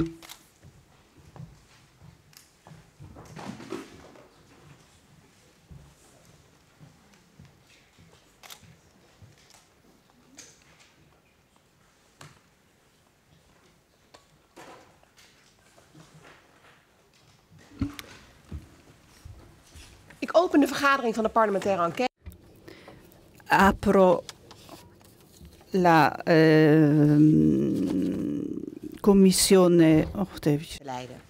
Ik open de vergadering van de parlementaire enquête. Apro la ehm, commissione. Wacht. Leiden.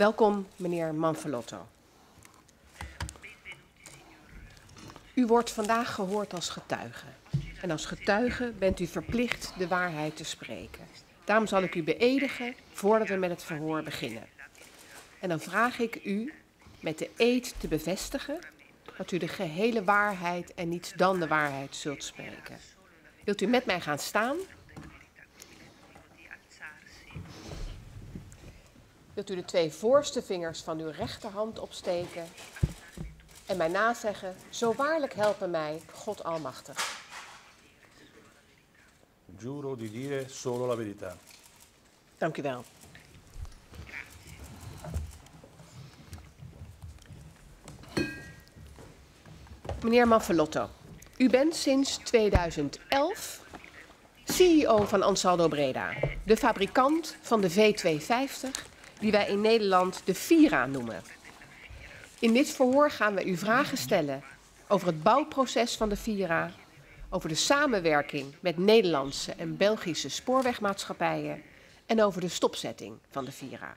Welkom, meneer Manfalotto. U wordt vandaag gehoord als getuige. En als getuige bent u verplicht de waarheid te spreken. Daarom zal ik u beëdigen voordat we met het verhoor beginnen. En dan vraag ik u met de eed te bevestigen dat u de gehele waarheid en niets dan de waarheid zult spreken. Wilt u met mij gaan staan? Wilt u de twee voorste vingers van uw rechterhand opsteken en mij nazeggen, zo waarlijk helpen mij God Almachtig. Giuro di dire solo la verità. Dank u wel. Meneer Manfalotto, u bent sinds 2011 CEO van Ansaldo Breda, de fabrikant van de V250, die wij in Nederland de Vira noemen. In dit verhoor gaan we u vragen stellen over het bouwproces van de Vira, over de samenwerking met Nederlandse en Belgische spoorwegmaatschappijen en over de stopzetting van de Vira.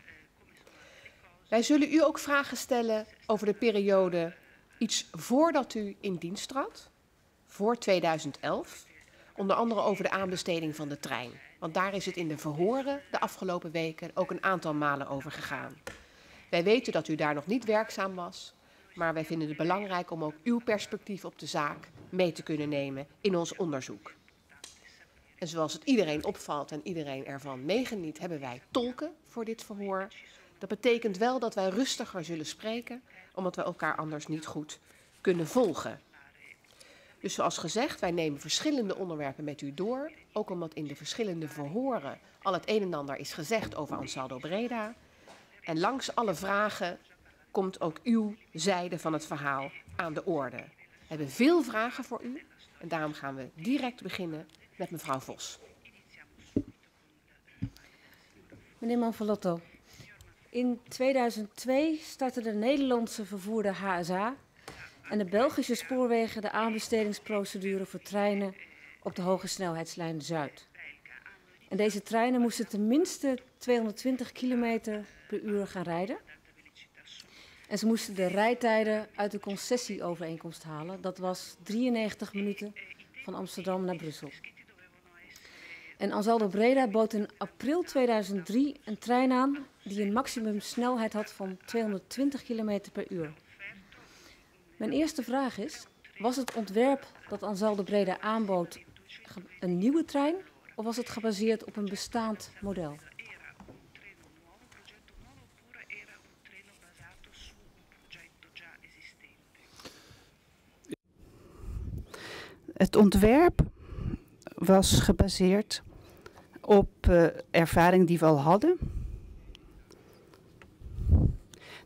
Wij zullen u ook vragen stellen over de periode iets voordat u in dienst trad, voor 2011, onder andere over de aanbesteding van de trein. Want daar is het in de verhoren de afgelopen weken ook een aantal malen over gegaan. Wij weten dat u daar nog niet werkzaam was, maar wij vinden het belangrijk om ook uw perspectief op de zaak mee te kunnen nemen in ons onderzoek. En zoals het iedereen opvalt en iedereen ervan meegeniet, hebben wij tolken voor dit verhoor. Dat betekent wel dat wij rustiger zullen spreken, omdat we elkaar anders niet goed kunnen volgen. Dus zoals gezegd, wij nemen verschillende onderwerpen met u door. Ook omdat in de verschillende verhoren al het een en ander is gezegd over Ansaldo Breda. En langs alle vragen komt ook uw zijde van het verhaal aan de orde. We hebben veel vragen voor u en daarom gaan we direct beginnen met mevrouw Vos. Meneer Manfalotto, in 2002 startte de Nederlandse vervoerder HSA en de Belgische spoorwegen de aanbestedingsprocedure voor treinen op de hoge snelheidslijn Zuid. En deze treinen moesten tenminste 220 km per uur gaan rijden. En ze moesten de rijtijden uit de concessieovereenkomst halen. Dat was 93 minuten van Amsterdam naar Brussel. En Ansaldo Breda bood in april 2003 een trein aan die een maximumsnelheid had van 220 km per uur. Mijn eerste vraag is, was het ontwerp dat Ansaldo Breda aanbood een nieuwe trein of was het gebaseerd op een bestaand model? Het ontwerp was gebaseerd op uh, ervaring die we al hadden.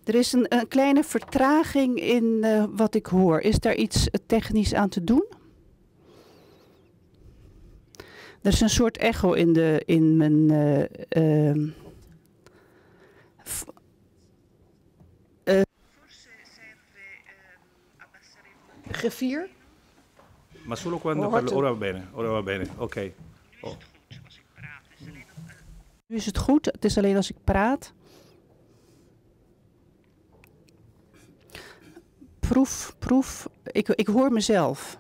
Er is een, een kleine vertraging in uh, wat ik hoor. Is daar iets technisch aan te doen? Er is een soort echo in, de, in mijn. Uh, uh, Griffier? Ma solo quando parlo. Ora va bene, ora va bene. Oké. Okay. Oh. Nu is het goed, het is alleen als ik praat. Proef, proef. Ik, ik hoor mezelf.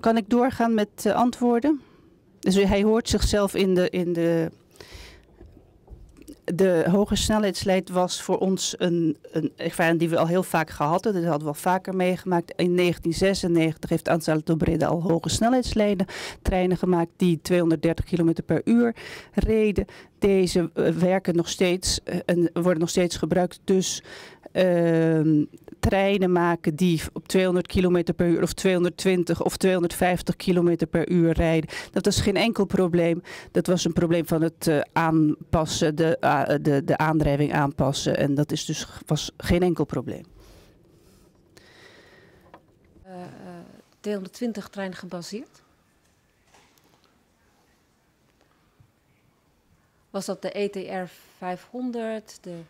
Kan ik doorgaan met uh, antwoorden? Dus hij hoort zichzelf in de, in de de hoge snelheidslijn was voor ons een, een ervaring die we al heel vaak gehad hebben. Dat hadden we al vaker meegemaakt. In 1996 heeft Ansaldo Breda al hoge snelheidslijnen treinen gemaakt die 230 km per uur reden. Deze uh, werken nog steeds uh, en worden nog steeds gebruikt. Dus uh, treinen maken die op 200 km per uur of 220 of 250 km per uur rijden. Dat was geen enkel probleem. Dat was een probleem van het uh, aanpassen, de, uh, de, de aandrijving aanpassen. En dat is dus, was geen enkel probleem. Uh, 220 trein gebaseerd? Was dat de ETR 500, de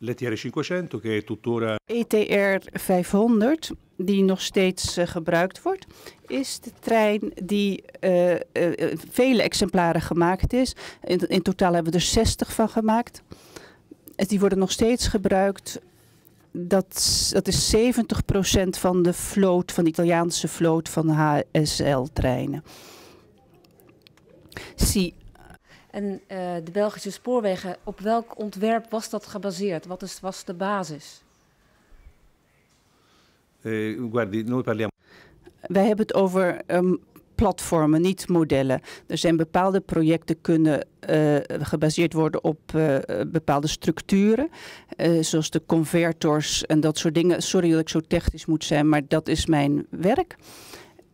L'ETR 500 che è tuttora... ETR 500, die nog steeds uh, gebruikt wordt, is de trein die uh, uh, vele exemplaren gemaakt is. In, totaal hebben we er 60 van gemaakt. Die worden nog steeds gebruikt. Dat, dat is 70% van de vloot, van de Italiaanse vloot van HSL-treinen. En uh, de Belgische spoorwegen, op welk ontwerp was dat gebaseerd? Wat is, was de basis? Eh, guardi, noi parliamo... Wij hebben het over um, platformen, niet modellen. Er zijn bepaalde projecten kunnen uh, gebaseerd worden op uh, bepaalde structuren, uh, zoals de convertors en dat soort dingen. Sorry dat ik zo technisch moet zijn, maar dat is mijn werk.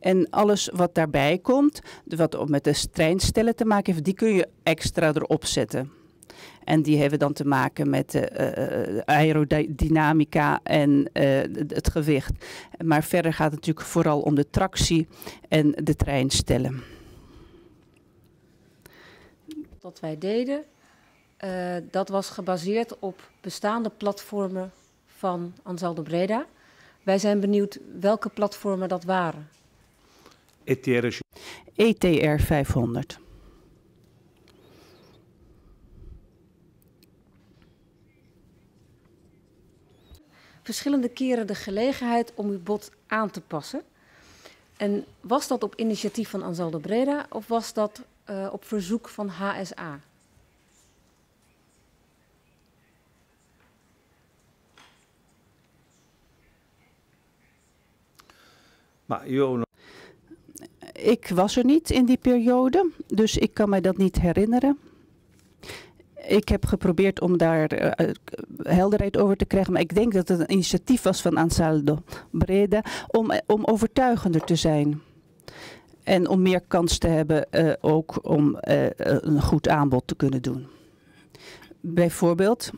En alles wat daarbij komt, wat met de treinstellen te maken heeft, die kun je extra erop zetten. En die hebben dan te maken met de uh, aerodynamica en het gewicht. Maar verder gaat het natuurlijk vooral om de tractie en de treinstellen. Wat wij deden, dat was gebaseerd op bestaande platformen van Ansaldo Breda. Wij zijn benieuwd welke platformen dat waren. ETR, ETR 500. Verschillende keren de gelegenheid om uw bod aan te passen. En was dat op initiatief van Ansaldo Breda of was dat uh, op verzoek van HSA? Maar io ik was er niet in die periode, dus ik kan mij dat niet herinneren. Ik heb geprobeerd om daar uh, helderheid over te krijgen, maar ik denk dat het een initiatief was van Ansaldo Breda om, om overtuigender te zijn. En om meer kans te hebben ook om een goed aanbod te kunnen doen. Bijvoorbeeld,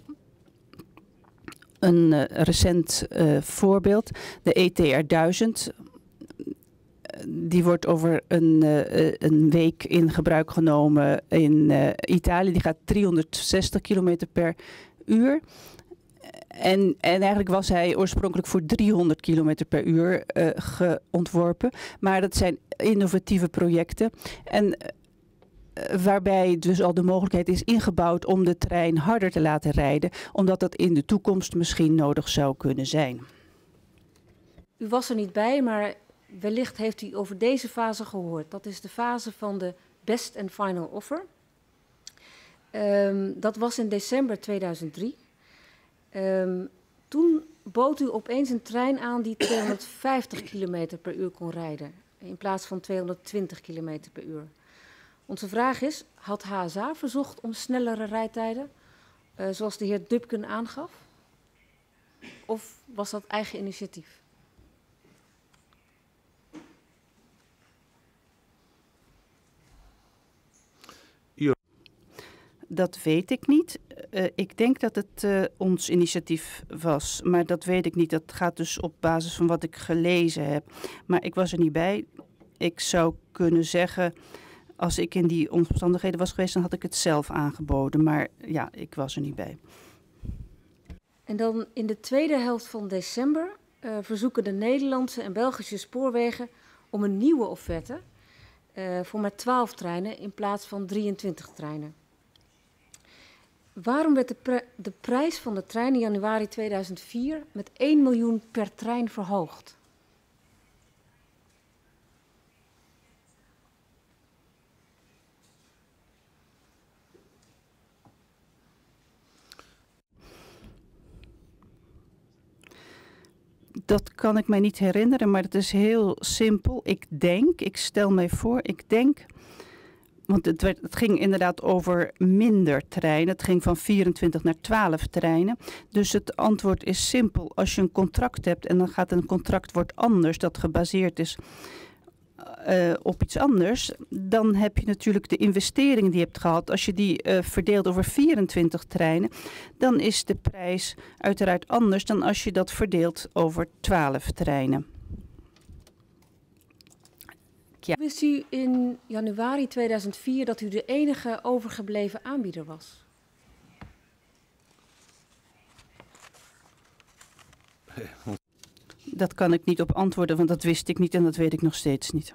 een recent voorbeeld, de ETR 1000 die wordt over een, uh, een week in gebruik genomen in uh, Italië. Die gaat 360 km per uur. En, en eigenlijk was hij oorspronkelijk voor 300 km per uur geontworpen. Maar dat zijn innovatieve projecten. En waarbij dus al de mogelijkheid is ingebouwd om de trein harder te laten rijden. Omdat dat in de toekomst misschien nodig zou kunnen zijn. U was er niet bij, maar wellicht heeft u over deze fase gehoord. Dat is de fase van de best and final offer. Um, dat was in december 2003. Um, toen bood u opeens een trein aan die 250 km per uur kon rijden. In plaats van 220 km per uur. Onze vraag is, had HSA verzocht om snellere rijtijden? uh, zoals de heer Dubken aangaf? Of was dat eigen initiatief? Dat weet ik niet. Uh, ik denk dat het uh, ons initiatief was, maar dat weet ik niet. Dat gaat dus op basis van wat ik gelezen heb. Maar ik was er niet bij. Ik zou kunnen zeggen, als ik in die omstandigheden was geweest, dan had ik het zelf aangeboden. Maar ja, ik was er niet bij. En dan in de tweede helft van december uh, verzoeken de Nederlandse en Belgische spoorwegen om een nieuwe offerte voor maar 12 treinen in plaats van 23 treinen. Waarom werd de, de, prijs van de trein in januari 2004 met 1 miljoen per trein verhoogd? Dat kan ik mij niet herinneren, maar het is heel simpel. Ik denk, ik stel mij voor, ik denk want het, ging inderdaad over minder treinen. Het ging van 24 naar 12 treinen. Dus het antwoord is simpel. Als je een contract hebt en dan gaat een contract wordt anders, dat gebaseerd is uh, op iets anders, dan heb je natuurlijk de investeringen die je hebt gehad. Als je die uh, verdeelt over 24 treinen, dan is de prijs uiteraard anders dan als je dat verdeelt over 12 treinen. Ja. Wist u in januari 2004 dat u de enige overgebleven aanbieder was? Dat kan ik niet op antwoorden, want dat wist ik niet en dat weet ik nog steeds niet.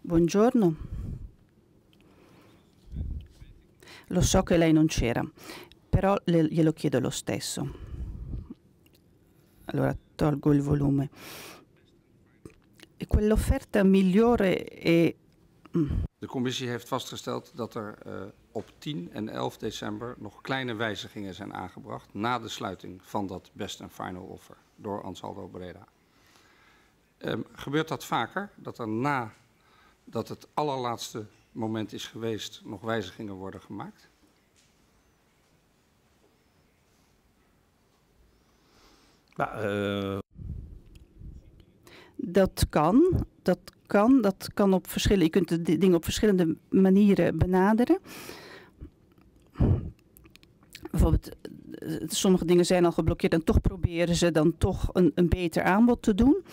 Buongiorno. Lo so che lei non c'era, però le, glielo chiedo lo stesso. Allora tolgo il volume. E quell'offerta migliore è... Mm. De commissie heeft vastgesteld dat er uh, op 10 en 11 december nog kleine wijzigingen zijn aangebracht na de sluiting van dat best and final offer door Ansaldo Breda. Um, gebeurt dat vaker, dat er na dat het allerlaatste moment is geweest nog wijzigingen worden gemaakt? Uh... Dat kan. Dat kan. Dat kan op verschillende. Je kunt de dingen op verschillende manieren benaderen. Bijvoorbeeld, eh, sommige dingen zijn al geblokkeerd en toch proberen ze dan toch een, een beter aanbod te doen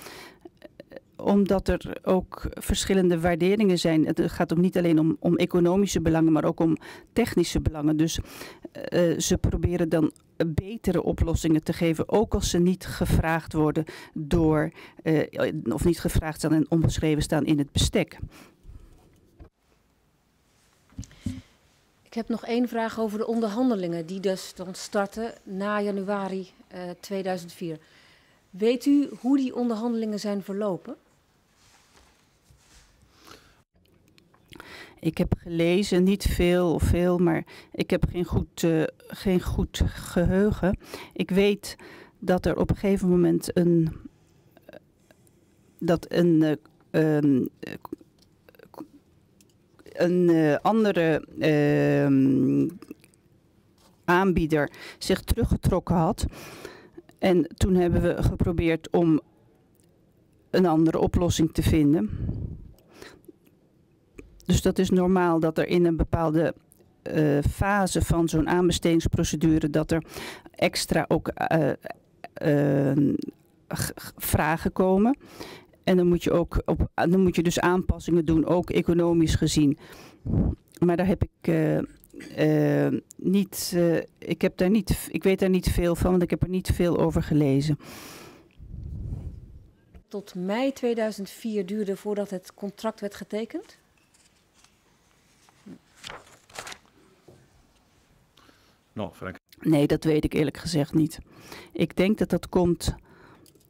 omdat er ook verschillende waarderingen zijn. Het gaat ook niet alleen om, om economische belangen, maar ook om technische belangen. Dus uh, ze proberen dan betere oplossingen te geven, ook als ze niet gevraagd worden door, uh, of niet gevraagd staan en onbeschreven staan in het bestek. Ik heb nog één vraag over de onderhandelingen die dus dan starten na januari uh, 2004. Weet u hoe die onderhandelingen zijn verlopen? Ik heb gelezen, niet veel of veel, maar ik heb geen goed, uh, geen goed geheugen. Ik weet dat er op een gegeven moment een. dat een. Uh, um, een andere uh, aanbieder zich teruggetrokken had. En toen hebben we geprobeerd om een andere oplossing te vinden. Dus dat is normaal dat er in een bepaalde uh, fase van zo'n aanbestedingsprocedure dat er extra ook uh, uh, vragen komen. En dan moet je ook op, dan moet je dus aanpassingen doen, ook economisch gezien. Maar daar heb ik niet, ik heb daar niet, ik weet daar niet veel van, want ik heb er niet veel over gelezen. Tot mei 2004 duurde voordat het contract werd getekend? No, Frank. Nee, dat weet ik eerlijk gezegd niet. Ik denk dat dat komt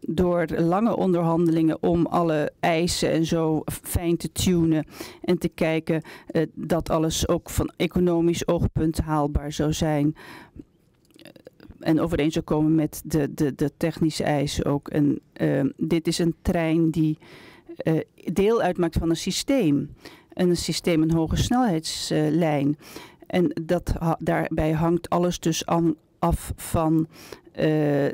door lange onderhandelingen om alle eisen en zo fijn te tunen en te kijken uh, dat alles ook van economisch oogpunt haalbaar zou zijn. Uh, en overeen zou komen met de, de, de technische eisen ook. En uh, dit is een trein die uh, deel uitmaakt van een systeem. Een systeem, een hoge snelheidslijn. En dat, daarbij hangt alles dus aan, af van uh,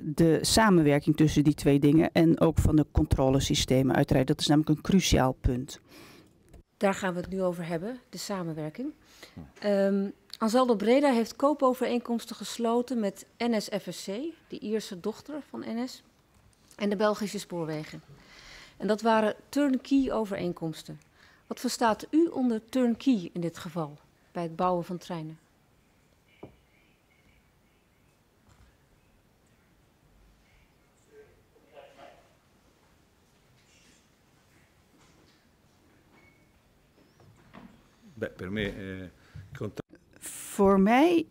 de samenwerking tussen die twee dingen en ook van de controlesystemen uiteraard. Dat is namelijk een cruciaal punt. Daar gaan we het nu over hebben, de samenwerking. Um, Ansaldo Breda heeft koopovereenkomsten gesloten met NSFSC, de Ierse dochter van NS, en de Belgische spoorwegen. En dat waren turnkey overeenkomsten. Wat verstaat u onder turnkey in dit geval, bij het bouwen van treinen? Eh, Voor mij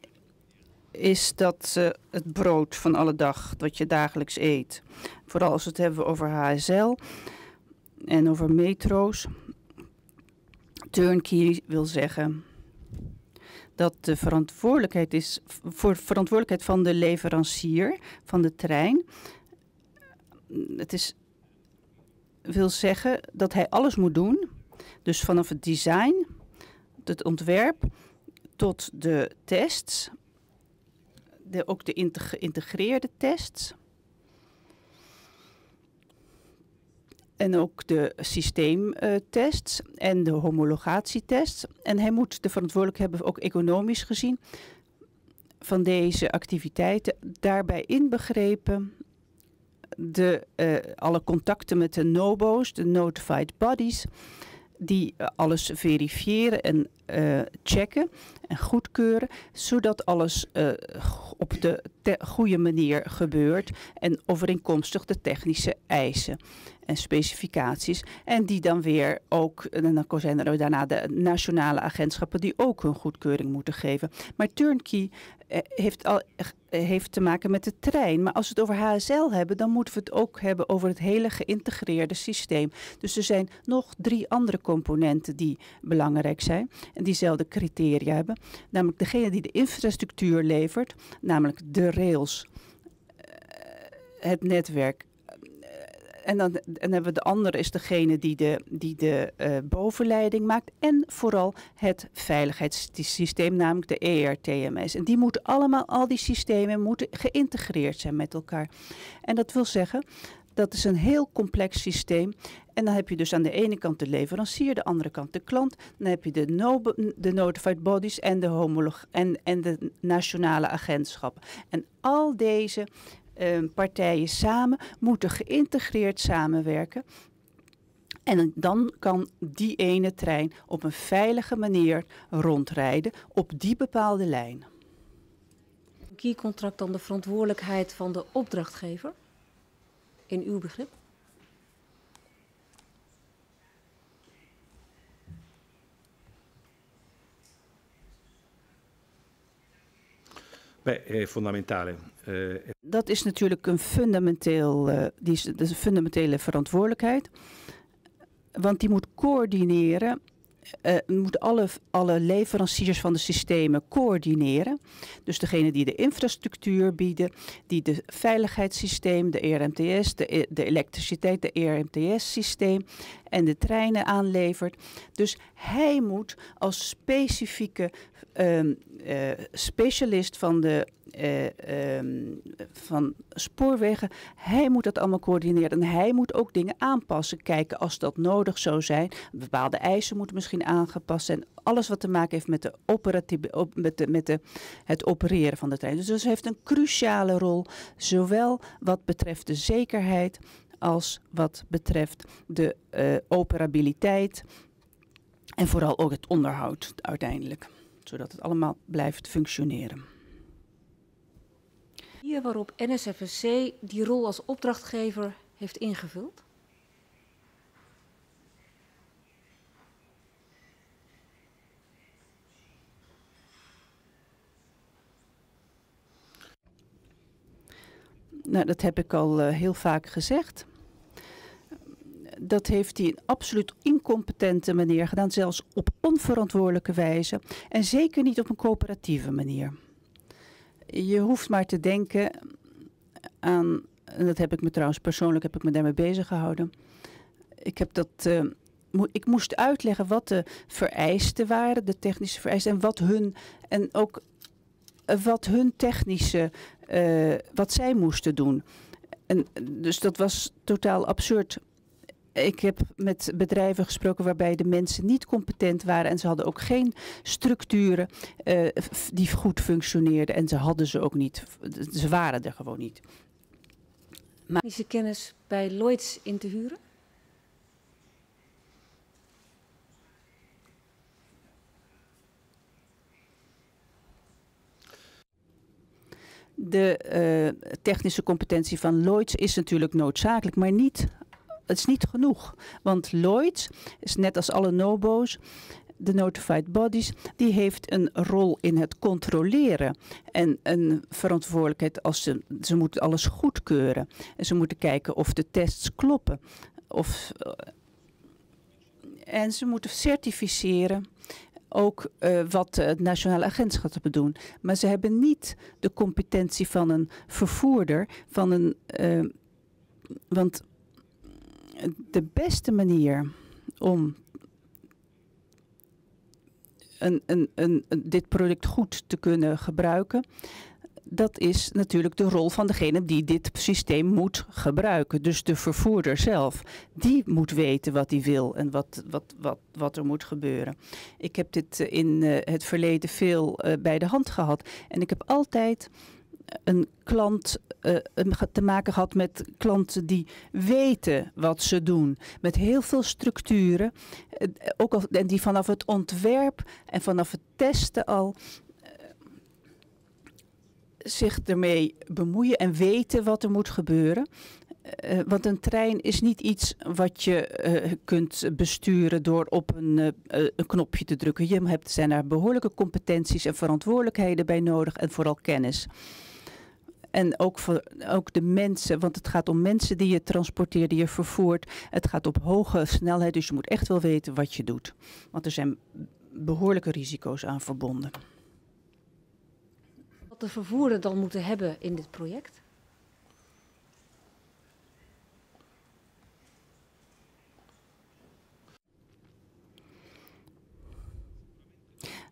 is dat uh, het brood van alle dag dat je dagelijks eet. Vooral als we het hebben over HSL en over metro's. Turnkey wil zeggen dat de verantwoordelijkheid is voor verantwoordelijkheid van de leverancier van de trein. Het is wil zeggen dat hij alles moet doen. Dus vanaf het design het ontwerp tot de tests, de, ook de geïntegreerde tests. En ook de systeemtests en de homologatietests. En hij moet de verantwoordelijkheid hebben, ook economisch gezien, van deze activiteiten. Daarbij inbegrepen de, uh, alle contacten met de NOBO's, de Notified Bodies die eh, alles verifiëren en uh, checken en goedkeuren, zodat alles uh, op de goede manier gebeurt en overeenkomstig de technische eisen en specificaties. En die dan weer ook, en dan zijn er daarna de nationale agentschappen die ook hun goedkeuring moeten geven. Maar turnkey eh, heeft, al, eh, heeft te maken met de trein. Maar als we het over HSL hebben, dan moeten we het ook hebben over het hele geïntegreerde systeem. Dus er zijn nog drie andere componenten die belangrijk zijn en diezelfde criteria hebben. Namelijk degene die de infrastructuur levert, namelijk de rails, eh, het netwerk en dan, en hebben we de andere is degene die de, die de uh, bovenleiding maakt. En vooral het veiligheidssysteem, namelijk de ERTMS. En die moeten allemaal, al die systemen moeten geïntegreerd zijn met elkaar. En dat wil zeggen, dat is een heel complex systeem. En dan heb je dus aan de ene kant de leverancier, de andere kant de klant. Dan heb je de, de notified bodies en de, homolog en, en de nationale agentschappen. En al deze Ehm, partijen samen moeten geïntegreerd samenwerken. En dan kan die ene trein op een veilige manier rondrijden op die bepaalde lijn. Key-contract dan de verantwoordelijkheid van de opdrachtgever? In uw begrip? Beh, è fondamentale. Eh, dat is natuurlijk een, fundamenteel, uh, die is, dat is een fundamentele verantwoordelijkheid. Want die moet coördineren uh, moet alle, alle leveranciers van de systemen coördineren. Dus degene die de infrastructuur bieden, die de veiligheidssysteem, de ERMTS, de, e, de elektriciteit, de ERMTS-systeem en de treinen aanlevert. Dus hij moet als specifieke um, uh, specialist van de uh, um, van spoorwegen. Hij moet dat allemaal coördineren en hij moet ook dingen aanpassen. Kijken als dat nodig zou zijn. Bepaalde eisen moeten misschien aangepast zijn. Alles wat te maken heeft met, de operatieve, op, met, de, met de, het opereren van de trein. Dus dat heeft een cruciale rol, zowel wat betreft de zekerheid als wat betreft de uh, operabiliteit en vooral ook het onderhoud uiteindelijk, zodat het allemaal blijft functioneren. Hier waarop NSFSC die rol als opdrachtgever heeft ingevuld? Nou, dat heb ik al uh, heel vaak gezegd. Dat heeft hij een absoluut incompetente manier gedaan, zelfs op onverantwoordelijke wijze en zeker niet op een coöperatieve manier. Je hoeft maar te denken aan, en dat heb ik me trouwens persoonlijk heb ik me daarmee bezig gehouden. ik heb dat. Uh, ik moest uitleggen wat de vereisten waren, de technische vereisten, en wat hun en ook wat hun technische, uh, wat zij moesten doen. En, dus dat was totaal absurd. Ik heb met bedrijven gesproken waarbij de mensen niet competent waren en ze hadden ook geen structuren uh, die goed functioneerden en ze hadden ze ook niet. Ze waren er gewoon niet. Maar... Is kennis bij Lloyds in te huren? De uh, technische competentie van Lloyds is natuurlijk noodzakelijk, maar niet, het is niet genoeg. Want Lloyds is net als alle NOBO's de notified bodies, die heeft een rol in het controleren en een verantwoordelijkheid als ze, ze moeten alles goedkeuren. En ze moeten kijken of de tests kloppen. Of, uh, en ze moeten certificeren ook uh, wat het nationale agentschap doen. Maar ze hebben niet de competentie van een vervoerder, van een. Uh, want de beste manier om een, een, een, dit product goed te kunnen gebruiken, dat is natuurlijk de rol van degene die dit systeem moet gebruiken. Dus de vervoerder zelf. Die moet weten wat hij wil en wat, wat, wat, wat er moet gebeuren. Ik heb dit in uh, het verleden veel uh, bij de hand gehad. En ik heb altijd een klant uh, te maken gehad met klanten die weten wat ze doen. Met heel veel structuren. Uh, ook al, en die vanaf het ontwerp en vanaf het testen al uh, zich ermee bemoeien en weten wat er moet gebeuren. Want een trein is niet iets wat je kunt besturen door op een, een, knopje te drukken. Je hebt, zijn er behoorlijke competenties en verantwoordelijkheden bij nodig en vooral kennis. En ook, voor, ook de mensen, want het gaat om mensen die je transporteert, die je vervoert. Het gaat op hoge snelheid, dus je moet echt wel weten wat je doet. Want er zijn behoorlijke risico's aan verbonden. Wat de vervoerder dan moeten hebben in dit project?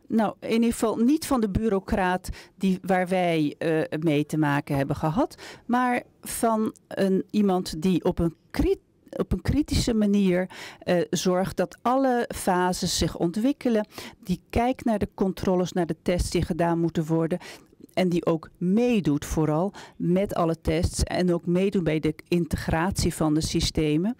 Nou, in ieder geval niet van de bureaucraat die, waar wij uh, mee te maken hebben gehad, maar van een, iemand die op een op een kritische manier uh, zorgt dat alle fases zich ontwikkelen. Die kijkt naar de controles, naar de tests die gedaan moeten worden. En die ook meedoet vooral met alle tests en ook meedoet bij de integratie van de systemen.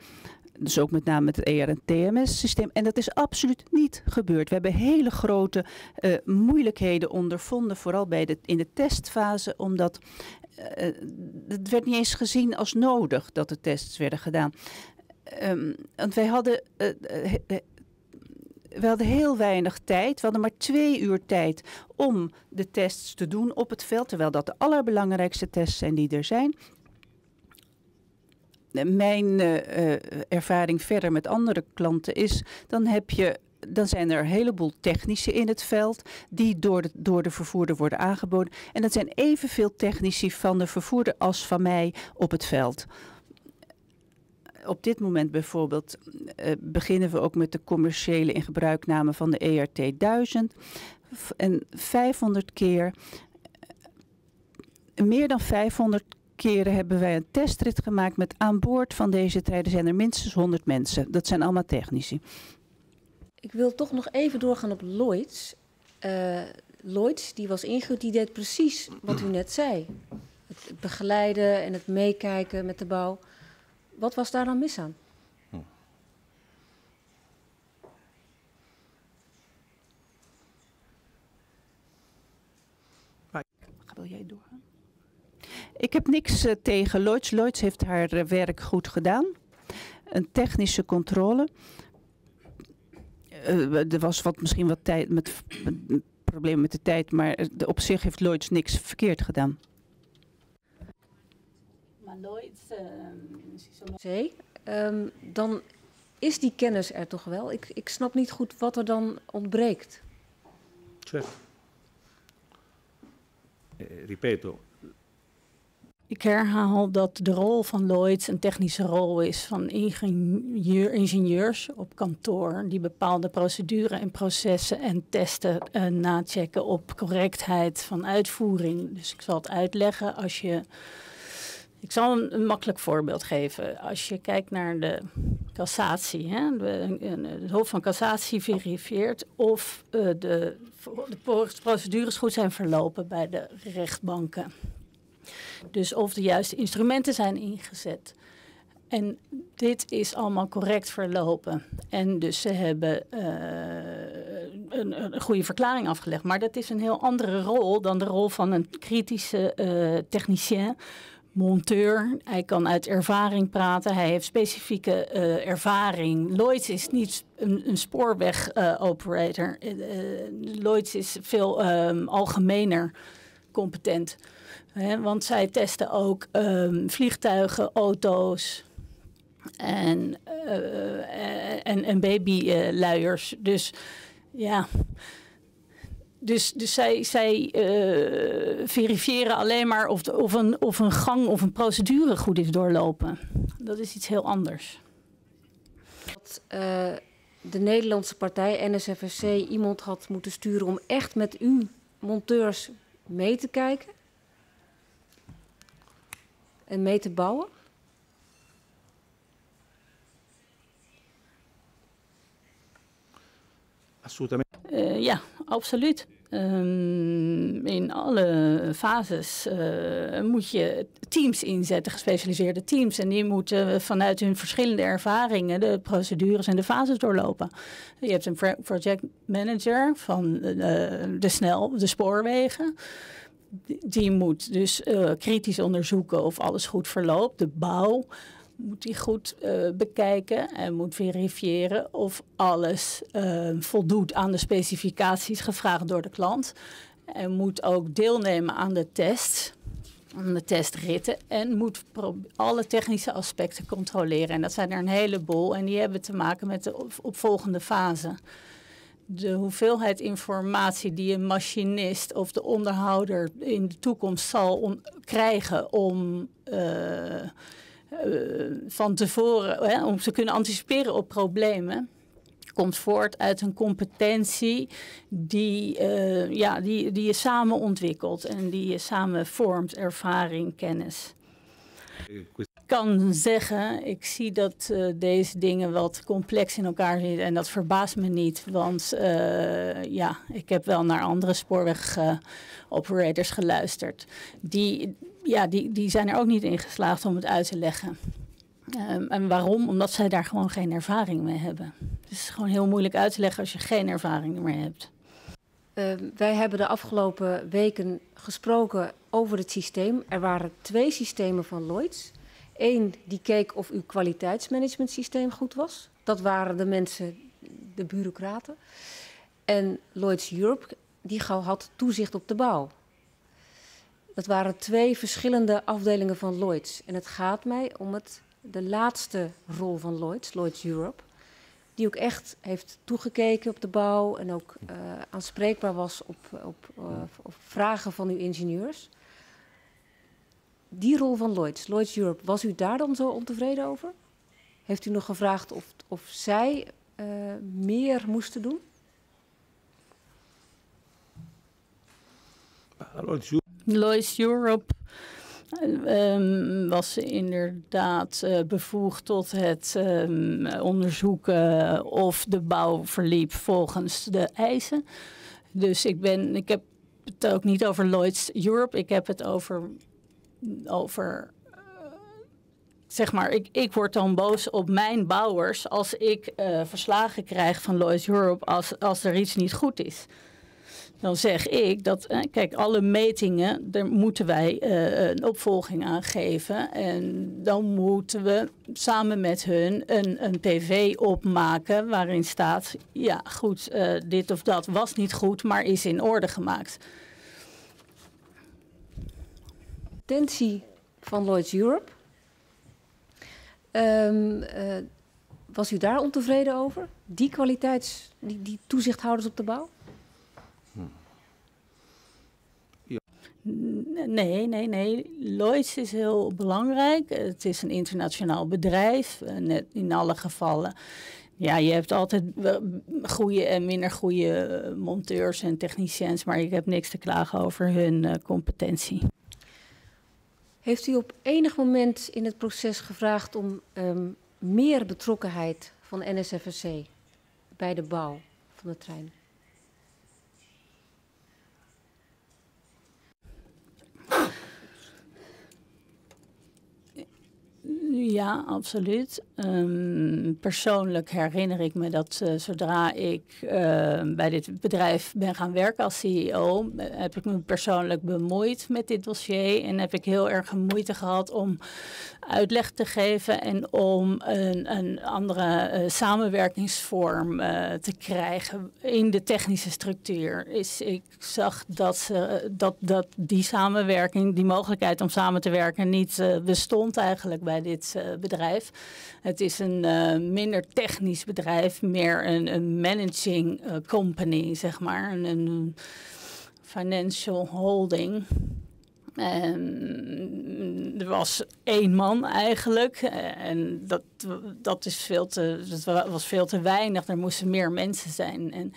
Dus ook met name met het ER- en TMS-systeem. En dat is absoluut niet gebeurd. We hebben hele grote uh, moeilijkheden ondervonden, vooral bij de, in de testfase, omdat uh, het werd niet eens gezien als nodig dat de tests werden gedaan. Um, want wij hadden, uh, we hadden heel weinig tijd. We hadden maar twee uur tijd om de tests te doen op het veld, terwijl dat de allerbelangrijkste tests zijn die er zijn mijn uh, ervaring verder met andere klanten is, dan heb je dan zijn er een heleboel technici in het veld die door de, door de vervoerder worden aangeboden. En dat zijn evenveel technici van de vervoerder als van mij op het veld. Op dit moment bijvoorbeeld uh, beginnen we ook met de commerciële ingebruikname van de ERT 1000. En 500 keer, meer dan 500 keren hebben wij een testrit gemaakt met aan boord van deze treinen zijn er minstens 100 mensen. Dat zijn allemaal technici. Ik wil toch nog even doorgaan op Lloyds. Uh, Lloyds, die was ingehuurd, die deed precies wat u net zei. Het begeleiden en het meekijken met de bouw. Wat was daar dan mis aan? Hm. Wil jij doorgaan? Ik heb niks uh, tegen Lloyds. Lloyds heeft haar uh, werk goed gedaan. Een technische controle. Uh, er was wat, misschien wat tijd met, met problemen met de tijd, maar op zich heeft Lloyds niks verkeerd gedaan. Maar Lloyds. Uh, um, dan is die kennis er toch wel? Ik, ik snap niet goed wat er dan ontbreekt. Certo. Eh, ripeto, ik herhaal dat de rol van Lloyds een technische rol is van ingenieur, ingenieurs op kantoor die bepaalde procedures en processen en testen uh, nachecken op correctheid van uitvoering. Dus ik zal het uitleggen als je. Ik zal een, makkelijk voorbeeld geven. Als je kijkt naar de cassatie, hè, de, het Hof van Cassatie verifieert of uh, de, de procedures goed zijn verlopen bij de rechtbanken. Dus of de juiste instrumenten zijn ingezet. En dit is allemaal correct verlopen. En dus ze hebben uh, een, een, goede verklaring afgelegd. Maar dat is een heel andere rol dan de rol van een kritische uh, technicien, monteur. Hij kan uit ervaring praten. Hij heeft specifieke uh, ervaring. Lloyds is niet een, een spoorweg-operator. Lloyds is veel um, algemener competent want zij testen ook um, vliegtuigen, auto's en, uh, en, babyluiers. dus ja. Dus, dus zij, zij uh, verifiëren alleen maar of, of, een, of een gang of een procedure goed is doorlopen. Dat is iets heel anders. Dat uh, de Nederlandse partij NSFSC iemand had moeten sturen om echt met uw monteurs mee te kijken? En mee te bouwen? Uh, ja, absoluut. Um, in alle fases uh, moet je teams inzetten, gespecialiseerde teams. En die moeten vanuit hun verschillende ervaringen de procedures en de fases doorlopen. Je hebt een project manager van uh, de, snel, de spoorwegen die moet dus uh, kritisch onderzoeken of alles goed verloopt. De bouw moet hij goed uh, bekijken en moet verifiëren of alles uh, voldoet aan de specificaties gevraagd door de klant. En moet ook deelnemen aan de test, aan de testritten en moet alle technische aspecten controleren. En dat zijn er een heleboel en die hebben te maken met de opvolgende fase de hoeveelheid informatie die een machinist of de onderhouder in de toekomst zal krijgen om uh, uh, van tevoren, hè, om te kunnen anticiperen op problemen, komt voort uit een competentie die, uh, ja, die, die je samen ontwikkelt en die je samen vormt, ervaring, kennis kan zeggen, ik zie dat uh, deze dingen wat complex in elkaar zitten en dat verbaast me niet. Want uh, ja, ik heb wel naar andere spoorwegoperators geluisterd. Die, ja, die, die zijn er ook niet in geslaagd om het uit te leggen. Um, en waarom? Omdat zij daar gewoon geen ervaring mee hebben. Het is gewoon heel moeilijk uit te leggen als je geen ervaring meer hebt. Ehm, wij hebben de afgelopen weken gesproken over het systeem. Er waren twee systemen van Lloyds. Eén die keek of uw kwaliteitsmanagementsysteem goed was. Dat waren de mensen, de bureaucraten. En Lloyds Europe, die had toezicht op de bouw. Dat waren twee verschillende afdelingen van Lloyds. En het gaat mij om het, de laatste rol van Lloyds, Lloyds Europe. Die ook echt heeft toegekeken op de bouw en ook uh, aanspreekbaar was op, op, uh, op vragen van uw ingenieurs die rol van Lloyds, Lloyds Europe, was u daar dan zo ontevreden over? Heeft u nog gevraagd of, of zij uh, meer moesten doen? Lloyds Europe um, was inderdaad uh, bevoegd tot het um, onderzoeken of de bouw verliep volgens de eisen. Dus ik, ben, ik heb het ook niet over Lloyds Europe, ik heb het over over zeg maar, ik, ik word dan boos op mijn bouwers als ik uh, verslagen krijg van Lloyds Europe als, als er iets niet goed is. Dan zeg ik dat, eh, kijk, alle metingen, daar moeten wij een opvolging aan geven. En dan moeten we samen met hun een, een PV opmaken waarin staat, ja goed, dit of dat was niet goed, maar is in orde gemaakt competentie van Lloyds Europe. Um, uh, was u daar ontevreden over? Die kwaliteits, die, die toezichthouders op de bouw? Ja. Nee, nee, nee. Lloyds is heel belangrijk. Het is een internationaal bedrijf. Net in alle gevallen. Ja, je hebt altijd goede en minder goede monteurs en techniciëns, maar ik heb niks te klagen over hun uh, competentie. Heeft u op enig moment in het proces gevraagd om um, meer betrokkenheid van NSFSC bij de bouw van de trein? Ja, absoluut. Um, persoonlijk herinner ik me dat uh, zodra ik uh, bij dit bedrijf ben gaan werken als CEO, heb ik me persoonlijk bemoeid met dit dossier en heb ik heel erg moeite gehad om uitleg te geven en om een, een andere uh, samenwerkingsvorm te krijgen in de technische structuur. Is, ik zag dat, dat, dat die samenwerking, die mogelijkheid om samen te werken, niet bestond eigenlijk bij dit uh, bedrijf. Het is een uh, minder technisch bedrijf, meer een, een managing uh, company, zeg maar. Een, een financial holding. En er was één man eigenlijk. En dat, dat, is veel te, dat was veel te weinig. Er moesten meer mensen zijn. En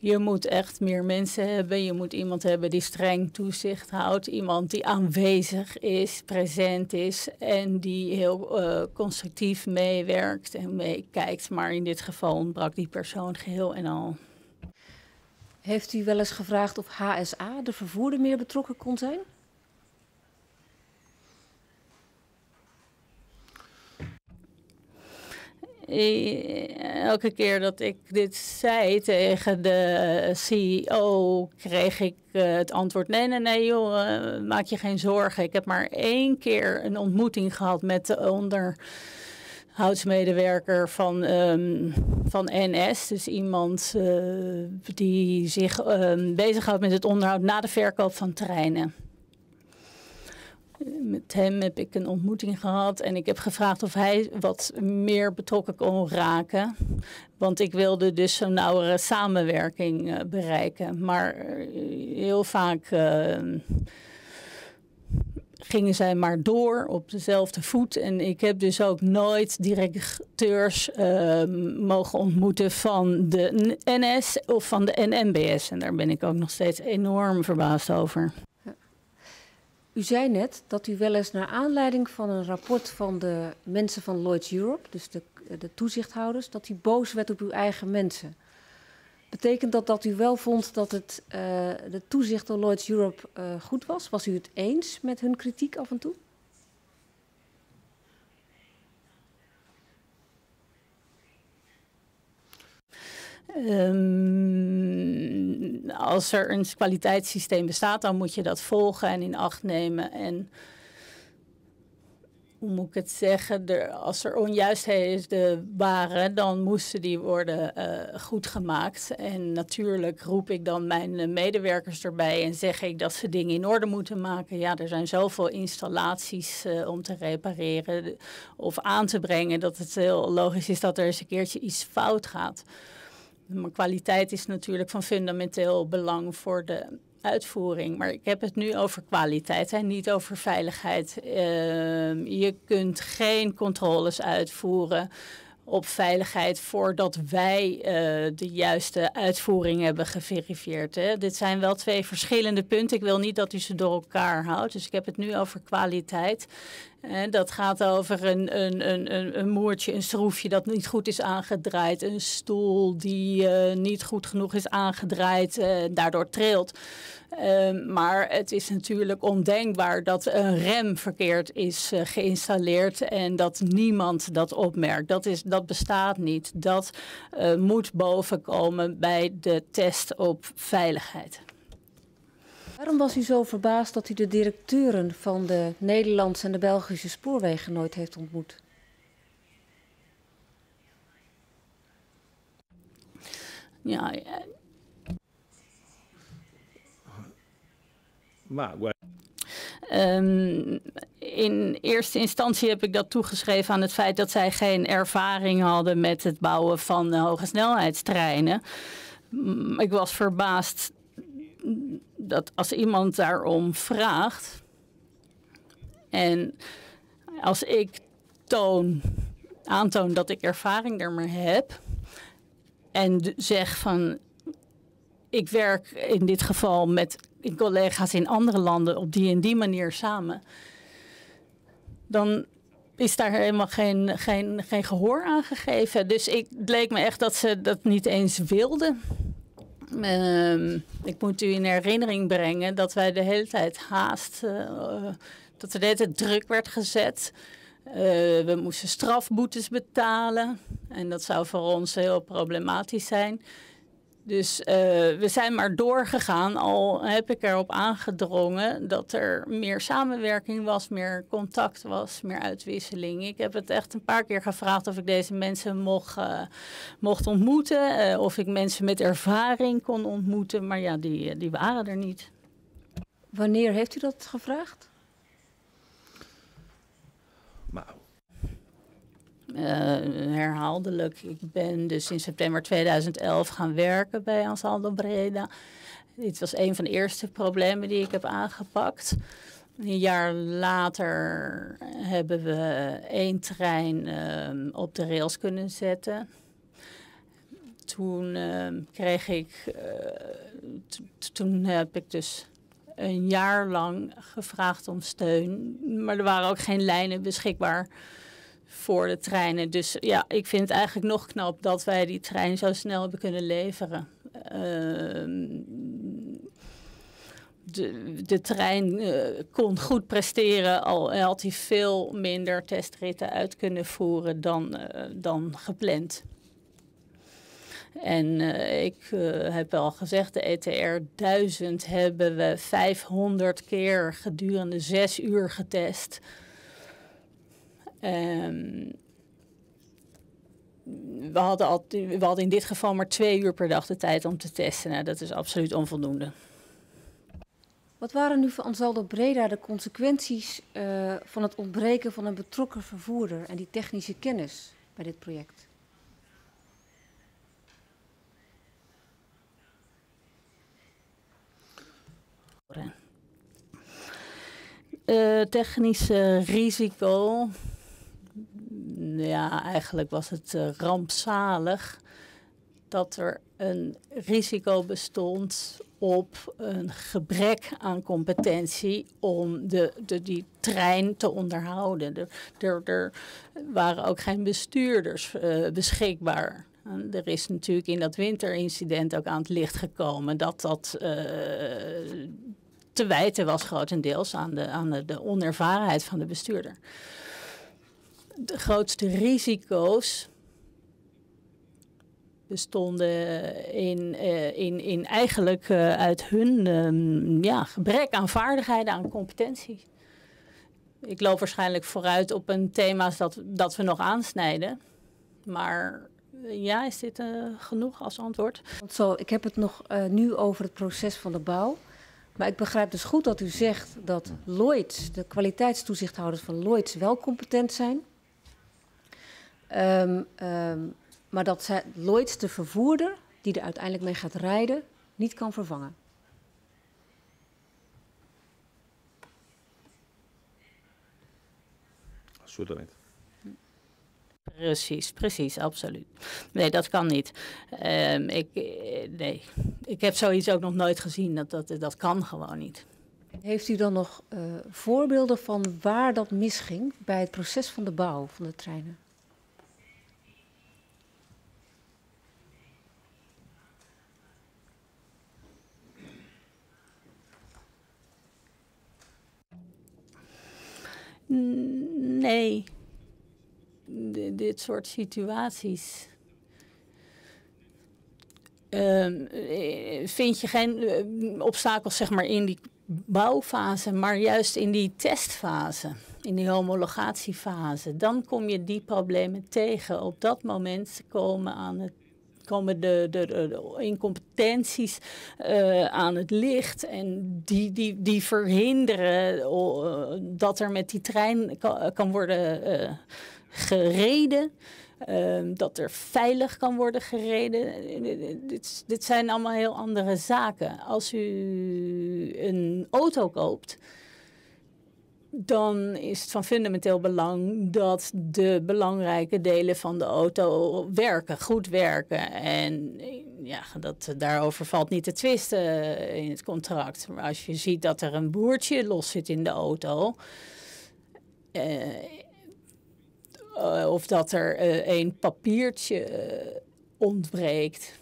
je moet echt meer mensen hebben. Je moet iemand hebben die streng toezicht houdt. Iemand die aanwezig is, present is en die heel uh, constructief meewerkt en meekijkt. Maar in dit geval ontbrak die persoon geheel en al. Heeft u wel eens gevraagd of HSA, de vervoerder, meer betrokken kon zijn? Elke keer dat ik dit zei tegen de CEO, kreeg ik uh, het antwoord: nee, nee, nee, joh, uh, maak je geen zorgen. Ik heb maar één keer een ontmoeting gehad met de onderhoudsmedewerker van, um, van NS. Dus iemand die zich um, bezighoudt met het onderhoud na de verkoop van treinen. Met hem heb ik een ontmoeting gehad en ik heb gevraagd of hij wat meer betrokken kon raken. Want ik wilde dus zo'n nauwere samenwerking uh, bereiken. Maar uh, heel vaak uh, gingen zij maar door op dezelfde voet. En ik heb dus ook nooit directeurs mogen ontmoeten van de NS of van de NMBS. En daar ben ik ook nog steeds enorm verbaasd over. U zei net dat u wel eens naar aanleiding van een rapport van de mensen van Lloyds Europe, dus de, de toezichthouders, dat u boos werd op uw eigen mensen. Betekent dat dat u wel vond dat het, uh, de toezicht door Lloyds Europe uh, goed was? Was u het eens met hun kritiek af en toe? Um, als er een kwaliteitssysteem bestaat, dan moet je dat volgen en in acht nemen. En hoe moet ik het zeggen? Als er onjuistheden waren, dan moesten die worden uh, goed gemaakt. En natuurlijk roep ik dan mijn medewerkers erbij en zeg ik dat ze dingen in orde moeten maken. Ja, er zijn zoveel installaties uh, om te repareren of aan te brengen dat het heel logisch is dat er eens een keertje iets fout gaat. Maar kwaliteit is natuurlijk van fundamenteel belang voor de uitvoering. Maar ik heb het nu over kwaliteit en niet over veiligheid. Uh, je kunt geen controles uitvoeren op veiligheid voordat wij uh, de juiste uitvoering hebben geverifieerd. Hè. Dit zijn wel twee verschillende punten. Ik wil niet dat u ze door elkaar houdt. Dus ik heb het nu over kwaliteit. En dat gaat over een, een, een, een moertje, een schroefje dat niet goed is aangedraaid. Een stoel die uh, niet goed genoeg is aangedraaid, uh, daardoor trilt. Uh, maar het is natuurlijk ondenkbaar dat een rem verkeerd is uh, geïnstalleerd en dat niemand dat opmerkt. Dat, is, dat bestaat niet. Dat uh, moet bovenkomen bij de test op veiligheid. Waarom was u zo verbaasd dat u de directeuren van de Nederlandse en de Belgische spoorwegen nooit heeft ontmoet? Ja, Um, in eerste instantie heb ik dat toegeschreven aan het feit dat zij geen ervaring hadden met het bouwen van hoge snelheidstreinen. Ik was verbaasd dat als iemand daarom vraagt en als ik toon, aantoon dat ik ervaring ermee heb en zeg van ik werk in dit geval met collega's in andere landen op die en die manier samen, dan is daar helemaal geen, geen, geen gehoor aan gegeven. Dus ik, het leek me echt dat ze dat niet eens wilden. Ehm, ik moet u in herinnering brengen dat wij de hele tijd haast, uh, dat er de druk werd gezet. Uh, we moesten strafboetes betalen en dat zou voor ons heel problematisch zijn. Dus uh, we zijn maar doorgegaan, al heb ik erop aangedrongen dat er meer samenwerking was, meer contact was, meer uitwisseling. Ik heb het echt een paar keer gevraagd of ik deze mensen mocht, uh, mocht ontmoeten, uh, of ik mensen met ervaring kon ontmoeten, maar ja, die, die waren er niet. Wanneer heeft u dat gevraagd? Uh, herhaaldelijk. Ik ben dus in september 2011 gaan werken bij Ansaldo Breda. Dit was een van de eerste problemen die ik heb aangepakt. Een jaar later hebben we één trein uh, op de rails kunnen zetten. Toen uh, kreeg ik, toen heb ik dus een jaar lang gevraagd om steun. Maar er waren ook geen lijnen beschikbaar voor de treinen. Dus ja, ik vind het eigenlijk nog knap dat wij die trein zo snel hebben kunnen leveren. Uh, de, de trein uh, kon goed presteren, al had hij veel minder testritten uit kunnen voeren dan, uh, dan gepland. En ik heb wel gezegd, de ETR 1000 hebben we 500 keer gedurende zes uur getest. Um, we, hadden al, we hadden in dit geval maar twee uur per dag de tijd om te testen. Nou, dat is absoluut onvoldoende. Wat waren nu voor Ansaldo Breda de consequenties uh, van het ontbreken van een betrokken vervoerder en die technische kennis bij dit project? Uh, technische risico ja, eigenlijk was het uh, rampzalig dat er een risico bestond op een gebrek aan competentie om de, de, die trein te onderhouden. Er, er, er waren ook geen bestuurders uh, beschikbaar. En er is natuurlijk in dat winterincident ook aan het licht gekomen dat dat uh, te wijten was grotendeels aan de, aan de onervarenheid van de bestuurder de grootste risico's bestonden in, uh, in, in eigenlijk uh, uit hun um, ja, gebrek aan vaardigheden, aan competentie. Ik loop waarschijnlijk vooruit op een thema's dat, dat we nog aansnijden. Maar ja, is dit genoeg als antwoord? Zo, ik heb het nog nu over het proces van de bouw. Maar ik begrijp dus goed dat u zegt dat Lloyds, de kwaliteitstoezichthouders van Lloyds, wel competent zijn. Um, um, maar dat zij, Lloyds, de vervoerder, die er uiteindelijk mee gaat rijden, niet kan vervangen. Absoluut. Precies, precies, absoluut. Nee, dat kan niet. Um, ik, eh, nee. ik heb zoiets ook nog nooit gezien. Dat, dat, dat kan gewoon niet. Heeft u dan nog uh, voorbeelden van waar dat misging bij het proces van de bouw van de treinen? Nee. Dit soort situaties. Um, vind je geen uh, obstakels zeg maar, in die bouwfase, maar juist in die testfase, in die homologatiefase, dan kom je die problemen tegen. Op dat moment komen aan het komen de, de, incompetenties uh, aan het licht. En die, die, die verhinderen uh, dat er met die trein kan, kan worden uh, gereden. Dat er veilig kan worden gereden. Dit, dit zijn allemaal heel andere zaken. Als u een auto koopt, dan is het van fundamenteel belang dat de belangrijke delen van de auto werken, goed werken. En ja, dat, daarover valt niet te twisten in het contract. Maar als je ziet dat er een boertje los zit in de auto. Eh, of dat er uh, een papiertje ontbreekt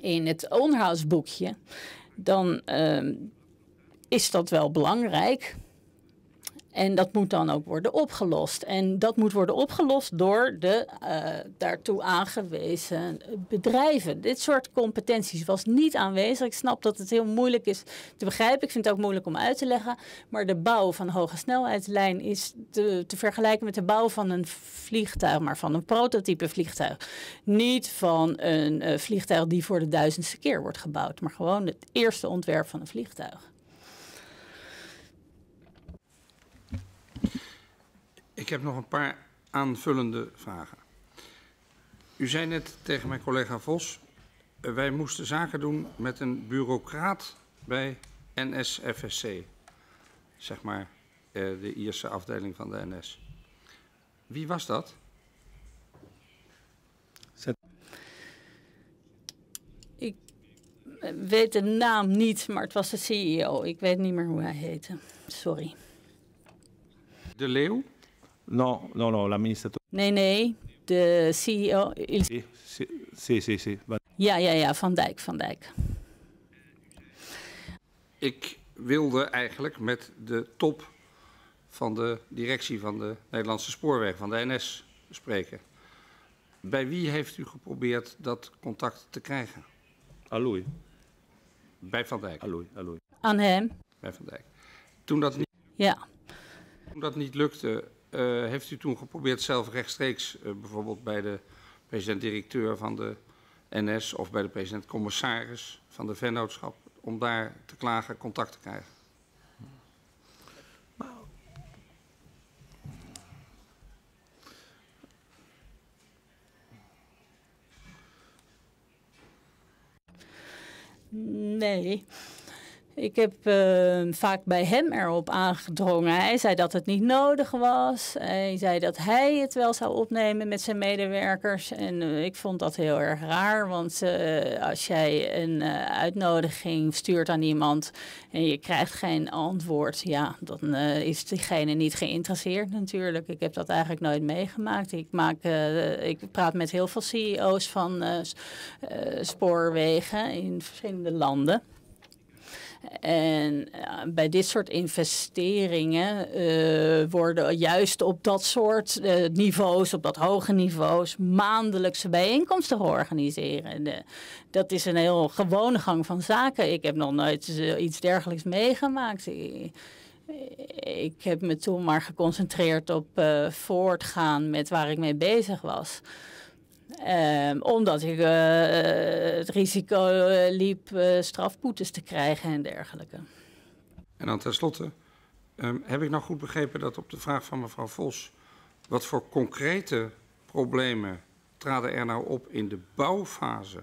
in het onderhoudsboekje, dan uh, is dat wel belangrijk. En dat moet dan ook worden opgelost. En dat moet worden opgelost door de uh, daartoe aangewezen bedrijven. Dit soort competenties was niet aanwezig. Ik snap dat het heel moeilijk is te begrijpen. Ik vind het ook moeilijk om uit te leggen. Maar de bouw van een hoge snelheidslijn is te, vergelijken met de bouw van een vliegtuig, maar van een prototype vliegtuig. Niet van een uh, vliegtuig die voor de duizendste keer wordt gebouwd, maar gewoon het eerste ontwerp van een vliegtuig. Ik heb nog een paar aanvullende vragen. U zei net tegen mijn collega Vos, uh, wij moesten zaken doen met een bureaucraat bij NSFSC. Zeg maar uh, de Ierse afdeling van de NS. Wie was dat? Ik weet de naam niet, maar het was de CEO. Ik weet niet meer hoe hij heette. Sorry. De Leeuw? No, no, no, l'amministratore. Nee, nee, de CEO. Il... Sì, sì, sì, sì. Ja, ja, ja, Van Dijk, Van Dijk. Ik wilde eigenlijk met de top van de directie van de Nederlandse Spoorwegen, van de NS, spreken. Bij wie heeft u geprobeerd dat contact te krijgen? A lui. Bij Van Dijk? A lui, a lui. Aan hem? Bij Van Dijk. Toen dat niet, ja. toen dat niet lukte, heeft u toen geprobeerd zelf rechtstreeks, uh, bijvoorbeeld bij de president-directeur van de NS of bij de president-commissaris van de vennootschap, om daar te klagen, contact te krijgen? Nee. Ik heb uh, vaak bij hem erop aangedrongen. Hij zei dat het niet nodig was. Hij zei dat hij het wel zou opnemen met zijn medewerkers. En uh, ik vond dat heel erg raar. Want uh, als jij een uitnodiging stuurt aan iemand en je krijgt geen antwoord, ja, dan is diegene niet geïnteresseerd natuurlijk. Ik heb dat eigenlijk nooit meegemaakt. Ik, maak, ik praat met heel veel CEO's van spoorwegen in verschillende landen. En uh, bij dit soort investeringen uh, worden juist op dat soort uh, niveaus, op dat hoge niveaus, maandelijkse bijeenkomsten georganiseerd. De, dat is een heel gewone gang van zaken. Ik heb nog nooit iets dergelijks meegemaakt. Ik, ik heb me toen maar geconcentreerd op voortgaan met waar ik mee bezig was. Um, omdat ik uh, het risico uh, liep uh, strafboetes te krijgen en dergelijke. En dan tenslotte, um, heb ik nou goed begrepen dat op de vraag van mevrouw Vos... wat voor concrete problemen traden er nou op in de bouwfase...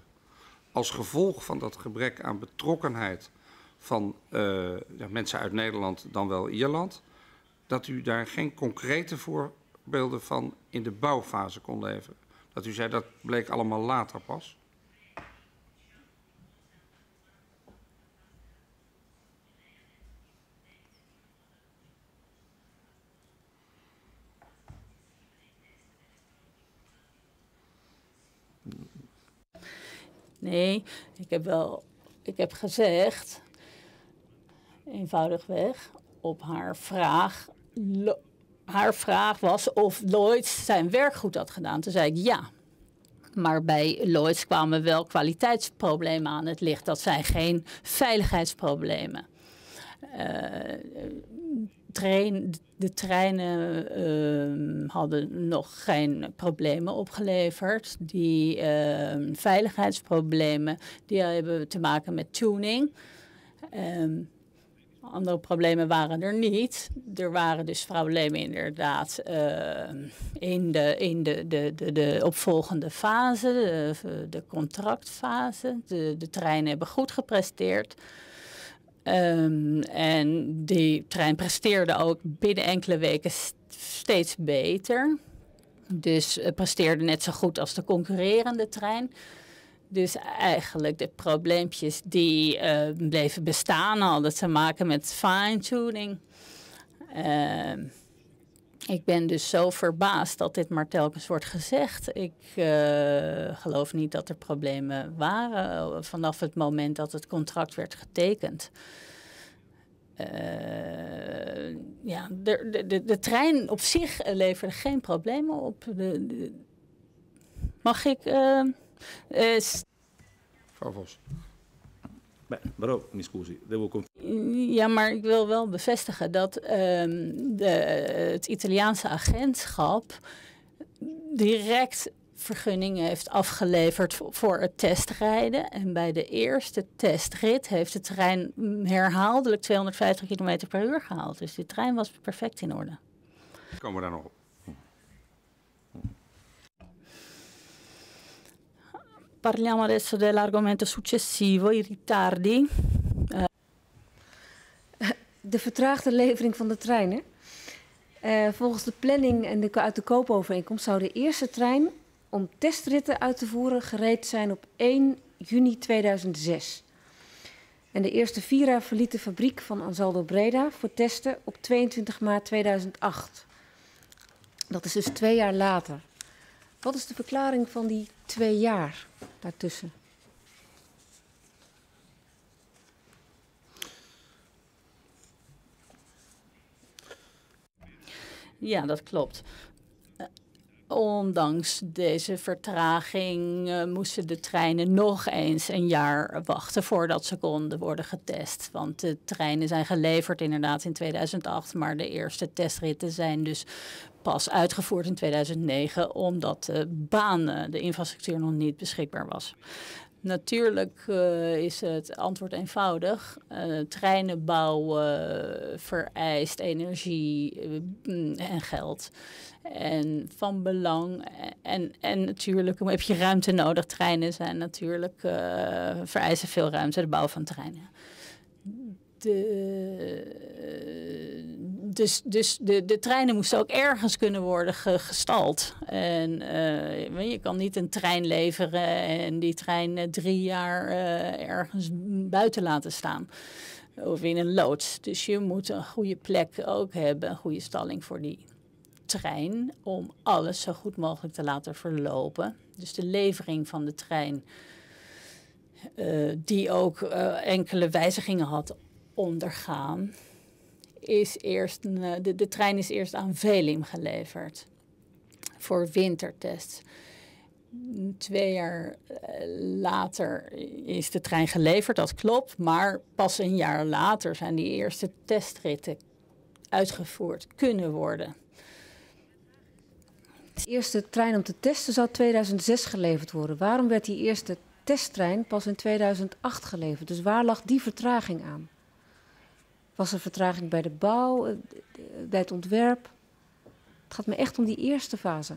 als gevolg van dat gebrek aan betrokkenheid van mensen uit Nederland dan wel Ierland... dat u daar geen concrete voorbeelden van in de bouwfase kon leveren? Dat u zei dat bleek allemaal later pas. Nee, ik heb wel, ik heb gezegd, eenvoudigweg, op haar vraag haar vraag was of Lloyds zijn werk goed had gedaan. Toen zei ik ja. Maar bij Lloyds kwamen wel kwaliteitsproblemen aan het licht. Dat zijn geen veiligheidsproblemen. Trein, de treinen uh, hadden nog geen problemen opgeleverd. Die uh, veiligheidsproblemen die hebben te maken met tuning. Um, andere problemen waren er niet. Er waren dus problemen inderdaad uh, in, de, in de, de, de, de opvolgende fase, de, contractfase. De, de treinen hebben goed gepresteerd. Um, en die trein presteerde ook binnen enkele weken steeds beter. Dus uh, presteerde net zo goed als de concurrerende trein. Dus eigenlijk de probleempjes die uh, bleven bestaan hadden te maken met fine-tuning. Uh, ik ben dus zo verbaasd dat dit maar telkens wordt gezegd. Ik uh, geloof niet dat er problemen waren vanaf het moment dat het contract werd getekend. Ja, de, de, de, de, trein op zich leverde geen problemen op. De, mag ik. Mevrouw Vos. Beh, però mi scusi, devo Ja, maar ik wil wel bevestigen dat um, de, het Italiaanse agentschap direct vergunningen heeft afgeleverd voor het testrijden. En bij de eerste testrit heeft de trein herhaaldelijk 250 km per uur gehaald. Dus die trein was perfect in orde. Komen we daar nog op? Parliamo adesso dell'argomento successivo, i ritardi. De vertraagde levering van de treinen. Uh, volgens de planning en de uit de koopovereenkomst zou de eerste trein om testritten uit te voeren gereed zijn op 1 juni 2006. En de eerste Vira verliet de fabriek van Ansaldo Breda voor testen op 22 maart 2008. Dat is dus twee jaar later. Wat is de verklaring van die twee jaar daartussen? Ja, dat klopt. Ondanks deze vertraging uh, moesten de treinen nog eens een jaar wachten voordat ze konden worden getest. Want de treinen zijn geleverd inderdaad in 2008, maar de eerste testritten zijn dus pas uitgevoerd in 2009 omdat de banen, de infrastructuur nog niet beschikbaar was. Natuurlijk uh, is het antwoord eenvoudig. Uh, treinen bouwen vereist energie uh, en geld. En van belang. En, en natuurlijk heb je ruimte nodig. Treinen zijn natuurlijk vereisen veel ruimte, de bouw van treinen. De, dus dus de, de treinen moesten ook ergens kunnen worden gestald. En uh, je kan niet een trein leveren en die trein uh, drie jaar uh, ergens buiten laten staan. Of in een loods. Dus je moet een goede plek ook hebben, een goede stalling voor die trein. Om alles zo goed mogelijk te laten verlopen. Dus de levering van de trein, die ook enkele wijzigingen had ondergaan is eerst een, eh, de, de trein is eerst aan Velim geleverd voor wintertests. Twee jaar eh, later is de trein geleverd, dat klopt. Maar pas een jaar later zijn die eerste testritten uitgevoerd kunnen worden. De eerste trein om te testen zou 2006 geleverd worden. Waarom werd die eerste testtrein pas in 2008 geleverd? Dus waar lag die vertraging aan? Was er vertraging bij de bouw, eh, bij het ontwerp? Het gaat me echt om die eerste fase.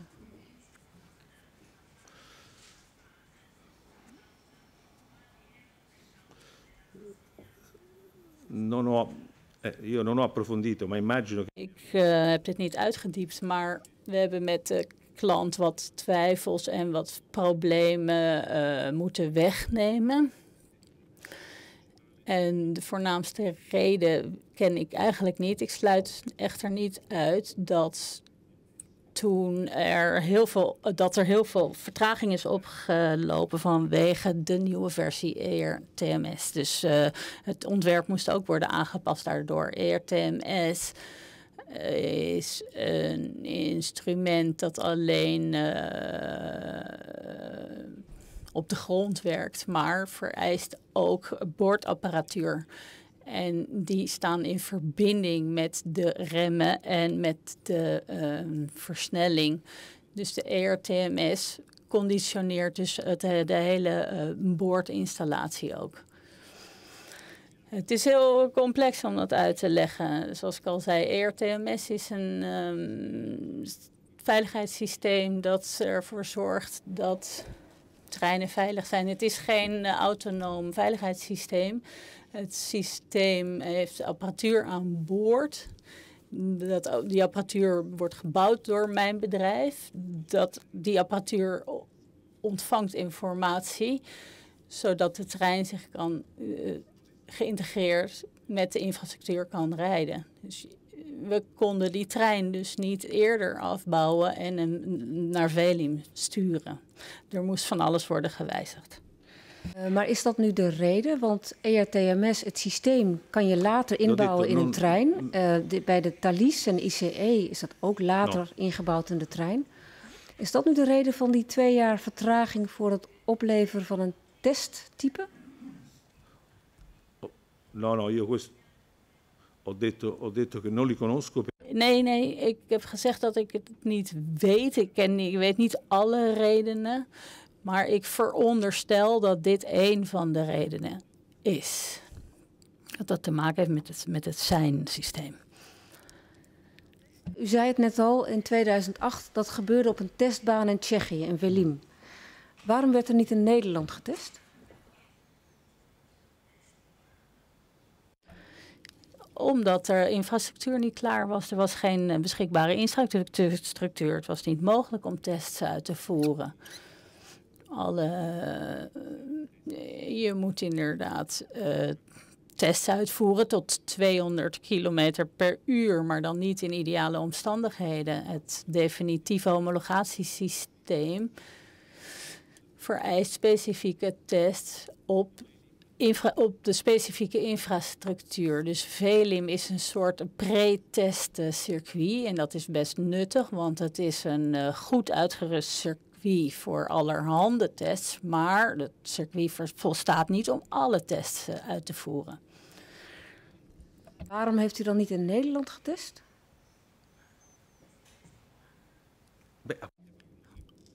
Non ho, eh, io non ho approfondito, ma immagino che... Ik uh, heb dit niet uitgediept, maar we hebben met de klant wat twijfels en wat problemen uh, moeten wegnemen. En de voornaamste reden ken ik eigenlijk niet. Ik sluit echter niet uit dat toen er heel veel, dat er heel veel vertraging is opgelopen vanwege de nieuwe versie ERTMS. Dus uh, het ontwerp moest ook worden aangepast daardoor. ERTMS is een instrument dat alleen uh, op de grond werkt, maar vereist ook boordapparatuur. En die staan in verbinding met de remmen en met de uh, versnelling. Dus de ERTMS conditioneert dus het, de hele uh, boordinstallatie ook. Het is heel complex om dat uit te leggen. Zoals ik al zei, ERTMS is een um, veiligheidssysteem dat ervoor zorgt dat treinen veilig zijn. Het is geen uh, autonoom veiligheidssysteem. Het systeem heeft apparatuur aan boord. Dat, die apparatuur wordt gebouwd door mijn bedrijf. Dat, die apparatuur ontvangt informatie, zodat de trein zich kan uh, geïntegreerd met de infrastructuur kan rijden. Dus we konden die trein dus niet eerder afbouwen en hem naar Velim sturen. Er moest van alles worden gewijzigd. Uh, maar is dat nu de reden? Want ERTMS, het systeem, kan je later inbouwen in een trein. Uh, de, bij de Thalys en ICE is dat ook later no. ingebouwd in de trein. Is dat nu de reden van die twee jaar vertraging voor het opleveren van een testtype? No, no, io questo ho detto, ho detto che non li conosco. Nee, nee, ik heb gezegd dat ik het niet weet. Ik, ken, ik weet niet alle redenen. Maar ik veronderstel dat dit een van de redenen is. Dat dat te maken heeft met het, met het zijn-systeem. U zei het net al, in 2008, dat gebeurde op een testbaan in Tsjechië, in Velim. Waarom werd er niet in Nederland getest? Omdat er infrastructuur niet klaar was. Er was geen beschikbare infrastructuur. Het was niet mogelijk om tests uit te voeren. Alle, je moet inderdaad uh, tests uitvoeren tot 200 kilometer per uur, maar dan niet in ideale omstandigheden. Het definitieve homologatiesysteem vereist specifieke tests op infra, op de specifieke infrastructuur. Dus VELIM is een soort pre-test circuit. En dat is best nuttig, want het is een uh, goed uitgerust circuit voor allerhande tests. Maar het circuit volstaat niet om alle tests uh, uit te voeren. Waarom heeft u dan niet in Nederland getest?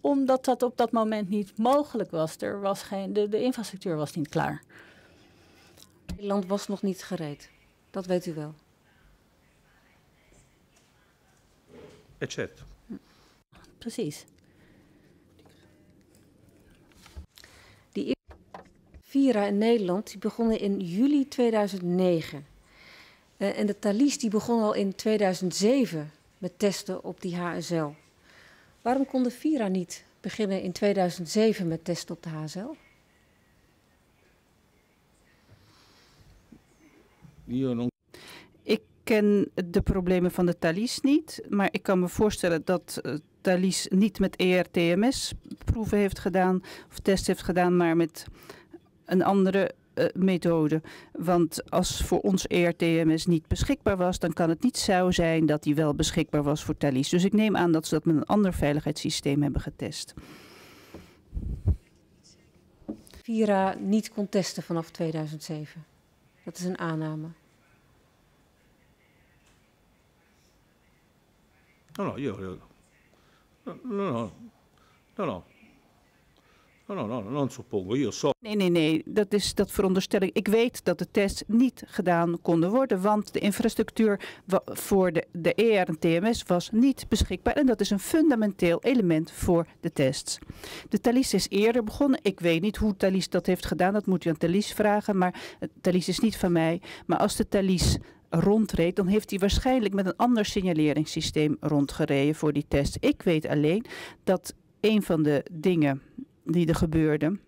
Omdat dat op dat moment niet mogelijk was. Er was geen, de, de infrastructuur was niet klaar. Nederland was nog niet gereed. Dat weet u wel. Et certo. Precies. Die Vira in Nederland die begonnen in juli 2009. Uh, en de Thalys die begon al in 2007 met testen op die HSL. Waarom kon de Vira niet beginnen in 2007 met testen op de HSL? Ik ken de problemen van de Thalys niet, maar ik kan me voorstellen dat uh, Thalys niet met ERTMS proeven heeft gedaan of tests heeft gedaan, maar met een andere uh, methode. Want als voor ons ERTMS niet beschikbaar was, dan kan het niet zo zijn dat die wel beschikbaar was voor Thalys. Dus ik neem aan dat ze dat met een ander veiligheidssysteem hebben getest. Vira niet kon testen vanaf 2007. Dat is een aanname. Suppongo. Nee, nee, nee, dat is dat veronderstelling. Ik weet dat de tests niet gedaan konden worden, want de infrastructuur voor de, de ER en TMS was niet beschikbaar. En dat is een fundamenteel element voor de tests. De Thalys is eerder begonnen. Ik weet niet hoe Thalys dat heeft gedaan, dat moet u aan Thalys vragen, maar Thalys is niet van mij. Maar als de Thalys rondreed, dan heeft hij waarschijnlijk met een ander signaleringssysteem rondgereden voor die test. Ik weet alleen dat een van de dingen die er gebeurden,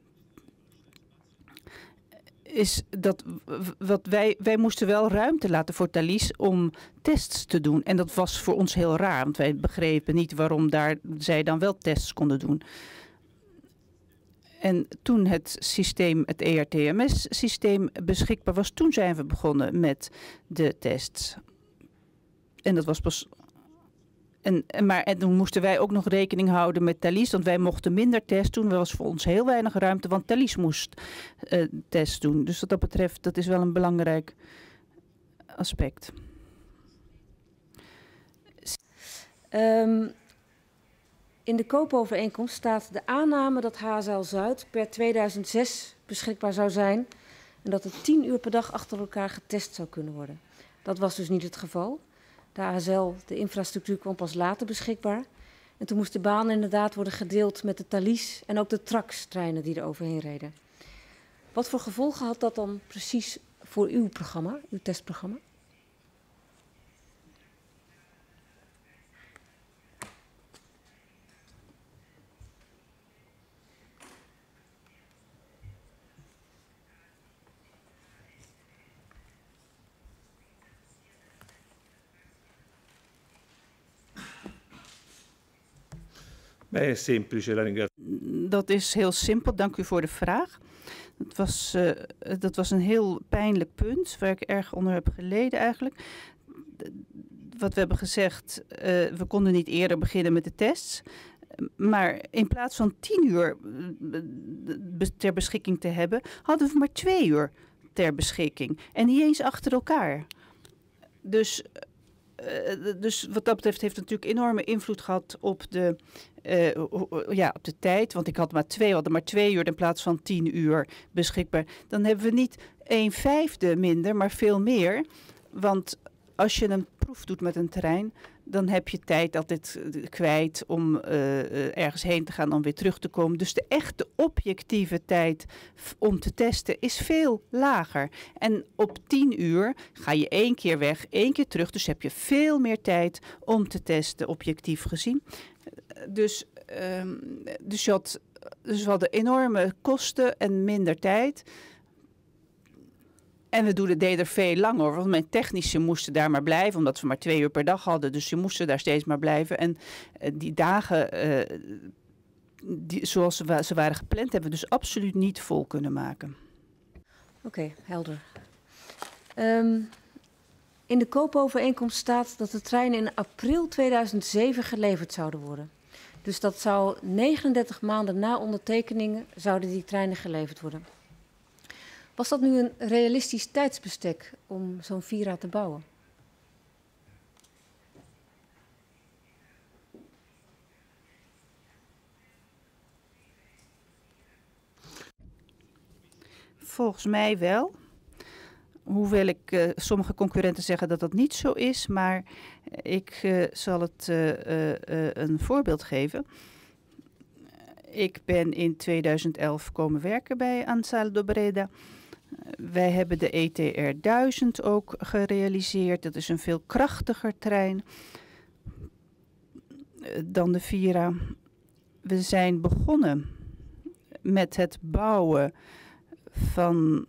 is dat wat wij, wij moesten wel ruimte laten voor Thalys om tests te doen. En dat was voor ons heel raar, want wij begrepen niet waarom daar, zij dan wel tests konden doen. En toen het systeem, het ERTMS-systeem beschikbaar was, toen zijn we begonnen met de tests. En dat was pas en, maar en toen moesten wij ook nog rekening houden met Thalys, want wij mochten minder tests doen. Er was voor ons heel weinig ruimte, want Thalys moest uh, doen. Dus wat dat betreft, dat is wel een belangrijk aspect. Um, in de koopovereenkomst staat de aanname dat HSL Zuid per 2006 beschikbaar zou zijn, en dat er 10 uur per dag achter elkaar getest zou kunnen worden. Dat was dus niet het geval. De ASL, de infrastructuur, kwam pas later beschikbaar. En toen moest de baan inderdaad worden gedeeld met de Thalys en ook de Trax-treinen die er overheen reden. Wat voor gevolgen had dat dan precies voor uw programma, uw testprogramma? Dat is heel simpel, dank u voor de vraag. Het was, uh, dat was een heel pijnlijk punt waar ik erg onder heb geleden eigenlijk. Wat we hebben gezegd, uh, we konden niet eerder beginnen met de tests. Maar in plaats van tien uur eh, ter beschikking te hebben, hadden we maar twee uur ter beschikking. En niet eens achter elkaar. Dus dus wat dat betreft heeft het natuurlijk enorme invloed gehad op de, uh, ja, op de tijd. Want ik had maar twee, we hadden maar twee uur in plaats van tien uur beschikbaar. Dan hebben we niet een vijfde minder, maar veel meer. Want als je een proef doet met een terrein, dan heb je tijd altijd kwijt om uh, ergens heen te gaan, om weer terug te komen. Dus de echte objectieve tijd om te testen is veel lager. En op tien uur ga je één keer weg, één keer terug. Dus heb je veel meer tijd om te testen, objectief gezien. Dus, um, dus, je dus we hadden enorme kosten en minder tijd. En we deden er veel langer, want mijn technische moesten daar maar blijven, omdat we maar twee uur per dag hadden. Dus ze moesten daar steeds maar blijven. En uh, die dagen, uh, die, zoals ze, waren gepland, hebben we dus absoluut niet vol kunnen maken. Oké, helder. Um, in de koopovereenkomst staat dat de treinen in april 2007 geleverd zouden worden. Dus dat zou 39 maanden na ondertekeningen zouden die treinen geleverd worden. Was dat nu een realistisch tijdsbestek om zo'n Vira te bouwen? Volgens mij wel. Hoewel ik uh, sommige concurrenten zeggen dat dat niet zo is, maar ik uh, zal het uh, een voorbeeld geven. Ik ben in 2011 komen werken bij Ansal Breda. Wij hebben de ETR 1000 ook gerealiseerd. Dat is een veel krachtiger trein dan de Vira. We zijn begonnen met het bouwen van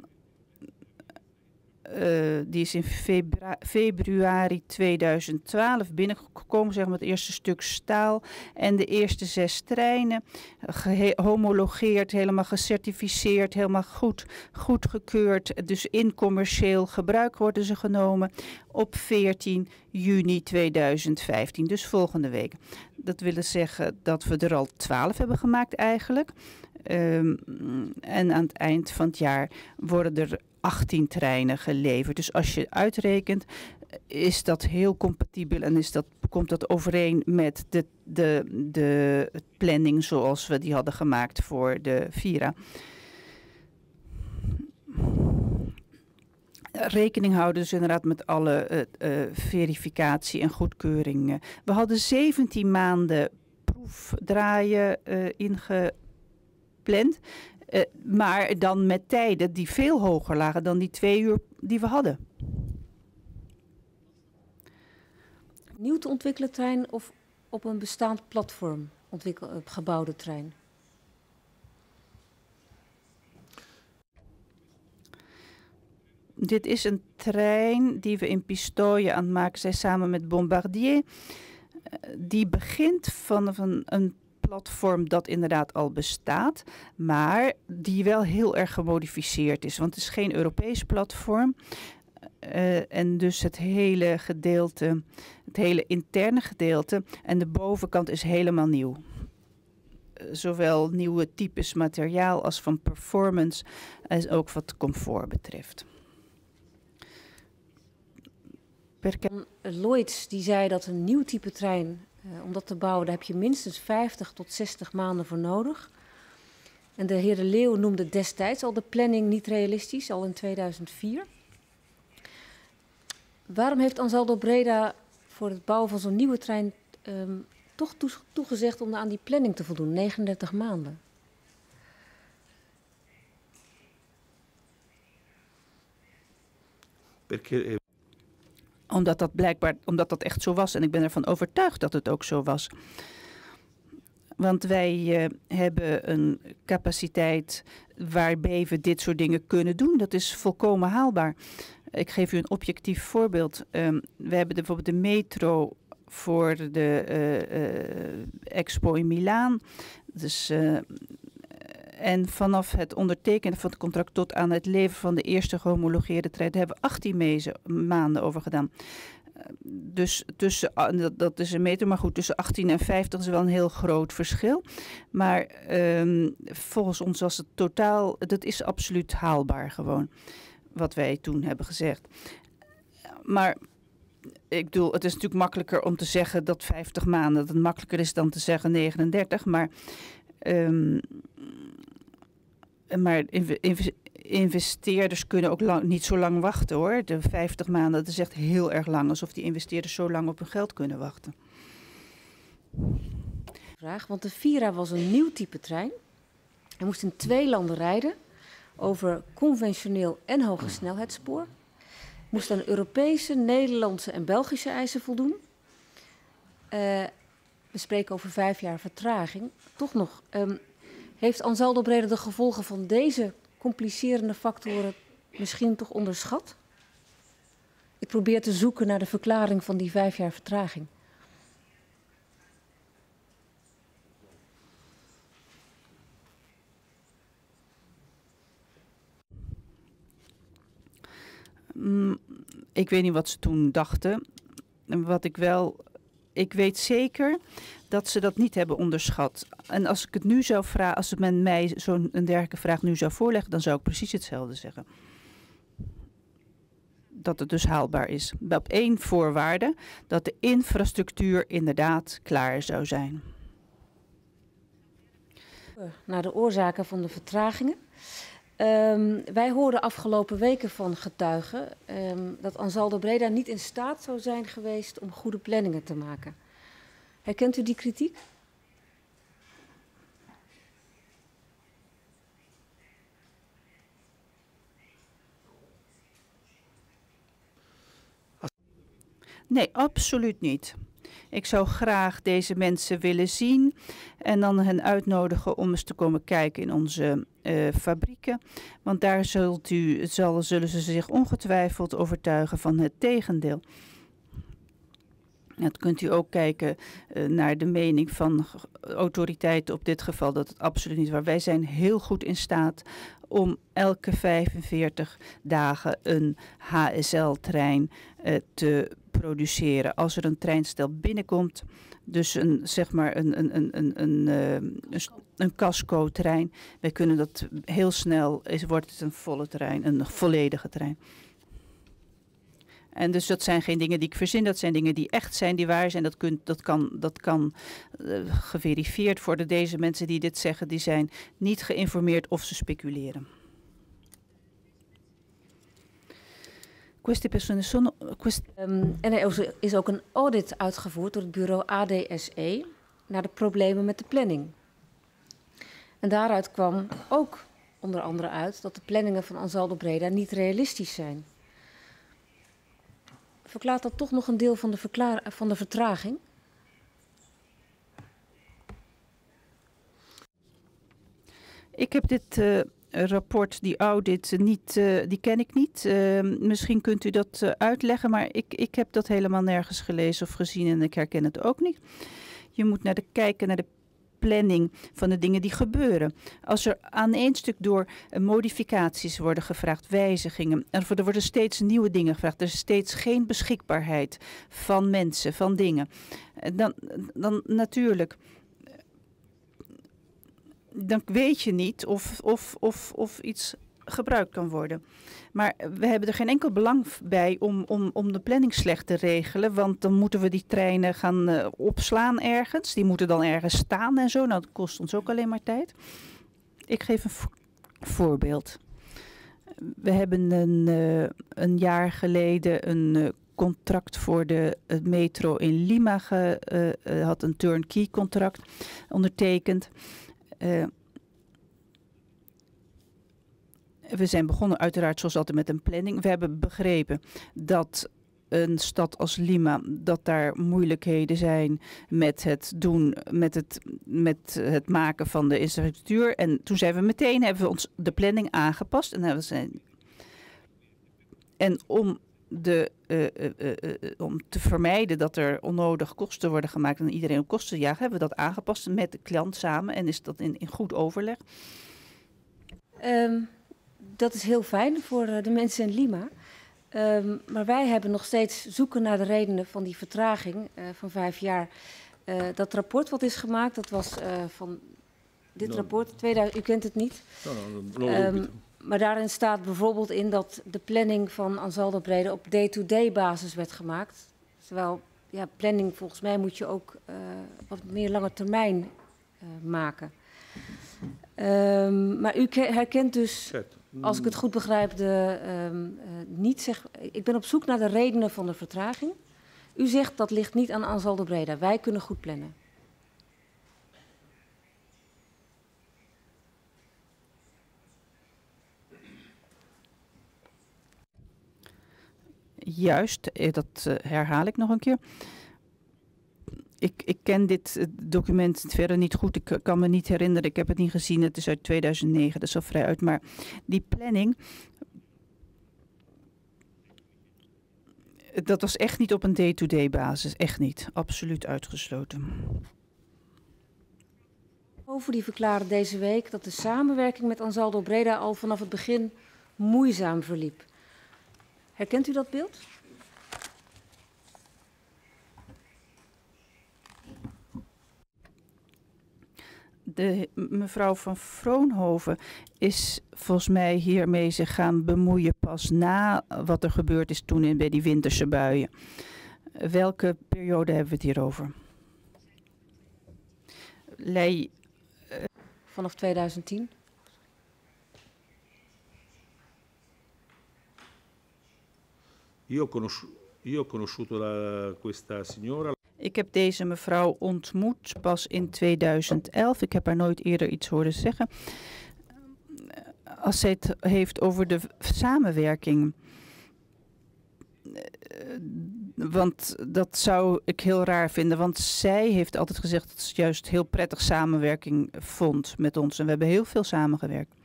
uh, die is in febru februari 2012 binnengekomen, zeg maar, het eerste stuk staal. En de eerste zes treinen, gehomologeerd, helemaal gecertificeerd, helemaal goed, goedgekeurd. Dus in commercieel gebruik worden ze genomen op 14 juni 2015, dus volgende week. Dat wil zeggen dat we er al 12 hebben gemaakt eigenlijk. Um, en aan het eind van het jaar worden er 18 treinen geleverd. Dus als je uitrekent, is dat heel compatibel en is dat, komt dat overeen met de, de, de planning zoals we die hadden gemaakt voor de Vira. rekening houden dus inderdaad met alle uh, uh, verificatie en goedkeuringen. We hadden 17 maanden proefdraaien ingepland. Uh, maar dan met tijden die veel hoger lagen dan die twee uur die we hadden. Nieuw te ontwikkelen trein of op een bestaand platform ontwikkel, uh, gebouwde trein? Dit is een trein die we in Pistoia aan het maken zijn samen met Bombardier. Uh, die begint van, van een platform dat inderdaad al bestaat, maar die wel heel erg gemodificeerd is. Want het is geen Europees platform. Uh, en dus het hele gedeelte, het hele interne gedeelte en de bovenkant is helemaal nieuw. Uh, zowel nieuwe types materiaal als van performance, als ook wat comfort betreft. Lloyds die zei dat een nieuw type trein uh, om dat te bouwen, daar heb je minstens 50 tot 60 maanden voor nodig. En de heer De Leeuw noemde destijds al de planning niet realistisch, al in 2004. Waarom heeft Ansaldo Breda voor het bouwen van zo'n nieuwe trein um, toch toegezegd om aan die planning te voldoen, 39 maanden? Omdat dat blijkbaar, omdat dat echt zo was. En ik ben ervan overtuigd dat het ook zo was. Want wij uh, hebben een capaciteit waarbij we dit soort dingen kunnen doen. Dat is volkomen haalbaar. Ik geef u een objectief voorbeeld. Um, we hebben bijvoorbeeld de metro voor de uh, uh, expo in Milaan. Dus, en vanaf het ondertekenen van het contract tot aan het leveren van de eerste gehomologeerde trein, hebben we 18 mezen, maanden over gedaan. Dus tussen, ah, dat, is een meter, maar goed, tussen 18 en 50 is wel een heel groot verschil. Maar um, volgens ons was het totaal, dat is absoluut haalbaar gewoon, wat wij toen hebben gezegd. Maar ik bedoel, het is natuurlijk makkelijker om te zeggen dat 50 maanden, dat het makkelijker is dan te zeggen 39, maar... Um, maar investeerders kunnen ook niet zo lang wachten hoor. De 50 maanden, dat is echt heel erg lang. Alsof die investeerders zo lang op hun geld kunnen wachten. Vraag, want de Vira was een nieuw type trein. Hij moest in twee landen rijden over conventioneel en hoge snelheidsspoor. Moest aan Europese, Nederlandse en Belgische eisen voldoen. Uh, we spreken over vijf jaar vertraging. Toch nog, um, heeft Ansaldo Breda de gevolgen van deze complicerende factoren misschien toch onderschat? Ik probeer te zoeken naar de verklaring van die vijf jaar vertraging. Mm, ik weet niet wat ze toen dachten. Wat ik wel. Ik weet zeker dat ze dat niet hebben onderschat. En als ik het nu zou vragen, als men mij zo'n dergelijke vraag nu zou voorleggen, dan zou ik precies hetzelfde zeggen. Dat het dus haalbaar is. Op één voorwaarde, dat de infrastructuur inderdaad klaar zou zijn. Naar de oorzaken van de vertragingen. Um, wij hoorden afgelopen weken van getuigen um, dat Ansaldo Breda niet in staat zou zijn geweest om goede planningen te maken. Herkent u die kritiek? Nee, absoluut niet. Ik zou graag deze mensen willen zien en dan hen uitnodigen om eens te komen kijken in onze uh, fabrieken. Want daar zult zullen ze zich ongetwijfeld overtuigen van het tegendeel. Dat kunt u ook kijken uh, naar de mening van autoriteiten op dit geval, dat het absoluut niet waar. Wij zijn heel goed in staat om elke 45 dagen een HSL-trein uh, te produceren. Als er een treinstel binnenkomt, dus een, zeg maar een, een, een, een, een, uh, een casco-trein, wij kunnen dat heel snel, is, wordt het een volle trein, een volledige trein. En dus dat zijn geen dingen die ik verzin, dat zijn dingen die echt zijn, die waar zijn. Dat, kunt, dat kan, dat kan uh, geverifieerd worden. Deze mensen die dit zeggen, die zijn niet geïnformeerd of ze speculeren. Queste persone sono. Quest... Um, en er is ook een audit uitgevoerd door het bureau ADSE naar de problemen met de planning. En daaruit kwam ook onder andere uit dat de planningen van Ansaldo Breda niet realistisch zijn verklaart dat toch nog een deel van de, van de vertraging? Ik heb dit uh, rapport, die audit, niet, uh, die ken ik niet. Uh, misschien kunt u dat uitleggen, maar ik, ik heb dat helemaal nergens gelezen of gezien en ik herken het ook niet. Je moet naar de, kijken naar de planning van de dingen die gebeuren. Als er aan één stuk door modificaties worden gevraagd, wijzigingen, en er worden steeds nieuwe dingen gevraagd, er is steeds geen beschikbaarheid van mensen, van dingen, dan, dan natuurlijk dan weet je niet of, of, of, of iets gebruikt kan worden. Maar we hebben er geen enkel belang bij om, om, om de planning slecht te regelen. Want dan moeten we die treinen gaan uh, opslaan ergens. Die moeten dan ergens staan en zo. Nou, dat kost ons ook alleen maar tijd. Ik geef een voorbeeld. We hebben een, uh, een jaar geleden een uh, contract voor de metro in Lima ge, had een turnkey contract ondertekend. We zijn begonnen uiteraard zoals altijd met een planning. We hebben begrepen dat een stad als Lima, dat daar moeilijkheden zijn met het doen, met het, met het maken van de infrastructuur. En toen zijn we meteen, hebben we ons de planning aangepast. En, we zijn, en om, de, uh, uh, uh, om te vermijden dat er onnodig kosten worden gemaakt en iedereen op kosten jagen, hebben we dat aangepast met de klant samen. En is dat in, in goed overleg. Um, dat is heel fijn voor de mensen in Lima. Um, maar wij hebben nog steeds zoeken naar de redenen van die vertraging uh, van vijf jaar. Uh, dat rapport wat is gemaakt, dat was uh, van dit no. rapport, 2000, u kent het niet. No, no, um, maar daarin staat bijvoorbeeld in dat de planning van Ansaldo Brede op day-to-day -day basis werd gemaakt. Terwijl ja, planning volgens mij moet je ook wat meer lange termijn maken. Um, maar u herkent dus als ik het goed begrijp, de, um, uh, niet zeg, ik ben op zoek naar de redenen van de vertraging. U zegt dat ligt niet aan Ansaldo Breda. Wij kunnen goed plannen. Juist, eh, dat uh, herhaal ik nog een keer ik, ik ken dit eh, document verder niet goed. Ik kan me niet herinneren. Ik heb het niet gezien. Het is uit 2009. Dat is al vrij uit. Maar die planning. Dat was echt niet op een day-to-day -day basis. Echt niet. Absoluut uitgesloten. Over die verklaren deze week dat de samenwerking met Ansaldo Breda al vanaf het begin moeizaam verliep. Herkent u dat beeld? de, mevrouw van Vroonhoven is volgens mij hiermee zich gaan bemoeien pas na wat er gebeurd is toen in, bij die winterse buien. Welke periode hebben we het hier over? Lei, uh, Vanaf 2010? Ik heb deze mevrouw ontmoet pas in 2011. Ik heb haar nooit eerder iets horen zeggen. Als zij het heeft over de samenwerking. Want dat zou ik heel raar vinden. Want zij heeft altijd gezegd dat ze juist heel prettig samenwerking vond met ons. En we hebben heel veel samengewerkt.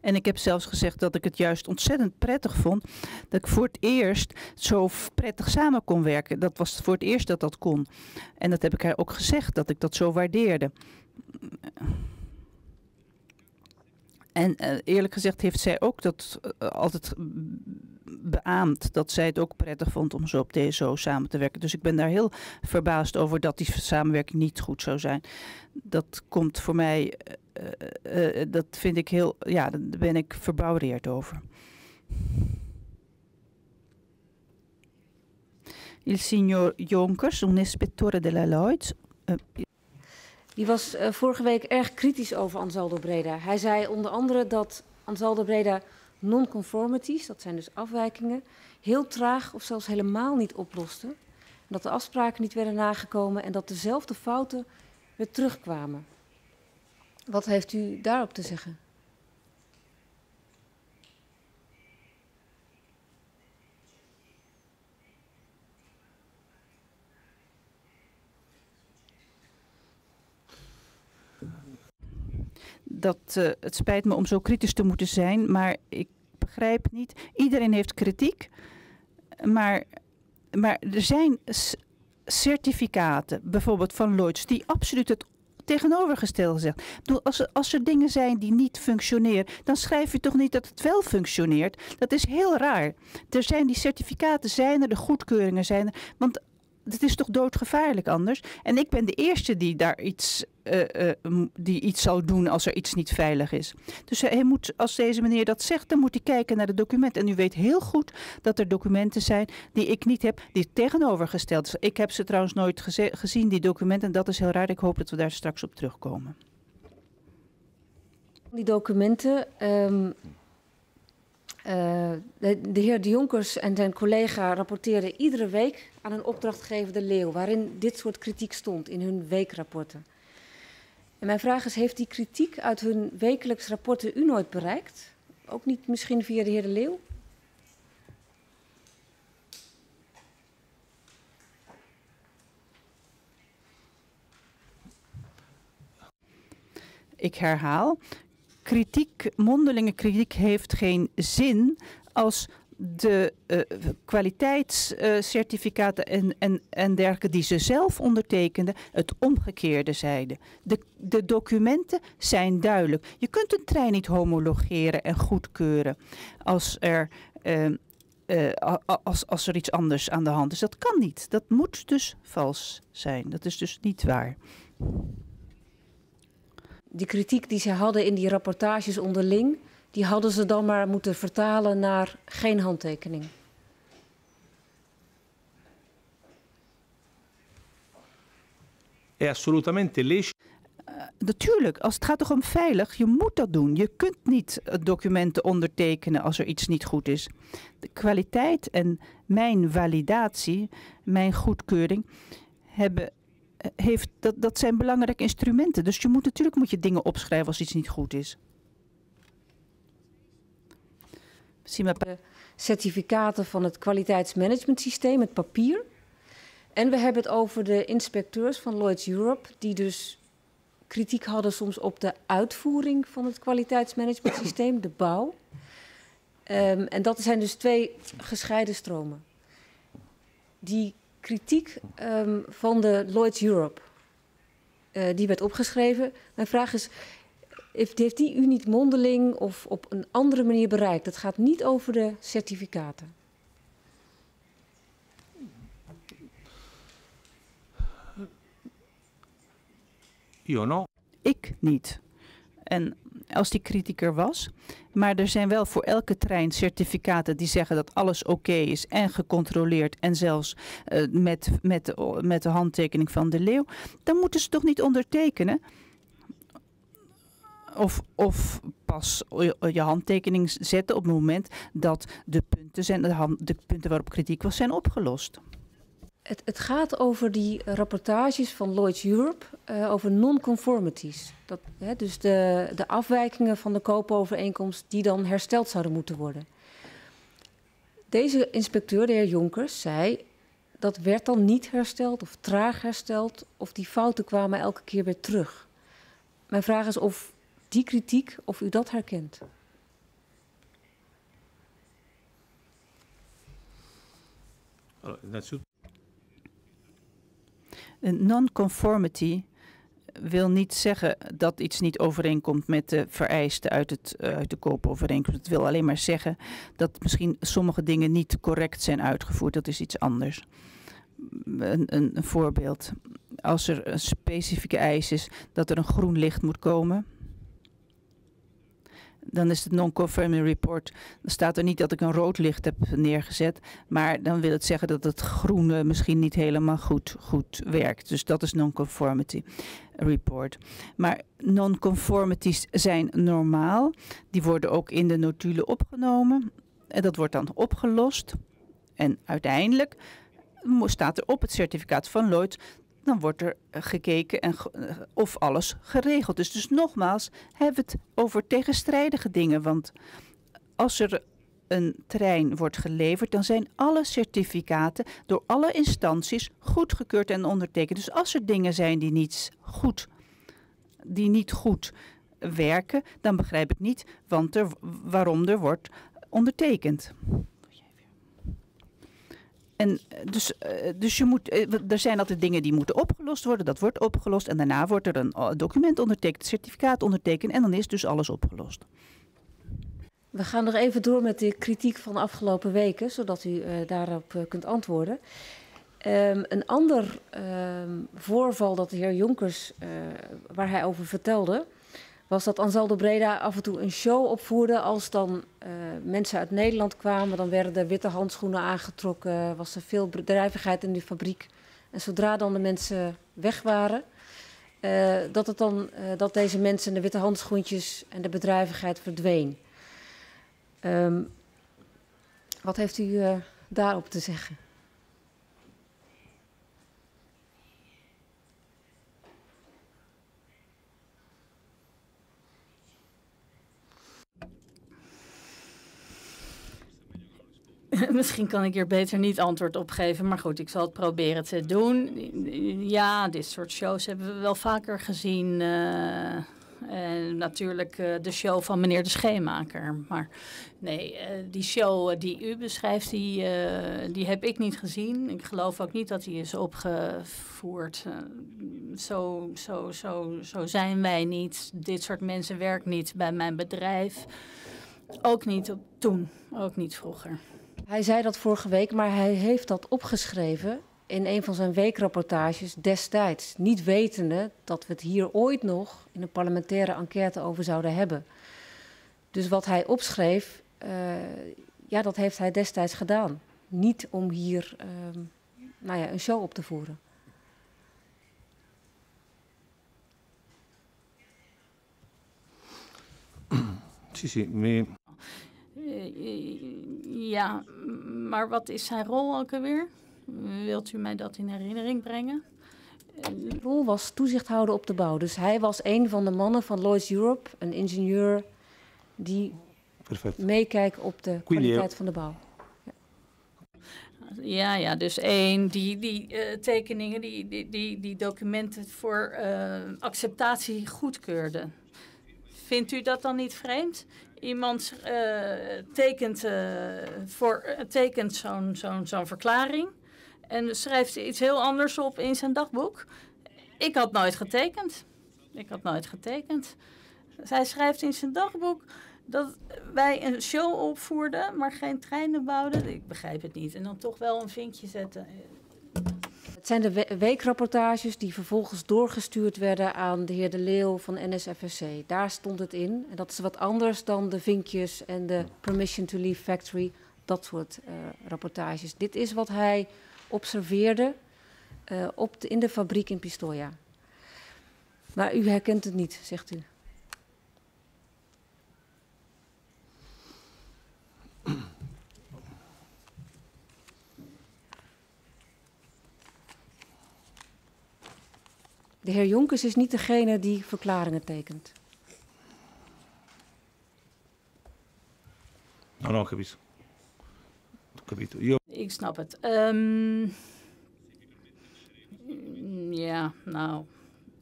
En ik heb zelfs gezegd dat ik het juist ontzettend prettig vond dat ik voor het eerst zo prettig samen kon werken. Dat was voor het eerst dat dat kon. En dat heb ik haar ook gezegd, dat ik dat zo waardeerde. En uh, eerlijk gezegd heeft zij ook dat uh, altijd beaamd dat zij het ook prettig vond om zo op TSO samen te werken. Dus ik ben daar heel verbaasd over dat die samenwerking niet goed zou zijn. Dat komt voor mij, uh, dat vind ik heel, ja, daar ben ik verbouwereerd over. Il signor Jonkers, un ispettore della Lloyds. Die was vorige week erg kritisch over Ansaldo Breda. Hij zei onder andere dat Ansaldo Breda non-conformities, dat zijn dus afwijkingen, heel traag of zelfs helemaal niet oplosten. Dat de afspraken niet werden nagekomen en dat dezelfde fouten weer terugkwamen. Wat heeft u daarop te zeggen? dat uh, het spijt me om zo kritisch te moeten zijn, maar ik begrijp niet. Iedereen heeft kritiek, maar, maar er zijn certificaten, bijvoorbeeld van Lloyds, die absoluut het tegenovergestelde zegt. Als er, als er dingen zijn die niet functioneren, dan schrijf je toch niet dat het wel functioneert. Dat is heel raar. Er zijn die certificaten, zijn er, de goedkeuringen zijn er. Want het is toch doodgevaarlijk anders? En ik ben de eerste die daar iets, uh, die iets zal doen als er iets niet veilig is. Dus hij moet, als deze meneer dat zegt, dan moet hij kijken naar de documenten. En u weet heel goed dat er documenten zijn die ik niet heb, die tegenovergesteld zijn. Ik heb ze trouwens nooit gezien, die documenten. En dat is heel raar. Ik hoop dat we daar straks op terugkomen. Die documenten. Um, de, de, heer De Jonkers en zijn collega rapporteerden iedere week aan een opdrachtgever De Leeuw, waarin dit soort kritiek stond in hun weekrapporten. En mijn vraag is, heeft die kritiek uit hun wekelijks rapporten u nooit bereikt? Ook niet misschien via de heer De Leeuw? Ik herhaal, kritiek, mondelinge kritiek heeft geen zin als de uh, kwaliteitscertificaten uh, en, en, en dergelijke die ze zelf ondertekenden, het omgekeerde zeiden. De, de documenten zijn duidelijk. Je kunt een trein niet homologeren en goedkeuren als er, uh, als, als er iets anders aan de hand is. Dat kan niet. Dat moet dus vals zijn. Dat is dus niet waar die kritiek die ze hadden in die rapportages onderling, die hadden ze dan maar moeten vertalen naar geen handtekening. Uh, natuurlijk, als het gaat toch om veilig, je moet dat doen. Je kunt niet documenten ondertekenen als er iets niet goed is. De kwaliteit en mijn validatie, mijn goedkeuring, hebben heeft, dat, dat zijn belangrijke instrumenten. Dus je moet natuurlijk moet je dingen opschrijven als iets niet goed is. Certificaten van het kwaliteitsmanagementsysteem, het papier. En we hebben het over de inspecteurs van Lloyds Europe, die dus kritiek hadden soms op de uitvoering van het kwaliteitsmanagementsysteem, de bouw. Um, en dat zijn dus twee gescheiden stromen. Die kritiek um, van de Lloyds Europe. Uh, die werd opgeschreven. Mijn vraag is, heeft, heeft die u niet mondeling of op een andere manier bereikt? Het gaat niet over de certificaten. Ik niet. En als die kritiek er was. Maar er zijn wel voor elke trein certificaten die zeggen dat alles oké is en gecontroleerd en zelfs uh, met, met, met de handtekening van de leeuw. Dan moeten ze toch niet ondertekenen? Of, of pas je handtekening zetten op het moment dat de punten, zijn, de, hand, de punten waarop kritiek was zijn opgelost. Het, het, gaat over die rapportages van Lloyds Europe uh, over non-conformities. Dus de, de afwijkingen van de koopovereenkomst die dan hersteld zouden moeten worden. Deze inspecteur, de heer Jonkers, zei dat werd dan niet hersteld of traag hersteld of die fouten kwamen elke keer weer terug. Mijn vraag is of die kritiek, of u dat herkent. Allora, non-conformity wil niet zeggen dat iets niet overeenkomt met de vereisten uit, het, uh, uit de koopovereenkomst. Het wil alleen maar zeggen dat misschien sommige dingen niet correct zijn uitgevoerd. Dat is iets anders. Een, een voorbeeld. Als er een specifieke eis is dat er een groen licht moet komen, dan is het non-conforming report. Dan staat er niet dat ik een rood licht heb neergezet. Maar dan wil het zeggen dat het groene misschien niet helemaal goed, goed werkt. Dus dat is non-conformity report. Maar non-conformities zijn normaal. Die worden ook in de notulen opgenomen. En dat wordt dan opgelost. En uiteindelijk staat er op het certificaat van Lloyd dan wordt er eh, gekeken en eh, of alles geregeld is. Dus nogmaals, hebben we het over tegenstrijdige dingen. Want als er een trein wordt geleverd, dan zijn alle certificaten door alle instanties goedgekeurd en ondertekend. Dus als er dingen zijn die niet goed, die niet goed werken, dan begrijp ik niet want er, waarom er wordt ondertekend. En eh, dus, uh, dus je moet, uh, er zijn altijd dingen die moeten opgelost worden. Dat wordt opgelost. En daarna wordt er een document ondertekend, certificaat ondertekend. En dan is dus alles opgelost. We gaan nog even door met de kritiek van de afgelopen weken, zodat u daarop kunt antwoorden. Um, een ander um, voorval dat de heer Jonkers, uh, waar hij over vertelde, was dat Ansaldo Breda af en toe een show opvoerde. Als dan uh, mensen uit Nederland kwamen, dan werden er witte handschoenen aangetrokken, was er veel bedrijvigheid in de fabriek. En zodra dan de mensen weg waren, uh, dat, het dan, dat deze mensen de witte handschoentjes en de bedrijvigheid verdween. Um, wat heeft u daarop te zeggen? Misschien kan ik hier beter niet antwoord op geven, maar goed, ik zal het proberen te doen. Ja, dit soort shows hebben we wel vaker gezien. Uh, en natuurlijk uh, de show van meneer de Scheemaker. Maar nee, uh, die show die u beschrijft, die, die heb ik niet gezien. Ik geloof ook niet dat die is opgevoerd. zo, zo, zo, zo zijn wij niet. Dit soort mensen werkt niet bij mijn bedrijf. Ook niet op, toen, ook niet vroeger. Hij zei dat vorige week, maar hij heeft dat opgeschreven in een van zijn weekrapportages destijds. Niet wetende dat we het hier ooit nog in een parlementaire enquête over zouden hebben. Dus wat hij opschreef, uh, ja, dat heeft hij destijds gedaan. Niet om hier uh, nou ja, een show op te voeren. Sì, sì, mi, ja, maar wat is zijn rol ook alweer? Wilt u mij dat in herinnering brengen? De rol was toezicht houden op de bouw. Dus hij was een van de mannen van Lloyds Europe, een ingenieur die meekijkt op de kwaliteit van de bouw. Ja, ja, dus één, die, die uh, tekeningen, die, die, die, die documenten voor uh, acceptatie goedkeurde. Vindt u dat dan niet vreemd? Iemand uh, tekent, uh, voor, uh, tekent zo'n zo'n zo'n verklaring en schrijft iets heel anders op in zijn dagboek. Ik had nooit getekend. Ik had nooit getekend. Zij schrijft in zijn dagboek dat wij een show opvoerden, maar geen treinen bouwden. Ik begrijp het niet. En dan toch wel een vinkje zetten. Het zijn de weekrapportages die vervolgens doorgestuurd werden aan de heer De Leeuw van NSFSC. Daar stond het in. En dat is wat anders dan de vinkjes en de Permission to Leave Factory, dat soort uh, rapportages. Dit is wat hij observeerde uh, op de, in de fabriek in Pistoia. Maar u herkent het niet, zegt u. De heer Jonkers is niet degene die verklaringen tekent. No, no, capito. capito. Io... Ik snap het. Um, ja, nou,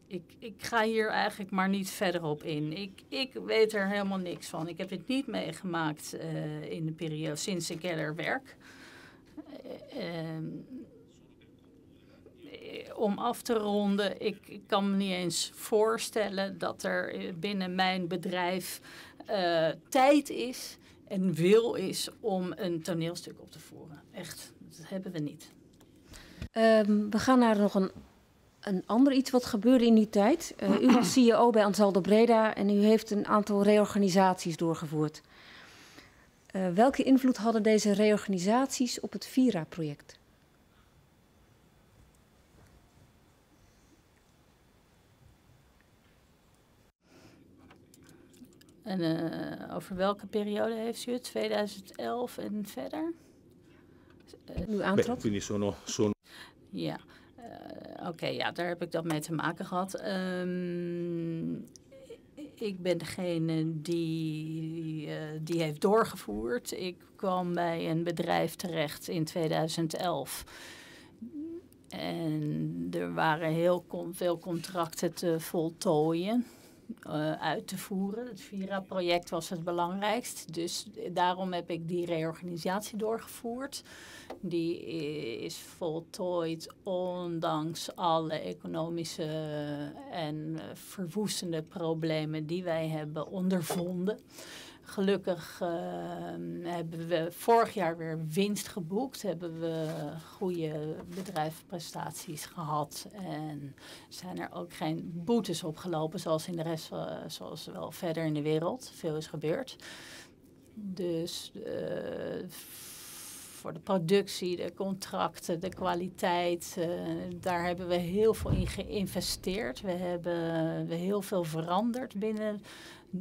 ik, ik ga hier eigenlijk maar niet verder op in. Ik, ik weet er helemaal niks van. Ik heb het niet meegemaakt uh, in de periode sinds ik er werk. Uh, um, om af te ronden, ik, kan me niet eens voorstellen dat er binnen mijn bedrijf uh, tijd is en wil is om een toneelstuk op te voeren. Echt, dat hebben we niet. Um, we gaan naar nog een, een ander iets wat gebeurde in die tijd. Uh, u was CEO bij Ansaldo Breda en u heeft een aantal reorganisaties doorgevoerd. Welke invloed hadden deze reorganisaties op het Vira-project? En uh, over welke periode heeft u het? 2011 en verder? Uh, u aantrok? Beh, sono, sono... Ja, uh, oké, okay, ja, daar heb ik dat mee te maken gehad. Um, ik ben degene die, die heeft doorgevoerd. Ik kwam bij een bedrijf terecht in 2011. En er waren heel veel contracten te voltooien uh, uit te voeren. Het Vira-project was het belangrijkst. Dus daarom heb ik die reorganisatie doorgevoerd. Die is voltooid ondanks alle economische en verwoestende problemen die wij hebben ondervonden. Gelukkig uh, hebben we vorig jaar weer winst geboekt. Hebben we goede bedrijfsprestaties gehad. En zijn er ook geen boetes opgelopen zoals in de rest, zoals wel verder in de wereld. Veel is gebeurd. Dus uh, voor de productie, de contracten, de kwaliteit. Uh, daar hebben we heel veel in geïnvesteerd. We hebben we heel veel veranderd binnen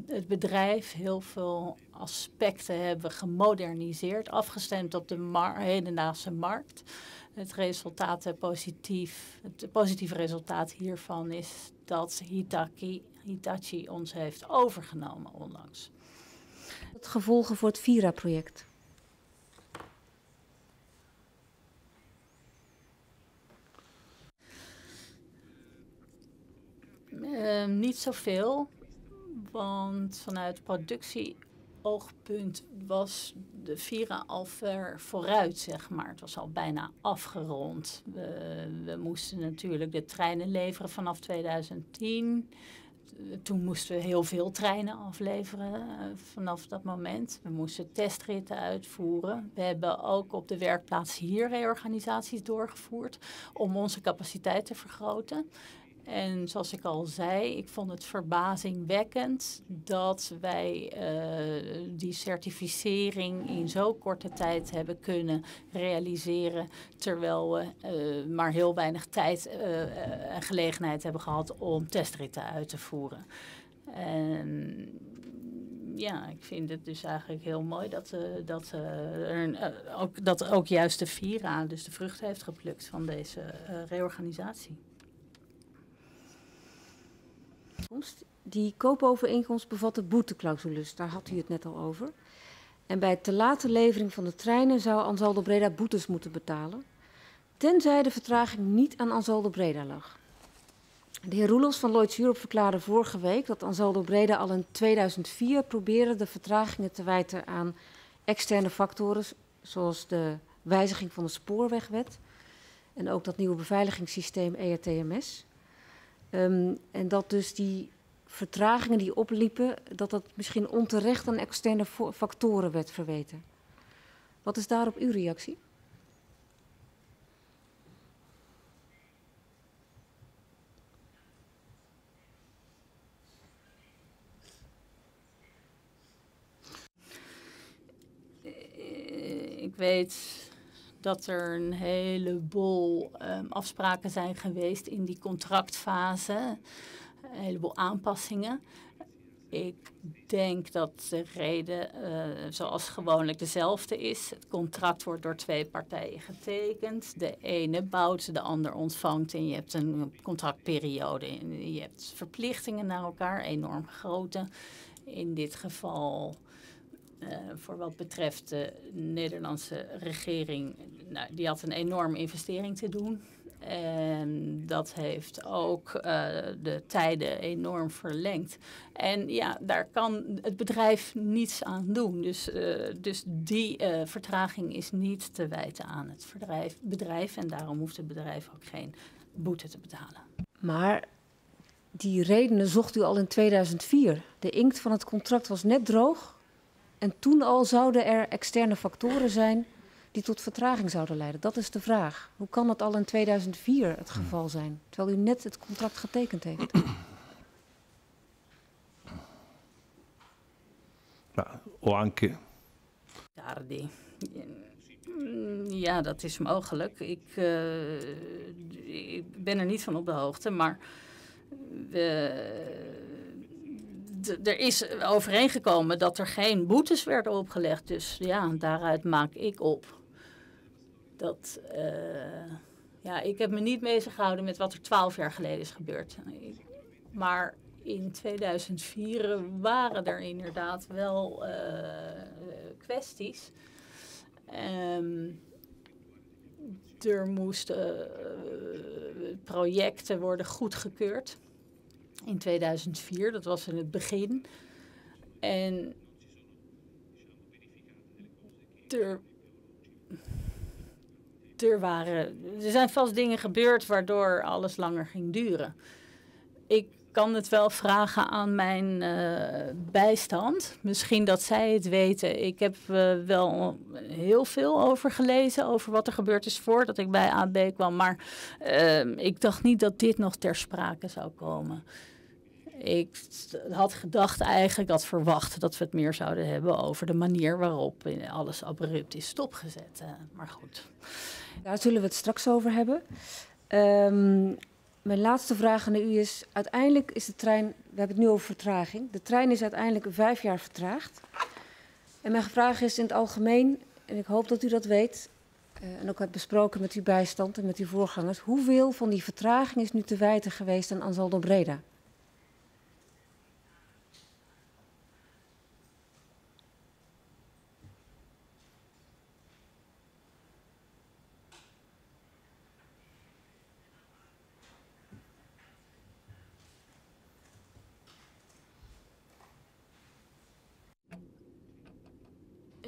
het bedrijf. Heel veel aspecten hebben gemoderniseerd, afgestemd op de mar hedendaagse markt. Het resultaat is positief. Het positieve resultaat hiervan is dat Hitaki, Hitachi ons heeft overgenomen onlangs. Het gevolgen voor het Vira-project? Uh, niet zoveel, want vanuit productieoogpunt was de Vira al ver vooruit, zeg maar. Het was al bijna afgerond. We, we moesten natuurlijk de treinen leveren vanaf 2010 toen moesten we heel veel treinen afleveren uh, vanaf dat moment. We moesten testritten uitvoeren. We hebben ook op de werkplaats hier reorganisaties doorgevoerd om onze capaciteit te vergroten. En zoals ik al zei, ik vond het verbazingwekkend dat wij uh, die certificering in zo korte tijd hebben kunnen realiseren, terwijl we uh, maar heel weinig tijd uh, en gelegenheid hebben gehad om testritten uit te voeren. En ja, ik vind het dus eigenlijk heel mooi dat, uh, dat, ook, dat ook juist de Vira dus de vrucht heeft geplukt van deze reorganisatie. Die koopovereenkomst bevatte boeteclausules, daar had u het net al over. En bij te late levering van de treinen zou Ansaldo Breda boetes moeten betalen, tenzij de vertraging niet aan Ansaldo Breda lag. De heer Roelofs van Lloyds Europe verklaarde vorige week dat Ansaldo Breda al in 2004 probeerde de vertragingen te wijten aan externe factoren, zoals de wijziging van de spoorwegwet en ook dat nieuwe beveiligingssysteem ERTMS. Um, en dat dus die vertragingen die opliepen, dat dat misschien onterecht aan externe factoren werd verweten. Wat is daarop uw reactie? Ik weet dat er een heleboel um, afspraken zijn geweest in die contractfase. Een heleboel aanpassingen. Ik denk dat de reden uh, zoals gewoonlijk dezelfde is. Het contract wordt door twee partijen getekend. De ene bouwt, de ander ontvangt en je hebt een contractperiode. Je hebt verplichtingen naar elkaar, enorm grote. In dit geval uh, voor wat betreft de Nederlandse regering, nou, die had een enorme investering te doen. En dat heeft ook uh, de tijden enorm verlengd. En ja, daar kan het bedrijf niets aan doen. Dus, uh, dus die vertraging is niet te wijten aan het bedrijf, bedrijf. En daarom hoeft het bedrijf ook geen boete te betalen. Maar die redenen zocht u al in 2004. De inkt van het contract was net droog. En toen al zouden er externe factoren zijn die tot vertraging zouden leiden. Dat is de vraag. Hoe kan dat al in 2004 het geval zijn, terwijl u net het contract getekend heeft? Ja, o anche. Tardi. Ja, dat is mogelijk. Ik, uh, ik ben er niet van op de hoogte, maar we er is overeengekomen dat er geen boetes werden opgelegd. Dus ja, daaruit maak ik op dat. Uh, ja, ik heb me niet bezig gehouden met wat er twaalf jaar geleden is gebeurd. Maar in 2004 waren er inderdaad wel uh, kwesties. Um, er moesten uh, projecten worden goedgekeurd in 2004. Dat was in het begin. En er, waren, er zijn vast dingen gebeurd waardoor alles langer ging duren. Ik kan het wel vragen aan mijn uh, bijstand. Misschien dat zij het weten. Ik heb uh, wel heel veel over gelezen, over wat er gebeurd is voordat ik bij AB kwam. Maar uh, ik dacht niet dat dit nog ter sprake zou komen. Ik had gedacht eigenlijk, had verwacht dat we het meer zouden hebben over de manier waarop alles abrupt is stopgezet. maar goed. Daar zullen we het straks over hebben. Um, mijn laatste vraag aan u is: uiteindelijk is de trein, we hebben het nu over vertraging. De trein is uiteindelijk vijf jaar vertraagd. En mijn vraag is in het algemeen, en ik hoop dat u dat weet, uh, en ook hebt besproken met uw bijstand en met uw voorgangers, hoeveel van die vertraging is nu te wijten geweest aan Ansaldo Breda?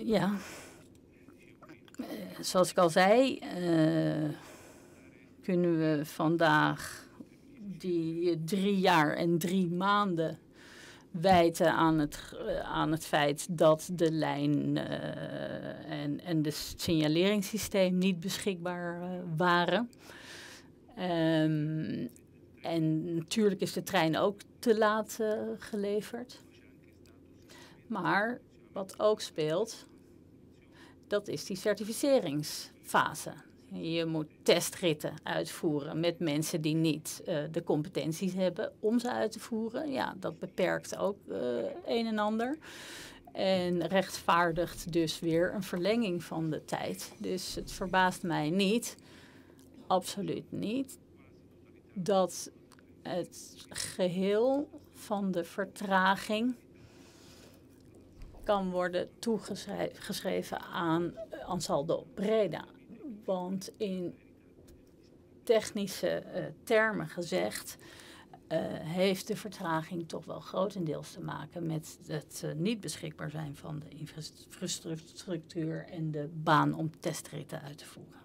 Ja, uh, zoals ik al zei, uh, kunnen we vandaag die drie jaar en drie maanden wijten aan het, uh, aan het feit dat de lijn en, en de signaleringssysteem niet beschikbaar waren. Um, en natuurlijk is de trein ook te laat geleverd. Maar wat ook speelt, dat is die certificeringsfase. Je moet testritten uitvoeren met mensen die niet uh, de competenties hebben om ze uit te voeren. Ja, dat beperkt ook uh, een en ander. En rechtvaardigt dus weer een verlenging van de tijd. Dus het verbaast mij niet, absoluut niet, dat het geheel van de vertraging kan worden toegeschreven aan Ansaldo Breda. Want in technische uh, termen gezegd uh, heeft de vertraging toch wel grotendeels te maken met het uh, niet beschikbaar zijn van de infrastructuur en de baan om testritten uit te voeren.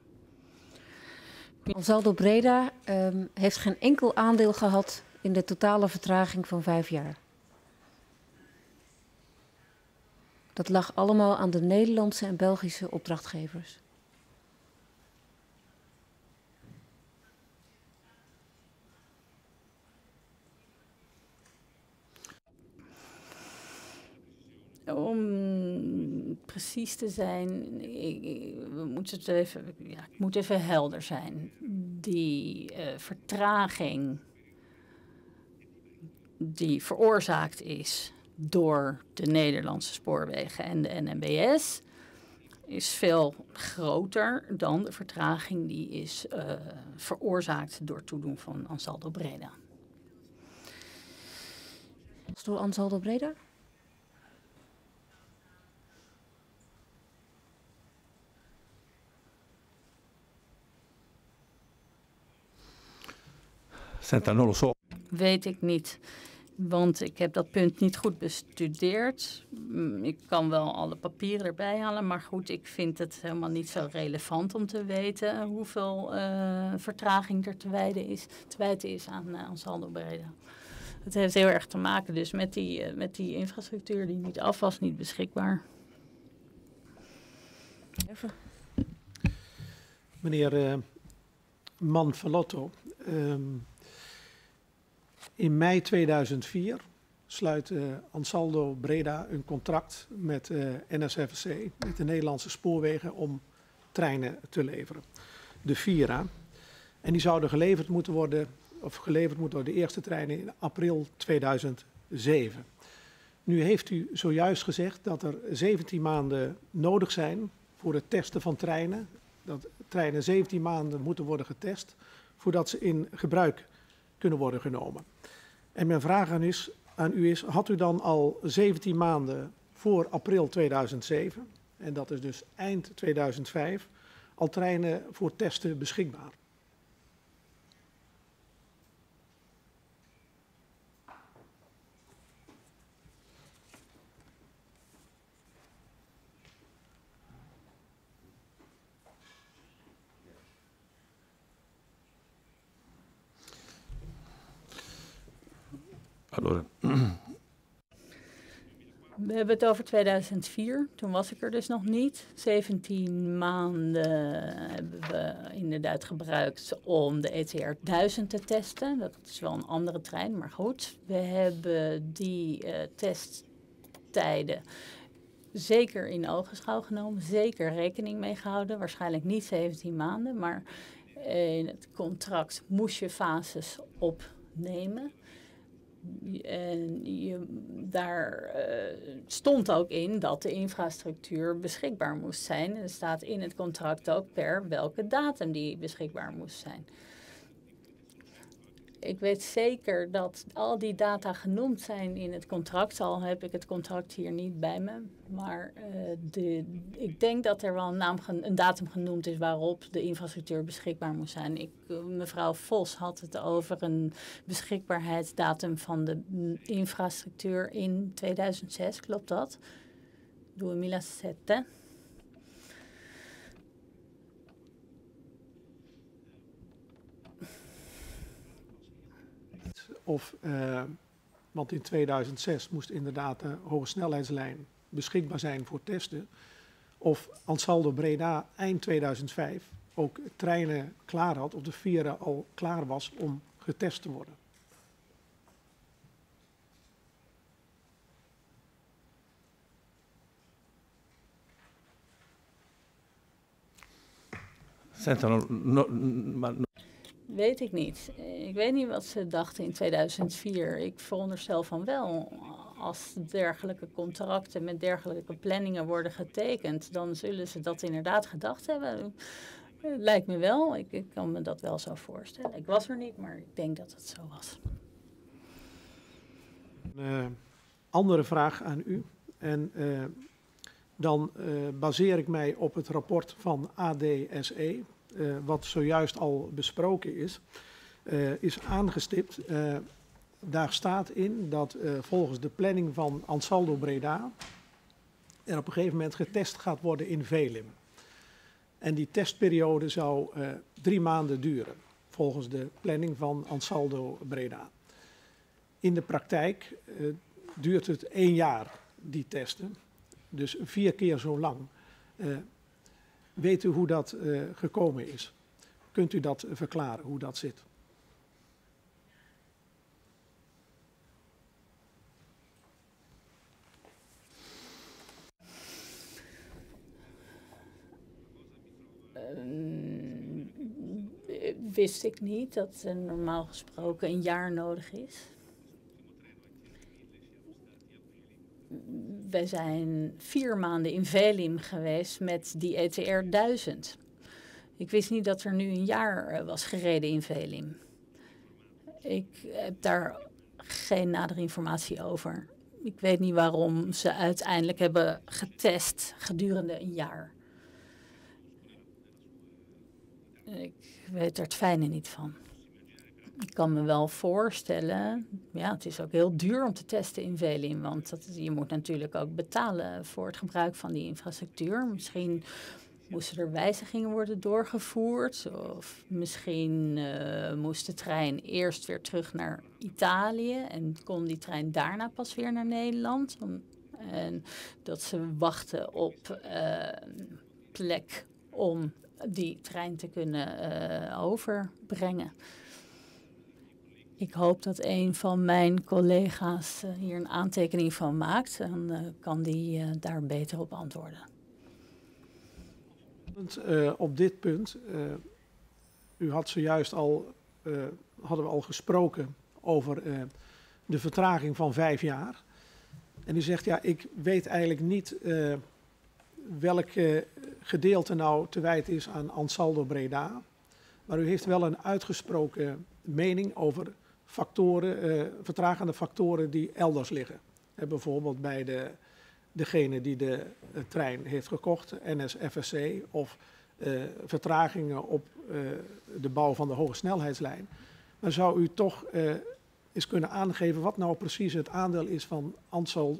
Ansaldo Breda um, heeft geen enkel aandeel gehad in de totale vertraging van vijf jaar. Dat lag allemaal aan de Nederlandse en Belgische opdrachtgevers. Om precies te zijn, ik, we moeten het even, ja, ik moet even helder zijn. Die uh, vertraging die veroorzaakt is door de Nederlandse spoorwegen en de NMBS is veel groter dan de vertraging die is uh, veroorzaakt door het toedoen van Ansaldo Breda. Door Ansaldo Breda? Senta, non lo so. Weet ik niet. Want ik heb dat punt niet goed bestudeerd. Mm, ik kan wel alle papieren erbij halen, maar goed, ik vind het helemaal niet zo relevant om te weten hoeveel uh, vertraging er te wijden is, te wijten is aan, uh, aan Saldo Breda. Het heeft heel erg te maken dus met die, uh, met die infrastructuur die niet af was, niet beschikbaar. Even. Meneer Manfalotto, um, in mei 2004 sluit uh, Ansaldo Breda een contract met uh, NSFC, met de Nederlandse spoorwegen, om treinen te leveren. De Vira. En die zouden geleverd moeten worden, of geleverd moeten worden, de eerste treinen in april 2007. Nu heeft u zojuist gezegd dat er 17 maanden nodig zijn voor het testen van treinen. Dat treinen 17 maanden moeten worden getest voordat ze in gebruik kunnen worden genomen. En mijn vraag aan, aan u is, had u dan al 17 maanden voor april 2007, en dat is dus eind 2005, al treinen voor testen beschikbaar? Hebben het over 2004. Toen was ik er dus nog niet. 17 maanden hebben we inderdaad gebruikt om de ETR 1000 te testen. Dat is wel een andere trein, maar goed. We hebben die uh, testtijden zeker in ogenschouw genomen. Zeker rekening mee gehouden. Waarschijnlijk niet 17 maanden, maar in het contract moest je fases opnemen. En je, daar uh, stond ook in dat de infrastructuur beschikbaar moest zijn. En er staat in het contract ook per welke datum die beschikbaar moest zijn ik weet zeker dat al die data genoemd zijn in het contract. Al heb ik het contract hier niet bij me. Maar uh, de, ik denk dat er wel een, naam, een datum genoemd is waarop de infrastructuur beschikbaar moet zijn. Ik, uh, mevrouw Vos had het over een beschikbaarheidsdatum van de infrastructuur in 2006. Klopt dat? 2007. Of, uh, want in 2006 moest inderdaad de hoge snelheidslijn beschikbaar zijn voor testen. Of Ansaldo Breda eind 2005 ook treinen klaar had, of de Vieren al klaar was om getest te worden. Senta, no, Weet ik niet. Ik weet niet wat ze dachten in 2004. Ik veronderstel van wel. Als dergelijke contracten met dergelijke planningen worden getekend, dan zullen ze dat inderdaad gedacht hebben. Lijkt me wel. Ik, ik kan me dat wel zo voorstellen. Ik was er niet, maar ik denk dat het zo was. Een uh, andere vraag aan u. En uh, dan baseer ik mij op het rapport van ADSE, uh, wat zojuist al besproken is, uh, is aangestipt. Uh, daar staat in dat volgens de planning van Ansaldo Breda er op een gegeven moment getest gaat worden in Velim. En die testperiode zou drie maanden duren, volgens de planning van Ansaldo Breda. In de praktijk duurt het één jaar, die testen. Dus vier keer zo lang. Weet u hoe dat uh, gekomen is? Kunt u dat verklaren, hoe dat zit? Um, wist ik niet dat er normaal gesproken een jaar nodig is. Wij zijn vier maanden in Velim geweest met die ETR 1000. Ik wist niet dat er nu een jaar eh, was gereden in Velim. Ik heb daar geen nadere informatie over. Ik weet niet waarom ze uiteindelijk hebben getest gedurende een jaar. Ik weet er het fijne niet van ik kan me wel voorstellen, ja, het is ook heel duur om te testen in Velim, want dat, je moet natuurlijk ook betalen voor het gebruik van die infrastructuur. Misschien moesten er wijzigingen worden doorgevoerd, of misschien uh, moest de trein eerst weer terug naar Italië en kon die trein daarna pas weer naar Nederland. En dat ze wachten op uh, plek om die trein te kunnen uh, overbrengen. Ik hoop dat een van mijn collega's uh, hier een aantekening van maakt. Dan uh, kan die uh, daar beter op antwoorden. op dit punt, u had zojuist al, hadden we al gesproken over de vertraging van vijf jaar. En u zegt, ja, ik weet eigenlijk niet welk gedeelte nou te wijten is aan Ansaldo Breda. Maar u heeft wel een uitgesproken mening over factoren, uh, vertragende factoren die elders liggen. Uh, bijvoorbeeld bij de, degene die de uh, trein heeft gekocht, NSFSC, of vertragingen op de bouw van de hoge snelheidslijn. Dan zou u toch eens kunnen aangeven wat nou precies het aandeel is van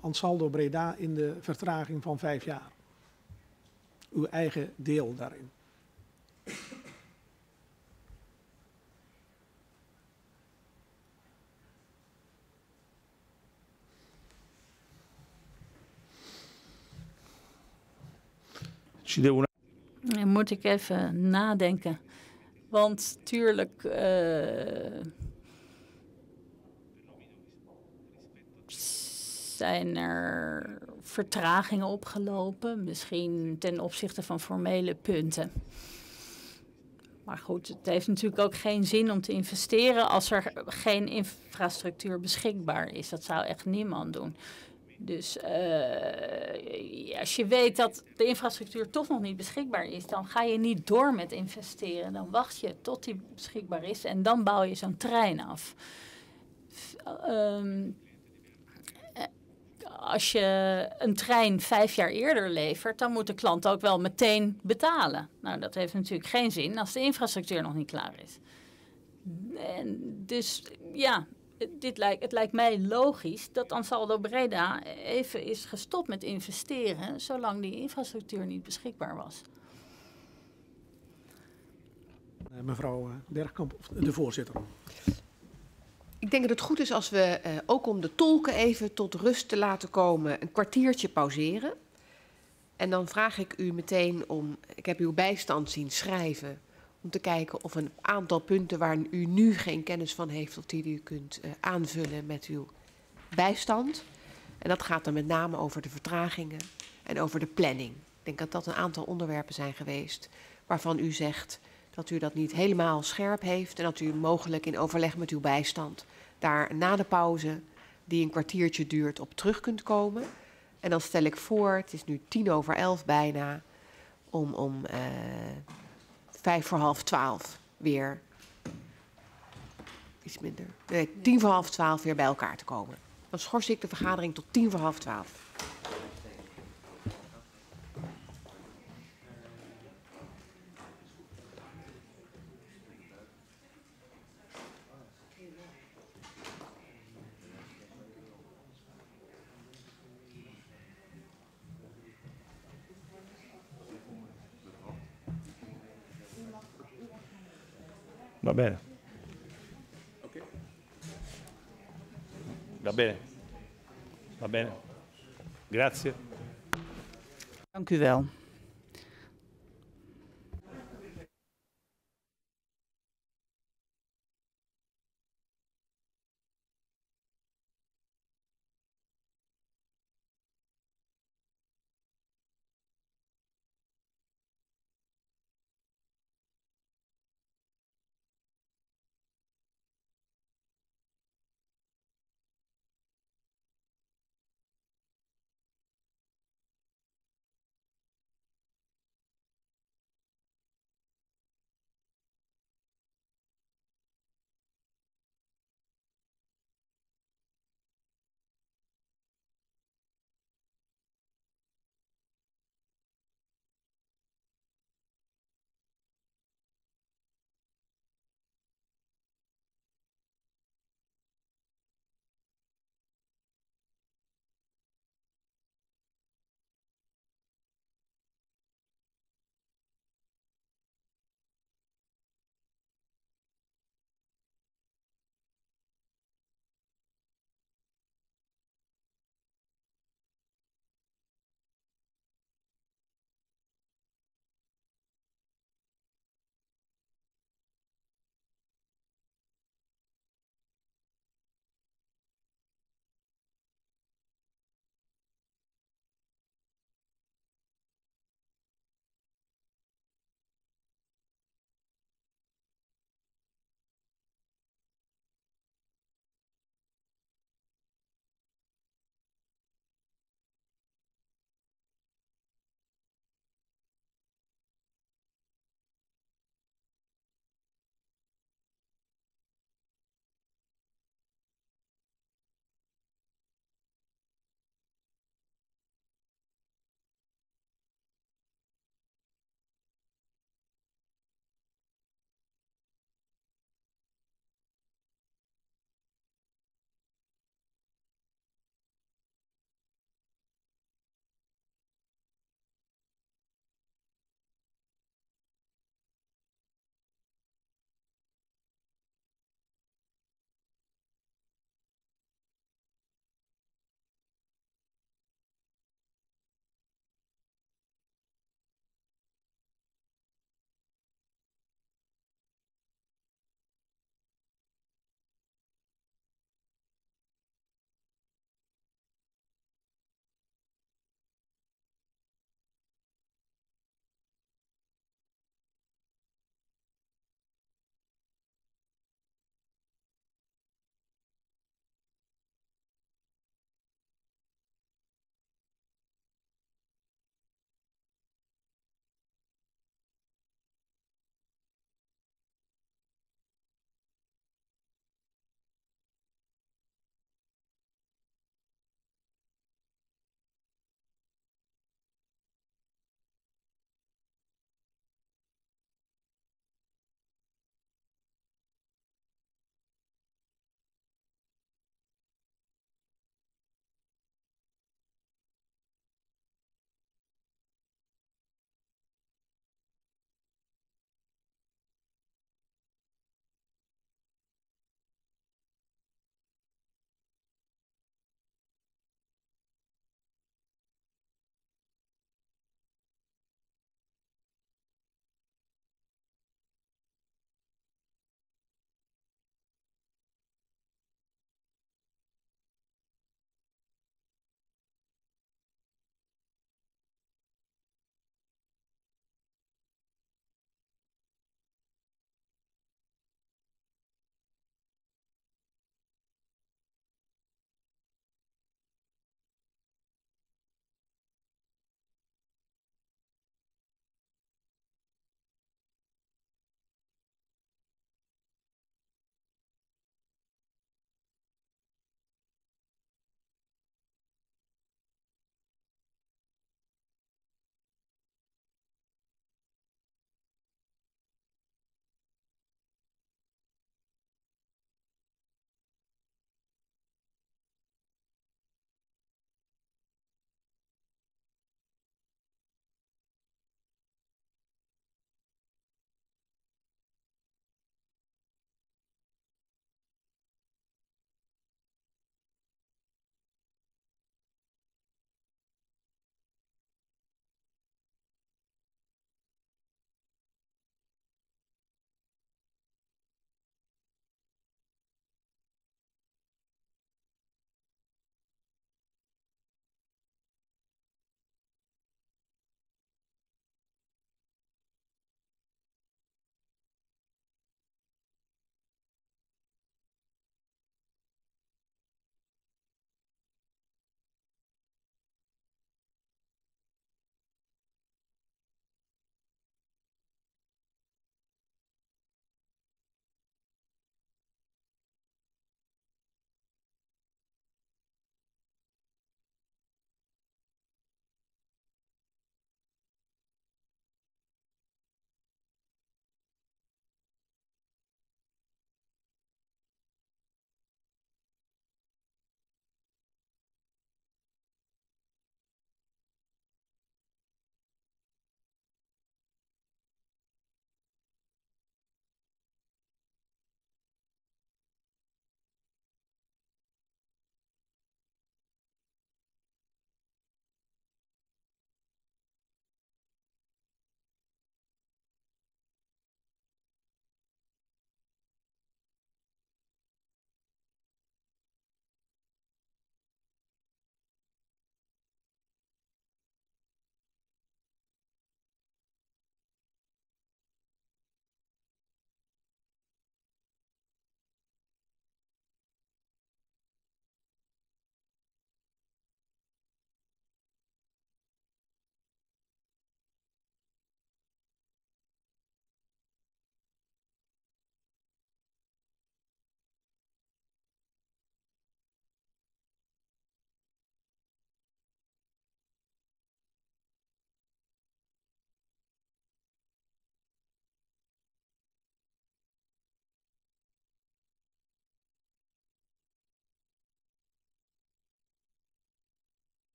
Ansaldo Breda in de vertraging van vijf jaar. Uw eigen deel daarin. Dan moet ik even nadenken. Want tuurlijk uh, zijn er vertragingen opgelopen. Misschien ten opzichte van formele punten. Maar goed, het heeft natuurlijk ook geen zin om te investeren als er geen infrastructuur beschikbaar is. Dat zou echt niemand doen. Dus uh, als je weet dat de infrastructuur toch nog niet beschikbaar is, dan ga je niet door met investeren. Dan wacht je tot die beschikbaar is en dan bouw je zo'n trein af. Um, als je een trein vijf jaar eerder levert, dan moet de klant ook wel meteen betalen. Nou, dat heeft natuurlijk geen zin als de infrastructuur nog niet klaar is. En dus ja, dit lijkt, het lijkt mij logisch dat Ansaldo Breda even is gestopt met investeren, zolang die infrastructuur niet beschikbaar was. Eh, mevrouw eh, Derkamp, de voorzitter. Ik denk dat het goed is als we uh, ook om de tolken even tot rust te laten komen, een kwartiertje pauzeren. En dan vraag ik u meteen om, ik heb uw bijstand zien schrijven, om te kijken of een aantal punten waar u nu geen kennis van heeft, of die u kunt uh, aanvullen met uw bijstand. En dat gaat dan met name over de vertragingen en over de planning. Ik denk dat dat een aantal onderwerpen zijn geweest waarvan u zegt dat u dat niet helemaal scherp heeft en dat u mogelijk in overleg met uw bijstand daar na de pauze, die een kwartiertje duurt, op terug kunt komen. En dan stel ik voor, het is nu tien over elf bijna, om om uh, vijf voor half twaalf weer, iets minder, nee, tien voor half twaalf weer bij elkaar te komen. Dan schors ik de vergadering tot tien voor half twaalf. Va bene. Va bene. Va bene. Grazie. Dank u wel.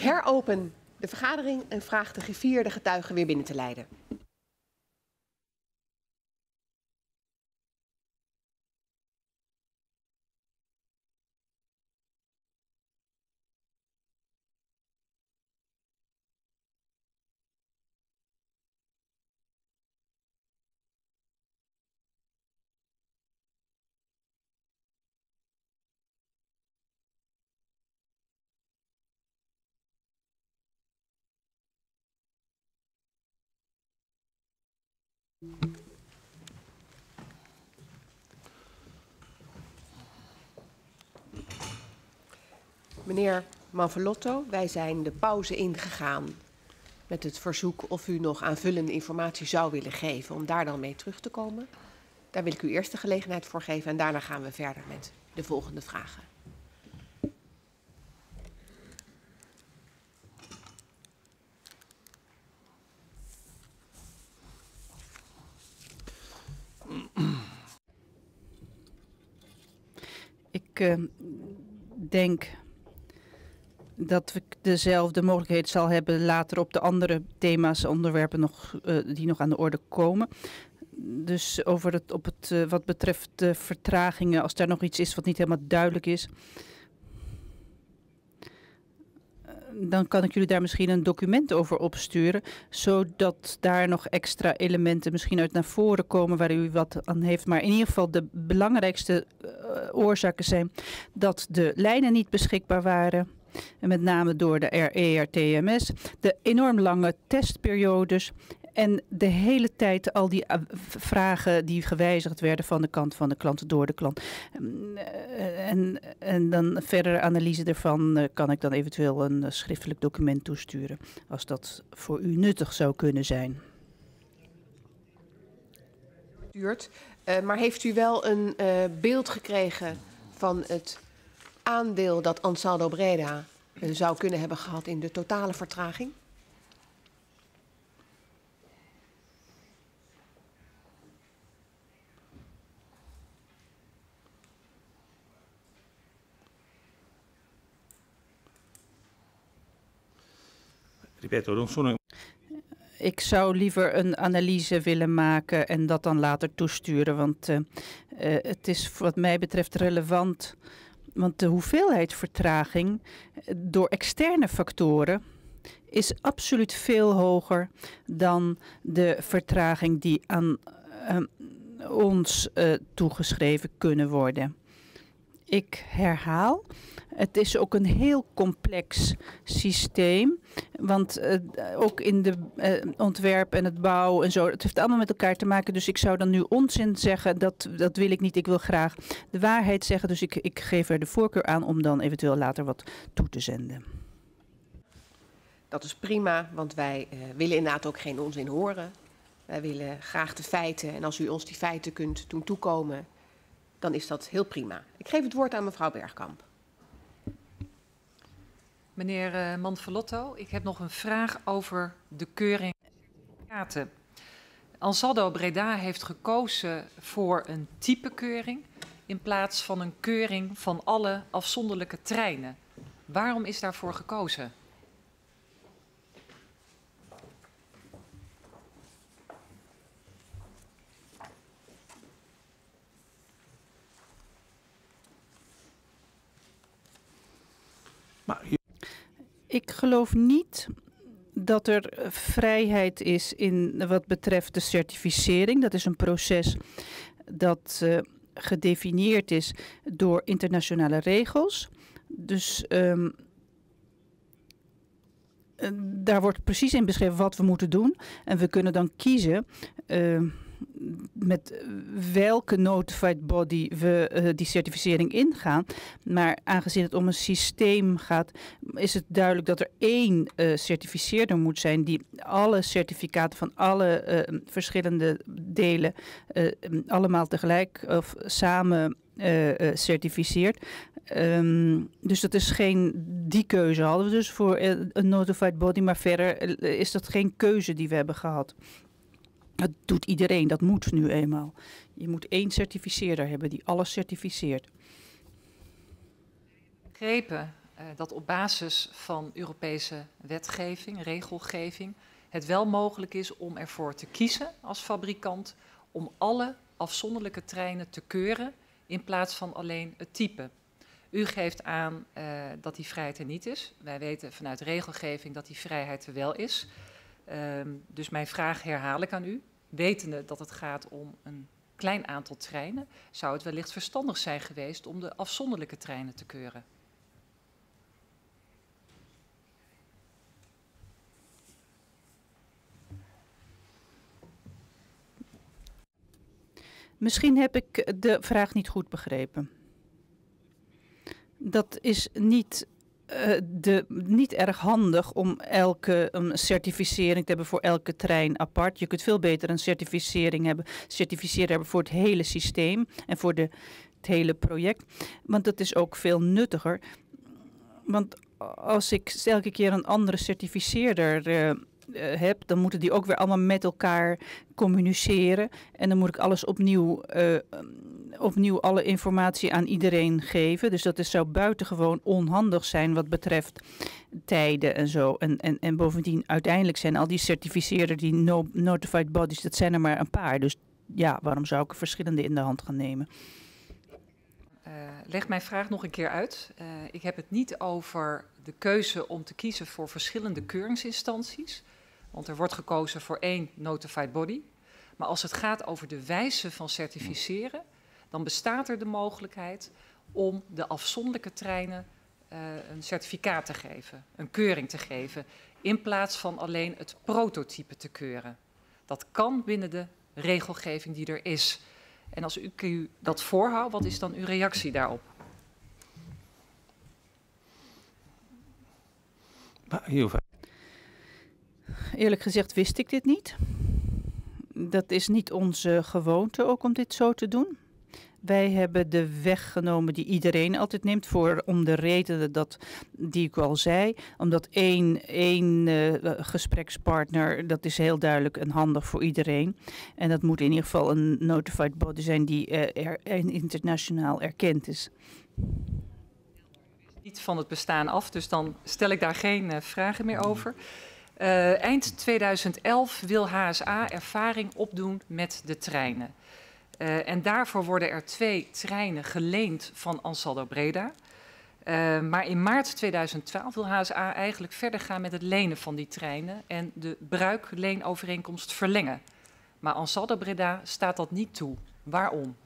Heropen de vergadering en vraag de gevierde getuigen weer binnen te leiden. Meneer Manfalotto, wij zijn de pauze ingegaan met het verzoek of u nog aanvullende informatie zou willen geven om daar dan mee terug te komen. Daar wil ik u eerst de gelegenheid voor geven en daarna gaan we verder met de volgende vragen. Ik uh, denk dat ik dezelfde mogelijkheid zal hebben later op de andere thema's, onderwerpen nog, uh, die nog aan de orde komen. Dus over het, op het, uh, wat betreft de vertragingen, als daar nog iets is wat niet helemaal duidelijk is, dan kan ik jullie daar misschien een document over opsturen, zodat daar nog extra elementen misschien uit naar voren komen waar u wat aan heeft. Maar in ieder geval de belangrijkste uh, oorzaken zijn dat de lijnen niet beschikbaar waren. En met name door de RERTMS, de enorm lange testperiodes en de hele tijd al die vragen die gewijzigd werden van de kant van de klant door de klant. En, en dan verdere analyse ervan kan ik dan eventueel een schriftelijk document toesturen. Als dat voor u nuttig zou kunnen zijn. Duurt, maar heeft u wel een beeld gekregen van het aandeel dat Ansaldo Breda zou kunnen hebben gehad in de totale vertraging? Ik zou liever een analyse willen maken en dat dan later toesturen. Want uh, uh, het is wat mij betreft relevant. Want de hoeveelheid vertraging door externe factoren is absoluut veel hoger dan de vertraging die aan ons toegeschreven kunnen worden. Ik herhaal, het is ook een heel complex systeem. Want uh, ook in de uh, ontwerp en het bouw en zo, het heeft allemaal met elkaar te maken. Dus ik zou dan nu onzin zeggen, dat, dat wil ik niet. Ik wil graag de waarheid zeggen. Dus ik, ik geef er de voorkeur aan om dan eventueel later wat toe te zenden. Dat is prima, want wij uh, willen inderdaad ook geen onzin horen. Wij willen graag de feiten. En als u ons die feiten kunt doen toekomen, dan is dat heel prima. Ik geef het woord aan mevrouw Bergkamp. Meneer uh, Manfalotto, ik heb nog een vraag over de keuring. Ansaldo Breda heeft gekozen voor een typekeuring in plaats van een keuring van alle afzonderlijke treinen. Waarom is daarvoor gekozen? Ik geloof niet dat er vrijheid is in wat betreft de certificering. Dat is een proces dat uh, gedefinieerd is door internationale regels. Dus um, daar wordt precies in beschreven wat we moeten doen. En we kunnen dan kiezen. Uh, met welke notified body we uh, die certificering ingaan. Maar aangezien het om een systeem gaat, is het duidelijk dat er één uh, certificeerder moet zijn die alle certificaten van alle uh, verschillende delen allemaal tegelijk of samen certificeert. Um, dus dat is geen, die keuze hadden we dus voor een notified body, maar verder is dat geen keuze die we hebben gehad. Dat doet iedereen, dat moet nu eenmaal. Je moet één certificeerder hebben die alles certificeert. Begrepen. uh, dat op basis van Europese wetgeving, regelgeving, het wel mogelijk is om ervoor te kiezen als fabrikant om alle afzonderlijke treinen te keuren in plaats van alleen het type. U geeft aan uh, dat die vrijheid er niet is. Wij weten vanuit regelgeving dat die vrijheid er wel is. Uh, dus mijn vraag herhaal ik aan u. Wetende dat het gaat om een klein aantal treinen, zou het wellicht verstandig zijn geweest om de afzonderlijke treinen te keuren. Misschien heb ik de vraag niet goed begrepen. Dat is niet, uh, de, niet erg handig om elke certificering te hebben voor elke trein apart. Je kunt veel beter een certificering hebben, certificeren hebben voor het hele systeem en voor de, het hele project. Want dat is ook veel nuttiger. Want als ik elke keer een andere certificeerder uh, heb, dan moeten die ook weer allemaal met elkaar communiceren. En dan moet ik alles opnieuw, uh, opnieuw alle informatie aan iedereen geven. Dus dat is, zou buitengewoon onhandig zijn wat betreft tijden en zo. En, en, en bovendien, uiteindelijk zijn al die certificeerder, die no, notified bodies, dat zijn er maar een paar. Dus ja, waarom zou ik er verschillende in de hand gaan nemen? Uh, leg mijn vraag nog een keer uit. Ik heb het niet over de keuze om te kiezen voor verschillende keuringsinstanties. Want er wordt gekozen voor één notified body. Maar als het gaat over de wijze van certificeren, dan bestaat er de mogelijkheid om de afzonderlijke treinen uh, een certificaat te geven, een keuring te geven, in plaats van alleen het prototype te keuren. Dat kan binnen de regelgeving die er is. En als u, dat voorhoudt, wat is dan uw reactie daarop? Eerlijk gezegd wist ik dit niet. Dat is niet onze gewoonte ook om dit zo te doen. Wij hebben de weg genomen die iedereen altijd neemt, voor, om de redenen dat, die ik al zei. Omdat één, één uh, gesprekspartner, dat is heel duidelijk en handig voor iedereen. En dat moet in ieder geval een notified body zijn die er, internationaal erkend is. Niet van het bestaan af, dus dan stel ik daar geen uh, vragen meer over. Uh, eind 2011 wil HSA ervaring opdoen met de treinen. Uh, en daarvoor worden er twee treinen geleend van Ansaldo Breda. Uh, maar in maart 2012 wil HSA eigenlijk verder gaan met het lenen van die treinen en de bruikleenovereenkomst verlengen. Maar Ansaldo Breda staat dat niet toe. Waarom?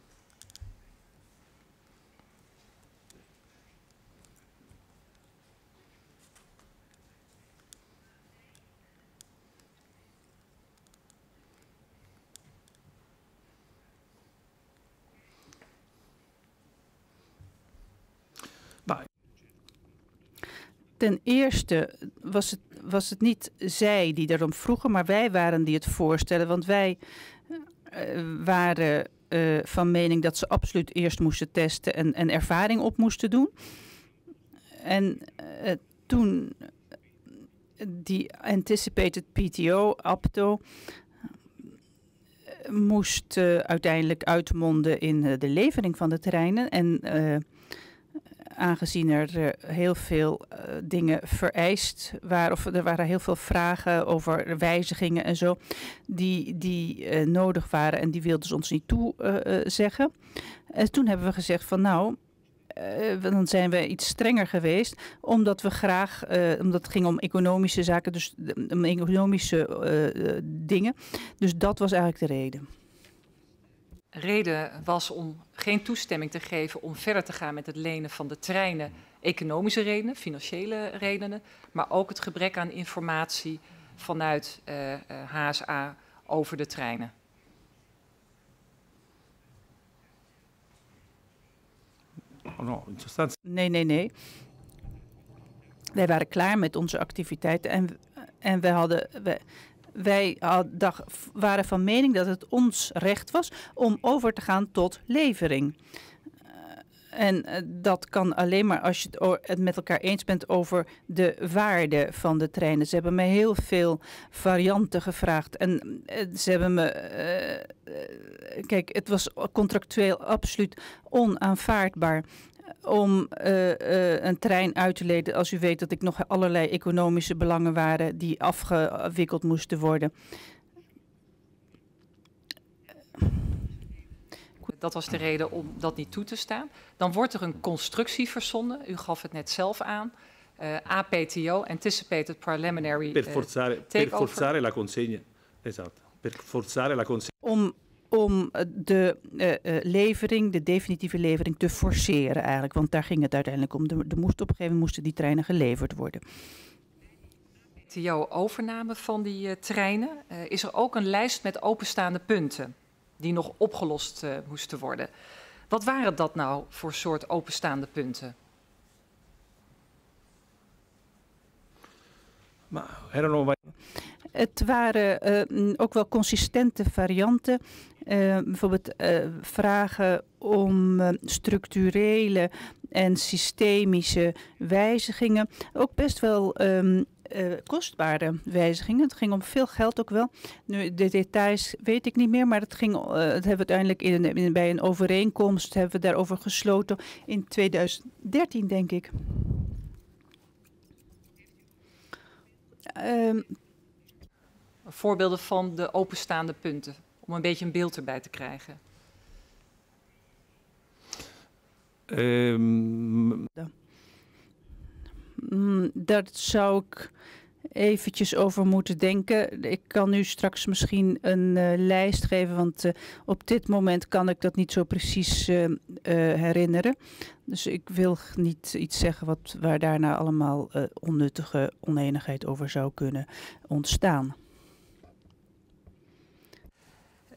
Ten eerste was het, was het niet zij die daarom vroegen, maar wij waren die het voorstellen. Want wij uh, waren uh, van mening dat ze absoluut eerst moesten testen en, en ervaring op moesten doen. En uh, toen die anticipated PTO, APTO, moest uiteindelijk uitmonden in de levering van de terreinen. En aangezien er uh, heel veel uh, dingen vereist waren, of er waren heel veel vragen over wijzigingen en zo, die, die uh, nodig waren en die wilden ze ons niet toezeggen. en toen hebben we gezegd van nou, dan zijn we iets strenger geweest, omdat we graag, omdat het ging om economische zaken, dus om economische dingen. Dus dat was eigenlijk de reden reden was om geen toestemming te geven om verder te gaan met het lenen van de treinen. Economische redenen, financiële redenen, maar ook het gebrek aan informatie vanuit uh, uh, HSA over de treinen. Oh, no, nee, nee, nee. Wij waren klaar met onze activiteiten en, en we hadden. We, wij dacht, waren van mening dat het ons recht was om over te gaan tot levering. En uh, dat kan alleen maar als je het met elkaar eens bent over de waarde van de treinen. Ze hebben me heel veel varianten gevraagd. En ze hebben me. Kijk, het was contractueel absoluut onaanvaardbaar om uh, uh, een trein uit te leden als u weet dat ik nog allerlei economische belangen waren die afgewikkeld moesten worden. Dat was de reden om dat niet toe te staan. Dan wordt er een constructie verzonnen. U gaf het net zelf aan. Uh, APTO, Anticipated Preliminary per forzare, per forzare la consegna. Esatto. Per forzare la consegna. Om om de uh, uh, levering, de definitieve levering, te forceren eigenlijk. Want daar ging het uiteindelijk om. Er, moest op een gegeven moment moesten die treinen geleverd worden. Jouw overname van die uh, treinen, is er ook een lijst met openstaande punten die nog opgelost moesten worden. Wat waren dat nou voor soort openstaande punten? Maar, het waren uh, ook wel consistente varianten. Uh, bijvoorbeeld uh, vragen om structurele en systemische wijzigingen. Ook best wel um, kostbare wijzigingen. Het ging om veel geld ook wel. Nu, de details weet ik niet meer, maar het, ging, het hebben we uiteindelijk in, in, bij een overeenkomst hebben we daarover gesloten in 2013, denk ik. Um, Voorbeelden van de openstaande punten, om een beetje een beeld erbij te krijgen. Um... Daar zou ik eventjes over moeten denken. Ik kan nu straks misschien een uh, lijst geven, want uh, op dit moment kan ik dat niet zo precies uh, herinneren. Dus ik wil niet iets zeggen wat, waar daarna allemaal onnuttige oneenigheid over zou kunnen ontstaan.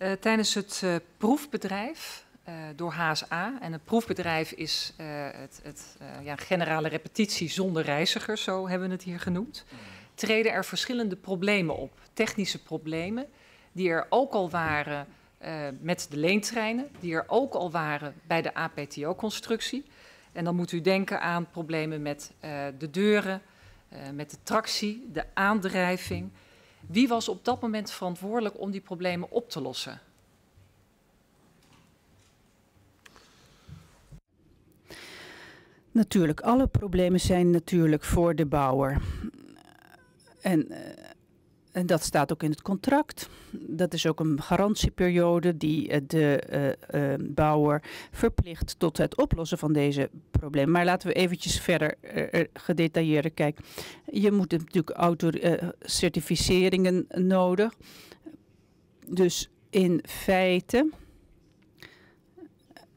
Uh, tijdens het uh, proefbedrijf uh, door HSA, en het proefbedrijf is het, het ja, generale repetitie zonder reizigers, zo hebben we het hier genoemd, treden er verschillende problemen op. Technische problemen, die er ook al waren met de leentreinen, die er ook al waren bij de APTO-constructie. En dan moet u denken aan problemen met de deuren, met de tractie, de aandrijving. Wie was op dat moment verantwoordelijk om die problemen op te lossen? Natuurlijk, alle problemen zijn natuurlijk voor de bouwer. En, uh, en dat staat ook in het contract. Dat is ook een garantieperiode die uh, de uh, bouwer verplicht tot het oplossen van deze problemen. Maar laten we eventjes verder gedetailleerder kijken. Je moet natuurlijk auto certificeringen nodig. Dus in feite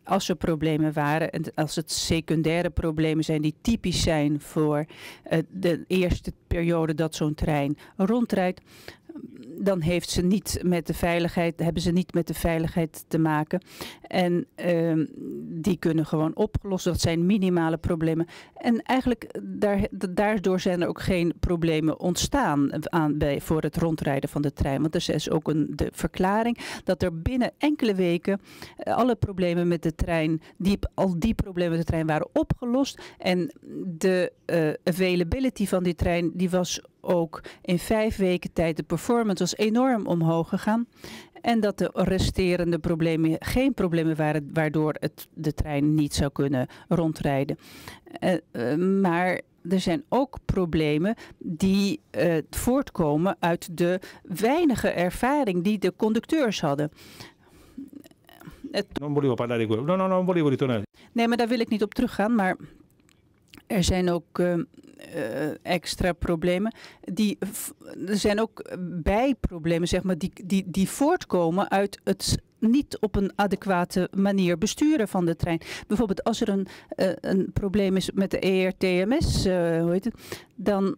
als er problemen waren en als het secundaire problemen zijn die typisch zijn voor uh, de eerste periode dat zo'n trein rondrijdt, dan heeft ze niet met de veiligheid, hebben ze niet met de veiligheid te maken. En uh, die kunnen gewoon opgelost. Dat zijn minimale problemen. En eigenlijk daar, daardoor zijn er ook geen problemen ontstaan aan, bij, voor het rondrijden van de trein. Want er is ook een de verklaring dat er binnen enkele weken uh, alle problemen met de trein, al die problemen met de trein waren opgelost. En de uh, availability van die trein die was ook in vijf weken tijd de performance was enorm omhoog gegaan. En dat de resterende problemen geen problemen waren waardoor het, de trein niet zou kunnen rondrijden. Uh, uh, maar er zijn ook problemen die uh, voortkomen uit de weinige ervaring die de conducteurs hadden. Non volevo parlare di quello. No, no, non volevo ritornare. Nee, maar daar wil ik niet op teruggaan. Maar er zijn ook uh, uh, extra problemen. Die, er zijn ook bijproblemen, zeg maar, die, die, die voortkomen uit het niet op een adequate manier besturen van de trein. Bijvoorbeeld als er een, uh, een probleem is met de ERTMS, hoe heet het, dan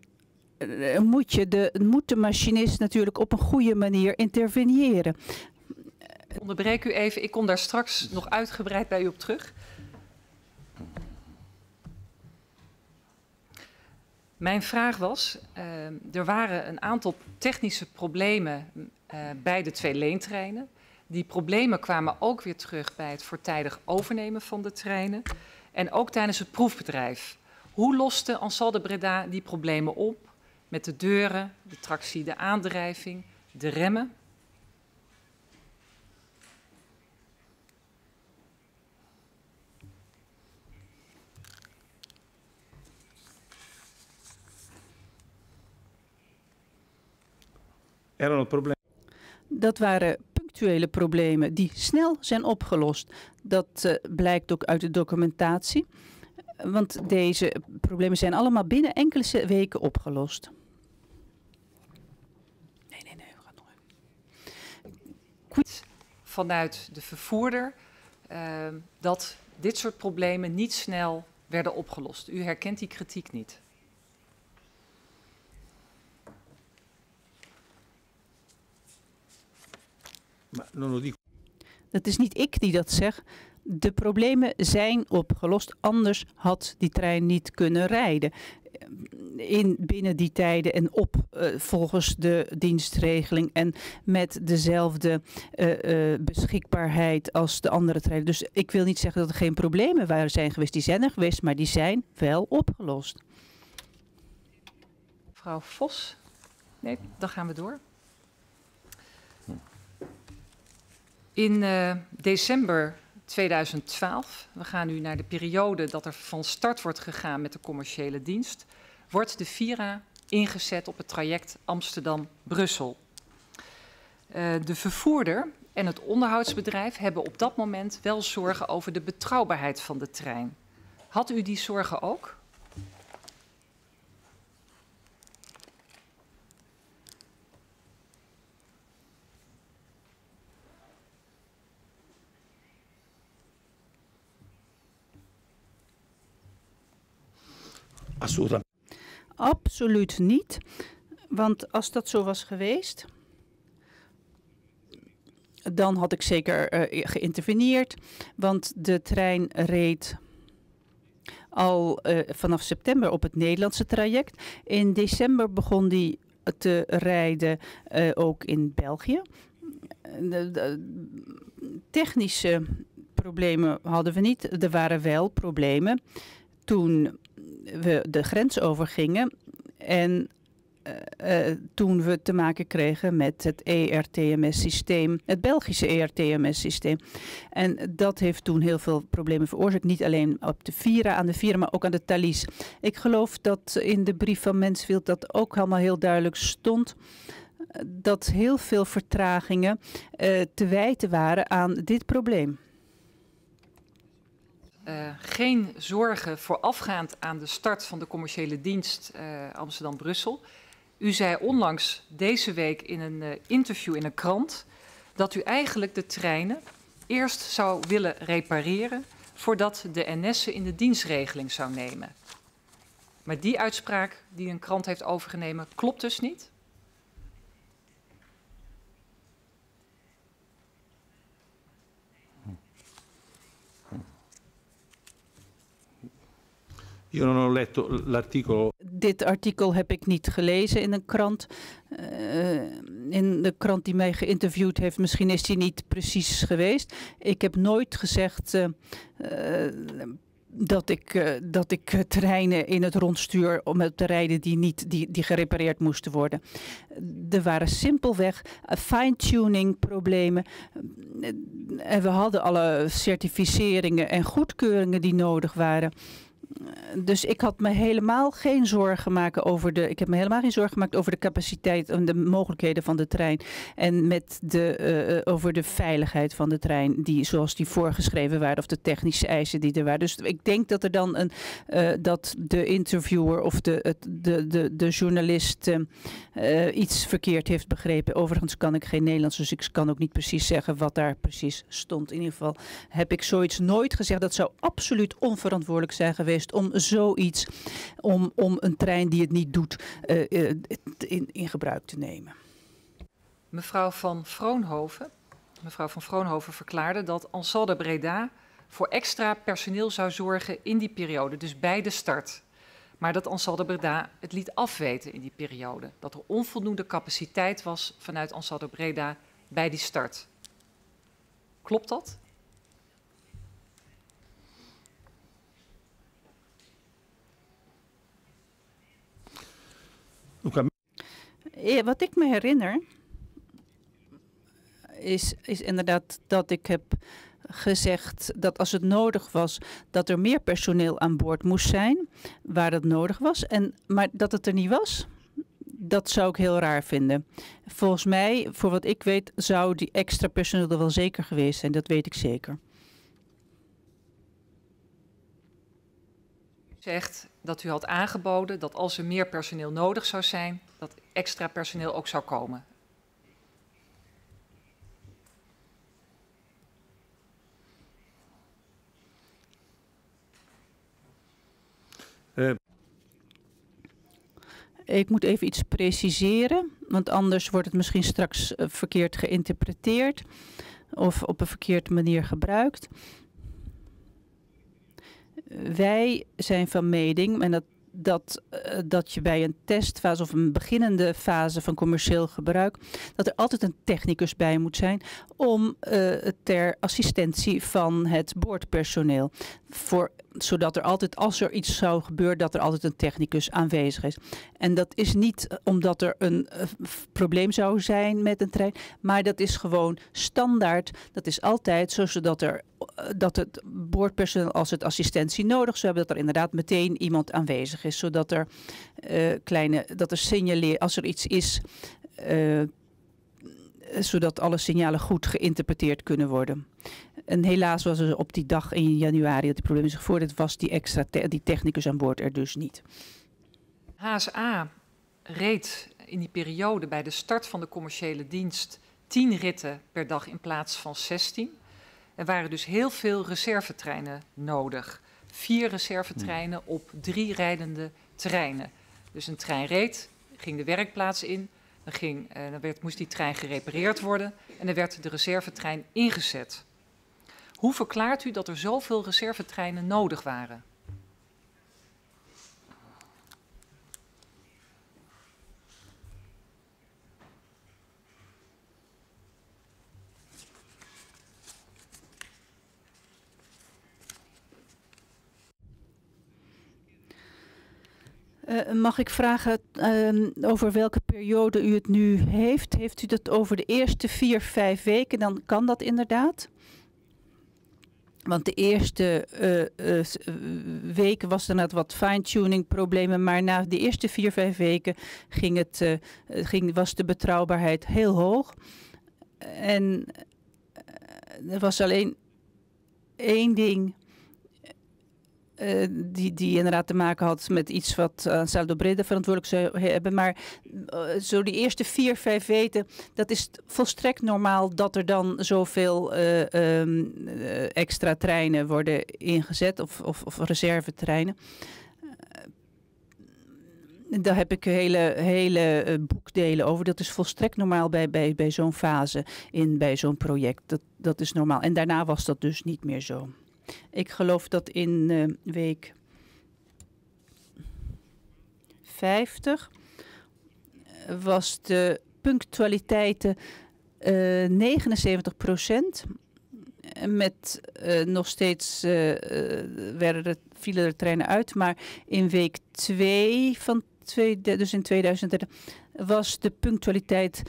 moet, je de, moet de machinist natuurlijk op een goede manier interveneren. Ik onderbreek u even, ik kom daar straks nog uitgebreid bij u op terug. Mijn vraag was, uh, er waren een aantal technische problemen uh, bij de twee leentreinen. Die problemen kwamen ook weer terug bij het voortijdig overnemen van de treinen. En ook tijdens het proefbedrijf. Hoe loste Ansaldo Breda die problemen op? Met de deuren, de tractie, de aandrijving, de remmen? Erano problemi. Dat waren punctuele problemen die snel zijn opgelost. Dat uh, blijkt ook uit de documentatie. Want deze problemen zijn allemaal binnen enkele weken opgelost. Nee, nee, nee. We gaan nog even. Vanuit de vervoerder uh, dat dit soort problemen niet snel werden opgelost. U herkent die kritiek niet. Dat is niet ik die dat zeg. De problemen zijn opgelost, anders had die trein niet kunnen rijden. In, binnen die tijden en op uh, volgens de dienstregeling en met dezelfde uh, uh, beschikbaarheid als de andere treinen. Dus ik wil niet zeggen dat er geen problemen waren zijn geweest. Die zijn er geweest, maar die zijn wel opgelost. Mevrouw Vos? Nee, dan gaan we door. In uh, december 2012, we gaan nu naar de periode dat er van start wordt gegaan met de commerciële dienst, wordt de Vira ingezet op het traject Amsterdam-Brussel. Uh, de vervoerder en het onderhoudsbedrijf hebben op dat moment wel zorgen over de betrouwbaarheid van de trein. Had u die zorgen ook? Absoluut. Niet. Want als dat zo was geweest, dan had ik zeker uh, geïnterveneerd. Want de trein reed al uh, vanaf september op het Nederlandse traject. In december begon die te rijden uh, ook in België. Technische problemen hadden we niet. Er waren wel problemen toen we de grens overgingen en uh, uh, toen we te maken kregen met het ERTMS-systeem, het Belgische ERTMS-systeem. En dat heeft toen heel veel problemen veroorzaakt. Niet alleen op de Vira, aan de Vira, maar ook aan de Thalys. Ik geloof dat in de brief van Mensfield dat ook helemaal heel duidelijk stond dat heel veel vertragingen te wijten waren aan dit probleem. Uh, geen zorgen voorafgaand aan de start van de commerciële dienst uh, Amsterdam-Brussel. U zei onlangs deze week in een uh, interview in een krant dat u eigenlijk de treinen eerst zou willen repareren voordat de NS in de dienstregeling zou nemen. Maar die uitspraak die een krant heeft overgenomen klopt dus niet? Io non ho. Dit artikel heb ik niet gelezen in een krant. Uh, in de krant die mij geïnterviewd heeft, misschien is die niet precies geweest. Ik heb nooit gezegd uh, uh, dat ik, dat ik terreinen in het rond stuur om te rijden die, niet, die, die gerepareerd moesten worden. Er waren simpelweg fine-tuning problemen. En we hadden alle certificeringen en goedkeuringen die nodig waren dus ik had me helemaal geen zorgen gemaakt over de. Ik heb me helemaal geen zorgen gemaakt over de capaciteit en de mogelijkheden van de trein. En met de, uh, over de veiligheid van de trein, die, zoals die voorgeschreven waren, of de technische eisen die er waren. Dus ik denk dat er dan een uh, dat de interviewer of de, de, de, de journalist iets verkeerd heeft begrepen. Overigens kan ik geen Nederlands, dus ik kan ook niet precies zeggen wat daar precies stond. In ieder geval heb ik zoiets nooit gezegd. Dat zou absoluut onverantwoordelijk zijn geweest om zoiets, om, om een trein die het niet doet, uh, uh, in, in gebruik te nemen. Mevrouw van Vroonhoven, mevrouw van Vroonhoven verklaarde dat Ansaldo Breda voor extra personeel zou zorgen in die periode, dus bij de start. Maar dat Ansaldo Breda het liet afweten in die periode. Dat er onvoldoende capaciteit was vanuit Ansaldo Breda bij die start. Klopt dat? Wat ik me herinner is, is inderdaad dat ik heb gezegd dat als het nodig was, dat er meer personeel aan boord moest zijn, waar dat nodig was. En, maar dat het er niet was, dat zou ik heel raar vinden. Volgens mij, voor wat ik weet, zou die extra personeel er wel zeker geweest zijn. Dat weet ik zeker. Zegt dat u had aangeboden dat als er meer personeel nodig zou zijn, dat extra personeel ook zou komen. Uh. Ik moet even iets preciseren, want anders wordt het misschien straks uh, verkeerd geïnterpreteerd of op een verkeerde manier gebruikt. Wij zijn van mening, en dat dat, uh, dat je bij een testfase of een beginnende fase van commercieel gebruik, dat er altijd een technicus bij moet zijn om uh, ter assistentie van het boordpersoneel. Voor, zodat er altijd, als er iets zou gebeuren, dat er altijd een technicus aanwezig is. En dat is niet omdat er een uh, probleem zou zijn met een trein, maar dat is gewoon standaard. Dat is altijd zo, zodat er dat het boordpersoneel als het assistentie nodig zou hebben, dat er inderdaad meteen iemand aanwezig is, zodat er kleine, dat er signaleer, als er iets is, zodat alle signalen goed geïnterpreteerd kunnen worden. En helaas was er op die dag in januari dat die problemen zich voordeed, was die extra te die technicus aan boord er dus niet. HSA reed in die periode bij de start van de commerciële dienst 10 ritten per dag in plaats van 16. Er waren dus heel veel reservetreinen nodig. Vier reservetreinen op drie rijdende treinen. Dus een trein reed, ging de werkplaats in, dan, ging, uh, dan werd, moest die trein gerepareerd worden en dan werd de reservetrein ingezet. Hoe verklaart u dat er zoveel reservetreinen nodig waren? Uh, mag ik vragen uh, over welke periode u het nu heeft? Heeft u dat over de eerste vier, vijf weken? Dan kan dat inderdaad. Want de eerste uh, weken was er net wat fine-tuning problemen, maar na de eerste vier, vijf weken ging het, ging, was de betrouwbaarheid heel hoog. En er was alleen één ding uh, die, die inderdaad te maken had met iets wat uh, Saldo Breda verantwoordelijk zou hebben. Maar uh, zo die eerste vier, vijf weken, dat is volstrekt normaal dat er dan zoveel um, extra treinen worden ingezet of, of, of reservetreinen. Daar heb ik hele, hele boekdelen over. Dat is volstrekt normaal bij, bij, bij zo'n fase, in, bij zo'n project. Dat, dat is normaal. En daarna was dat dus niet meer zo. Ik geloof dat in uh, week 50 was de punctualiteit uh, 79 procent. Met nog steeds uh, werden er, vielen er treinen uit, maar in week 2 van twee, dus in 2030 was de punctualiteit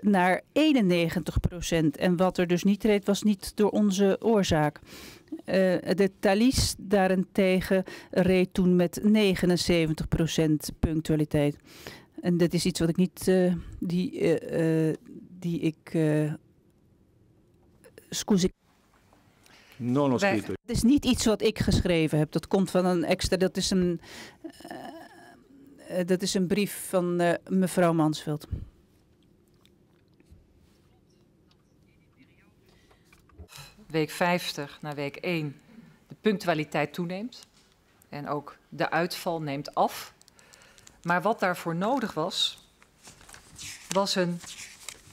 naar 91 procent. En wat er dus niet reed, was niet door onze oorzaak. Uh, de Thalys daarentegen reed toen met 79% punctualiteit. En dat is iets wat ik niet, uh, die, uh, die ik, scusi. Non ho scritto. Het is niet iets wat ik geschreven heb. Dat komt van een extra, dat is een, dat is een brief van mevrouw Mansveld. Week 50 naar week 1 de punctualiteit toeneemt. En ook de uitval neemt af. Maar wat daarvoor nodig was, was een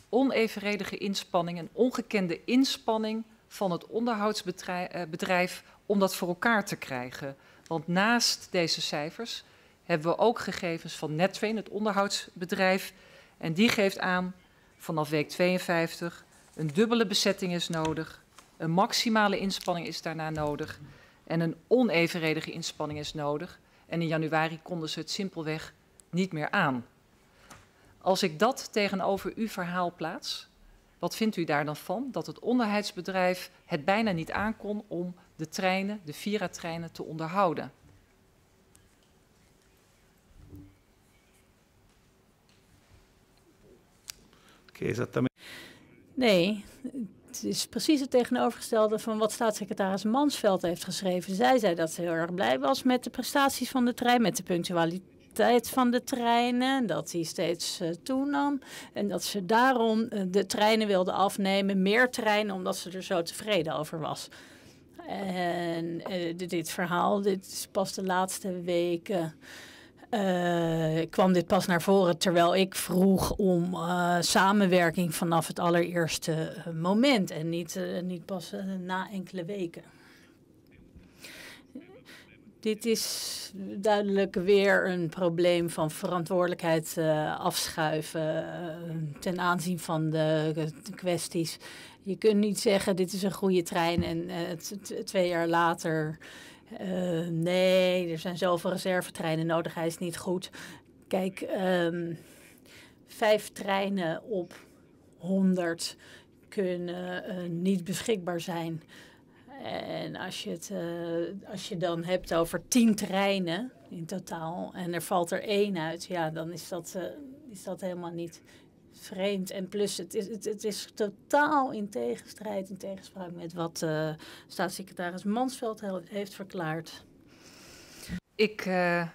onevenredige inspanning, een ongekende inspanning van het onderhoudsbedrijf om dat voor elkaar te krijgen. Want naast deze cijfers hebben we ook gegevens van Nettrain, het onderhoudsbedrijf. En die geeft aan, vanaf week 52, een dubbele bezetting is nodig. Een maximale inspanning is daarna nodig en een onevenredige inspanning is nodig. En in januari konden ze het simpelweg niet meer aan. Als ik dat tegenover uw verhaal plaats, wat vindt u daar dan van? Dat het onderhoudsbedrijf het bijna niet aankon om de treinen, de Vira-treinen, te onderhouden. Nee, het is precies het tegenovergestelde van wat staatssecretaris Mansveld heeft geschreven. Zij zei dat ze heel erg blij was met de prestaties van de trein, met de punctualiteit van de treinen, dat die steeds uh, toenam. En dat ze daarom uh, de treinen wilde afnemen, meer treinen, omdat ze er zo tevreden over was. En uh, dit verhaal, dit is pas de laatste weken uh, kwam dit pas naar voren terwijl ik vroeg om uh, samenwerking vanaf het allereerste moment en niet, niet pas na enkele weken. Dit is duidelijk weer een probleem van verantwoordelijkheid afschuiven ten aanzien van de, kwesties. Je kunt niet zeggen dit is een goede trein en twee jaar later uh, nee, er zijn zoveel reservetreinen nodig, hij is niet goed. Kijk, um, vijf treinen op 100 kunnen uh, niet beschikbaar zijn. En als je, het, uh, als je dan hebt over tien treinen in totaal en er valt er één uit, ja, dan is dat, is dat helemaal niet vreemd. En plus, het is, het, het is totaal in tegenstrijd, in tegenspraak met wat uh, staatssecretaris Mansveld heeft verklaard. Ik uh, uh,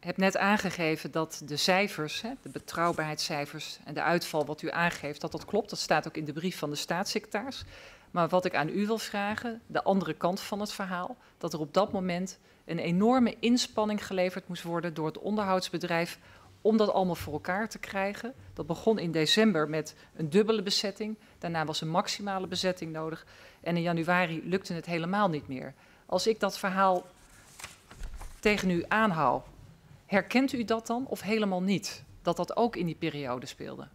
heb net aangegeven dat de cijfers, hè, de betrouwbaarheidscijfers en de uitval wat u aangeeft, dat dat klopt. Dat staat ook in de brief van de staatssecretaris. Maar wat ik aan u wil vragen, de andere kant van het verhaal, dat er op dat moment een enorme inspanning geleverd moest worden door het onderhoudsbedrijf om dat allemaal voor elkaar te krijgen. Dat begon in december met een dubbele bezetting. Daarna was een maximale bezetting nodig. En in januari lukte het helemaal niet meer. Als ik dat verhaal tegen u aanhoud, herkent u dat dan of helemaal niet? Dat dat ook in die periode speelde?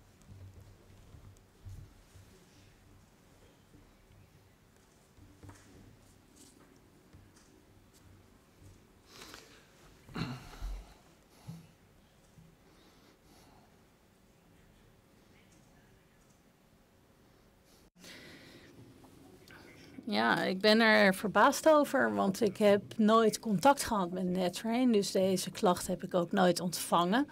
Ja, ik ben er verbaasd over, want ik heb nooit contact gehad met NetTrain. Dus deze klacht heb ik ook nooit ontvangen.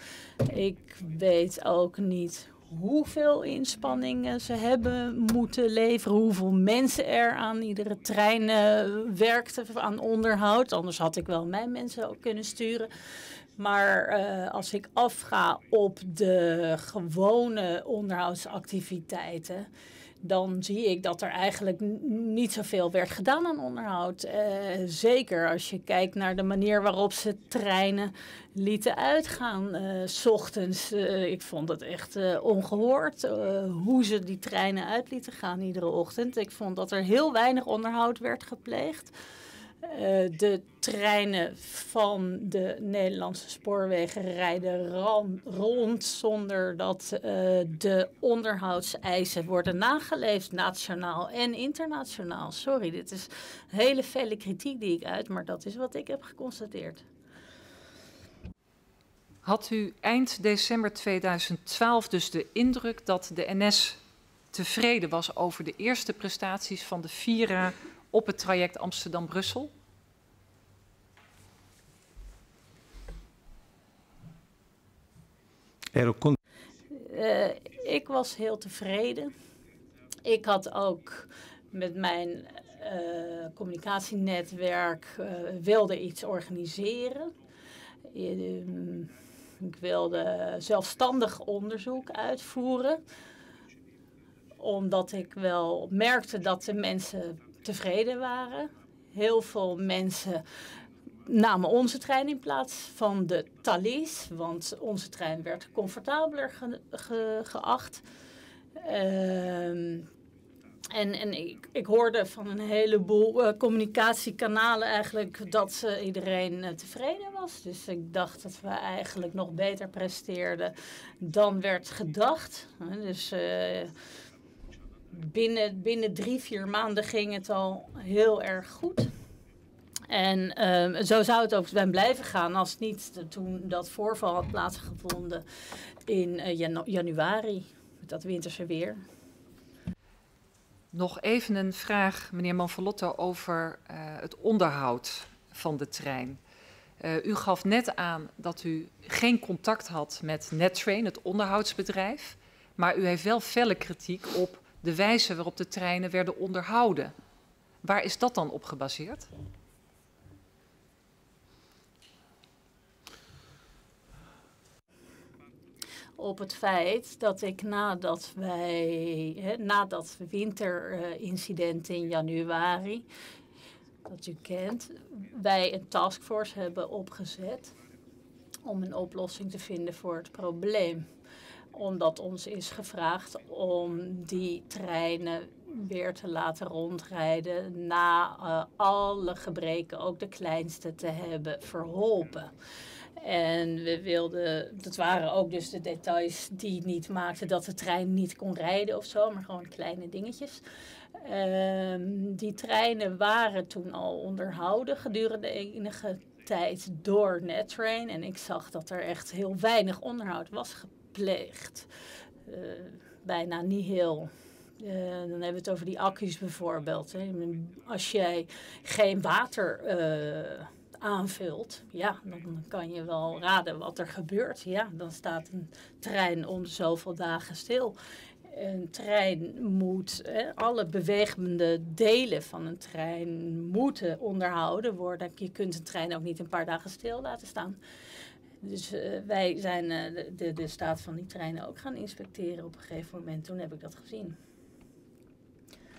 Ik weet ook niet hoeveel inspanningen ze hebben moeten leveren, hoeveel mensen er aan iedere trein uh, werkten aan onderhoud. Anders had ik wel mijn mensen ook kunnen sturen. Maar uh, als ik afga op de gewone onderhoudsactiviteiten dan zie ik dat er eigenlijk niet zoveel werd gedaan aan onderhoud. Uh, zeker als je kijkt naar de manier waarop ze treinen lieten uitgaan, uh, s ochtends. Uh, ik vond het echt ongehoord hoe ze die treinen uit lieten gaan iedere ochtend. Ik vond dat er heel weinig onderhoud werd gepleegd. Uh, de treinen van de Nederlandse spoorwegen rijden rond zonder dat uh, de onderhoudseisen worden nageleefd, nationaal en internationaal. Sorry, dit is hele felle kritiek die ik uit, maar dat is wat ik heb geconstateerd. Had u eind december 2012 dus de indruk dat de NS tevreden was over de eerste prestaties van de Vira op het traject Amsterdam-Brussel? Uh, ik was heel tevreden. Ik had ook met mijn uh, communicatienetwerk uh, wilde iets organiseren. ik wilde zelfstandig onderzoek uitvoeren. Omdat ik wel merkte dat de mensen tevreden waren. Heel veel mensen namen onze trein in plaats van de Thalys, want onze trein werd comfortabeler ge, ge, geacht. Uh, en en ik, ik hoorde van een heleboel uh, communicatiekanalen eigenlijk dat uh, iedereen uh, tevreden was. Dus ik dacht dat we eigenlijk nog beter presteerden dan werd gedacht. dus binnen, binnen drie, vier maanden ging het al heel erg goed. En um, zo zou het ook zijn blijven gaan als niet toen dat voorval had plaatsgevonden in janu januari, met dat winterse weer. Nog even een vraag, meneer Manfalotto, over uh, het onderhoud van de trein. Uh, u gaf net aan dat u geen contact had met NetTrain, het onderhoudsbedrijf. Maar u heeft wel felle kritiek op de wijze waarop de treinen werden onderhouden. Waar is dat dan op gebaseerd? op het feit dat ik nadat wij, hè, na dat winterincident in januari, dat u kent, wij een taskforce hebben opgezet om een oplossing te vinden voor het probleem. Omdat ons is gevraagd om die treinen weer te laten rondrijden na uh, alle gebreken, ook de kleinste, te hebben verholpen. En we wilden, dat waren ook dus de details die niet maakten dat de trein niet kon rijden of zo, maar gewoon kleine dingetjes. Um, die treinen waren toen al onderhouden gedurende enige tijd door NetTrain. En ik zag dat er echt heel weinig onderhoud was. Uh, bijna niet heel. Uh, dan hebben we het over die accu's bijvoorbeeld. Hè. Als jij geen water uh, aanvult, ja, dan kan je wel raden wat er gebeurt. Ja, dan staat een trein om zoveel dagen stil. Een trein moet, hè, alle bewegende delen van een trein moeten onderhouden worden. Je kunt een trein ook niet een paar dagen stil laten staan. Dus uh, wij zijn uh, de, de, staat van die treinen ook gaan inspecteren op een gegeven moment. Toen heb ik dat gezien.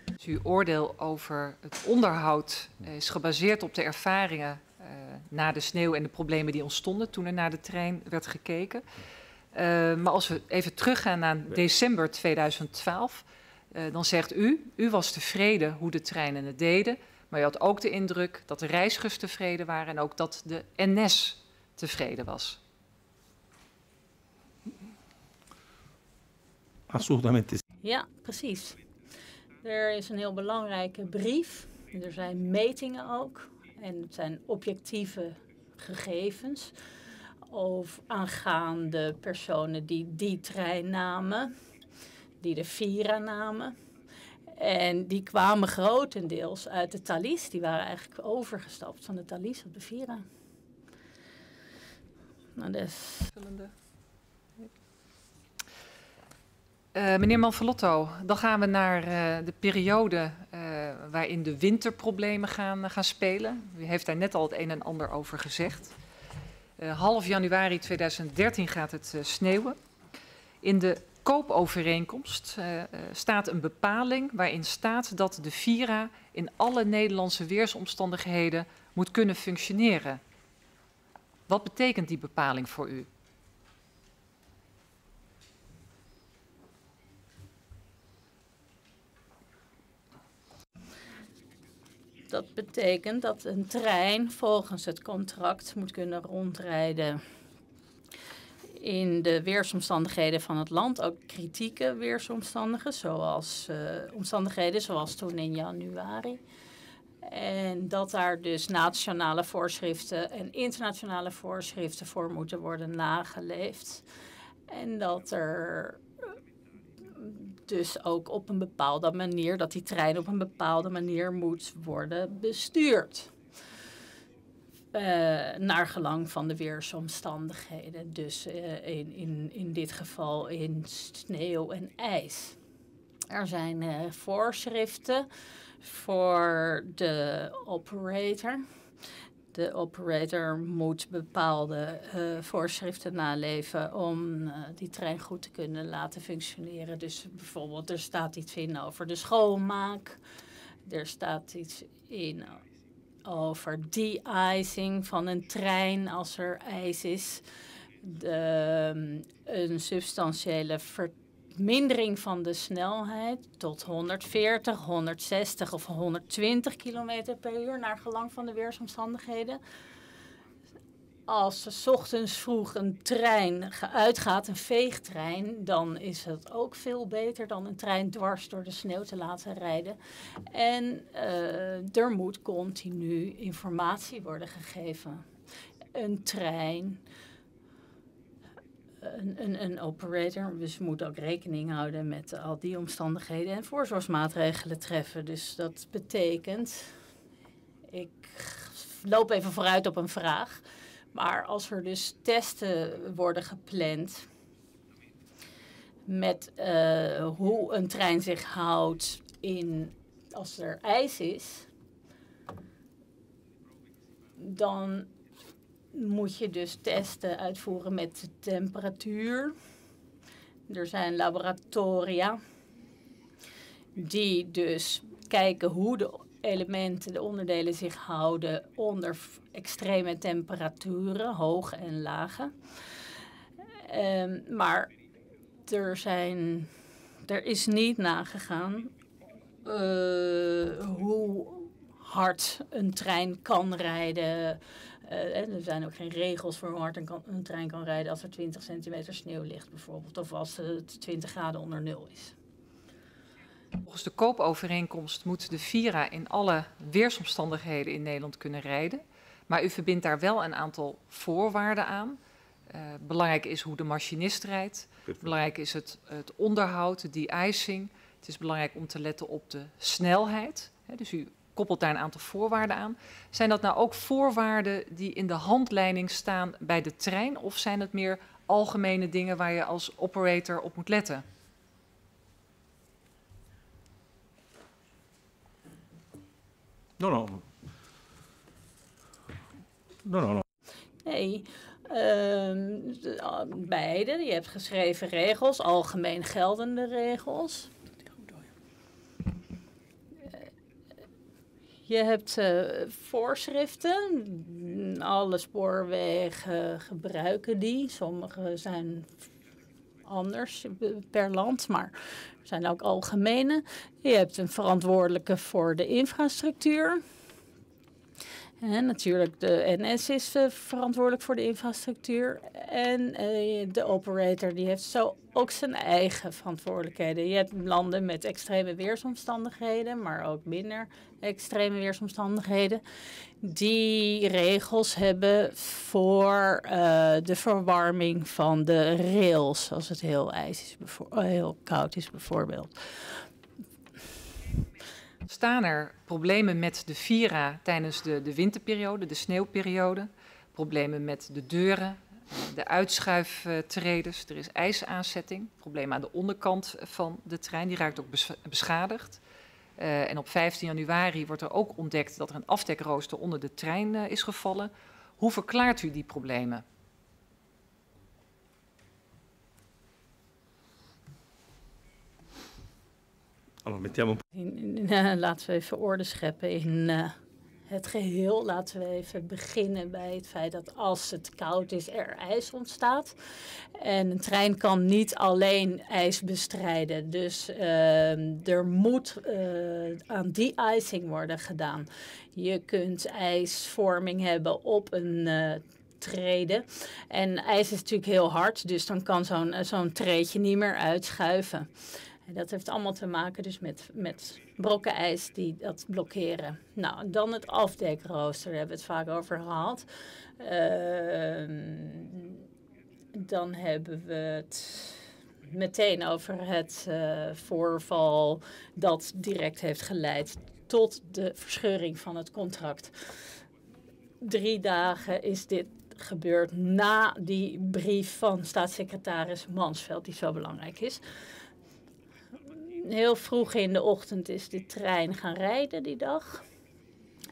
Dus uw oordeel over het onderhoud is gebaseerd op de ervaringen uh, na de sneeuw en de problemen die ontstonden toen er naar de trein werd gekeken. Uh, maar als we even teruggaan naar december 2012, uh, dan zegt u, u was tevreden hoe de treinen het deden, maar u had ook de indruk dat de reizigers tevreden waren en ook dat de NS tevreden was. Ja, precies. Er is een heel belangrijke brief. Er zijn metingen ook. En het zijn objectieve gegevens over aangaande personen die die trein namen, die de Vira namen. En die kwamen grotendeels uit de Thalys. Die waren eigenlijk overgestapt van de Thalys op de Vira. Nou. Uh, meneer Manfalotto, dan gaan we naar uh, de periode uh, waarin de winterproblemen gaan, gaan spelen. U heeft daar net al het een en ander over gezegd. half januari 2013 gaat het sneeuwen. In de koopovereenkomst staat een bepaling waarin staat dat de Vira in alle Nederlandse weersomstandigheden moet kunnen functioneren. Wat betekent die bepaling voor u? Dat betekent dat een trein volgens het contract moet kunnen rondrijden in de weersomstandigheden van het land, ook kritieke weersomstandigheden, zoals uh, omstandigheden zoals toen in januari. En dat daar dus nationale voorschriften en internationale voorschriften voor moeten worden nageleefd. En dat er dus ook op een bepaalde manier, dat die trein op een bepaalde manier moet worden bestuurd. Uh, naar gelang van de weersomstandigheden. Dus uh, in, in, in dit geval in sneeuw en ijs. Er zijn voorschriften voor de operator de operator moet bepaalde uh, voorschriften naleven om uh, die trein goed te kunnen laten functioneren. Dus bijvoorbeeld er staat iets in over de schoonmaak. Er staat iets in over de-icing van een trein als er ijs is. De, um, een substantiële vertraging mindering van de snelheid tot 140, 160 of 120 km per uur naar gelang van de weersomstandigheden. Als s ochtends vroeg een trein uitgaat, een veegtrein, dan is het ook veel beter dan een trein dwars door de sneeuw te laten rijden. En uh, er moet continu informatie worden gegeven. Een trein een, een, een operator. Dus we moeten ook rekening houden met al die omstandigheden en voorzorgsmaatregelen treffen. Dus dat betekent, ik loop even vooruit op een vraag. Maar als er dus testen worden gepland met uh, hoe een trein zich houdt in, als er ijs is, dan moet je dus testen uitvoeren met temperatuur. Er zijn laboratoria die dus kijken hoe de elementen, de onderdelen zich houden onder extreme temperaturen, hoge en lage. Um, maar er, zijn, er is niet nagegaan uh, hoe hard een trein kan rijden. Uh, er zijn ook geen regels voor hoe hard een, kan, een, trein kan rijden als er 20 centimeter sneeuw ligt bijvoorbeeld. Of als het 20 graden onder nul is. Volgens de koopovereenkomst moet de Vira in alle weersomstandigheden in Nederland kunnen rijden. Maar u verbindt daar wel een aantal voorwaarden aan. Uh, belangrijk is hoe de machinist rijdt. Belangrijk is het, het onderhoud, de icing. Het is belangrijk om te letten op de snelheid. He, dus u koppelt daar een aantal voorwaarden aan. Zijn dat nou ook voorwaarden die in de handleiding staan bij de trein? Of zijn het meer algemene dingen waar je als operator op moet letten? No, no. No, no, no. Nee, uh, beide. Je hebt geschreven regels, algemeen geldende regels. Je hebt uh, voorschriften. Alle spoorwegen gebruiken die. Sommige zijn anders per land, maar er zijn ook algemene. Je hebt een verantwoordelijke voor de infrastructuur. En natuurlijk, de NS is uh, verantwoordelijk voor de infrastructuur. En uh, de operator die heeft zo ook zijn eigen verantwoordelijkheden. Je hebt landen met extreme weersomstandigheden, maar ook minder extreme weersomstandigheden. Die regels hebben voor uh, de verwarming van de rails, als het heel ijs is, heel koud is bijvoorbeeld. Staan er problemen met de Vira tijdens de, de winterperiode, de sneeuwperiode? Problemen met de deuren, de uitschuiftreders, er is ijsaanzetting, probleem aan de onderkant van de trein, die raakt ook beschadigd. Uh, en op 15 januari wordt er ook ontdekt dat er een afdekrooster onder de trein uh, is gevallen. Hoe verklaart u die problemen? Allora, mettiamo... Laten we even orde scheppen in uh, het geheel. Laten we even beginnen bij het feit dat als het koud is, er ijs ontstaat. En een trein kan niet alleen ijs bestrijden. Dus uh, er moet uh, aan de-icing worden gedaan. Je kunt ijsvorming hebben op een treden. En ijs is natuurlijk heel hard, dus dan kan zo'n zo'n treedje niet meer uitschuiven. Dat heeft allemaal te maken dus met, met brokken ijs die dat blokkeren. Nou, dan het afdekrooster, daar hebben we het vaak over gehad. Uh, dan hebben we het meteen over het uh, voorval dat direct heeft geleid tot de verscheuring van het contract. Drie dagen is dit gebeurd na die brief van staatssecretaris Mansveld, die zo belangrijk is heel vroeg in de ochtend is de trein gaan rijden die dag.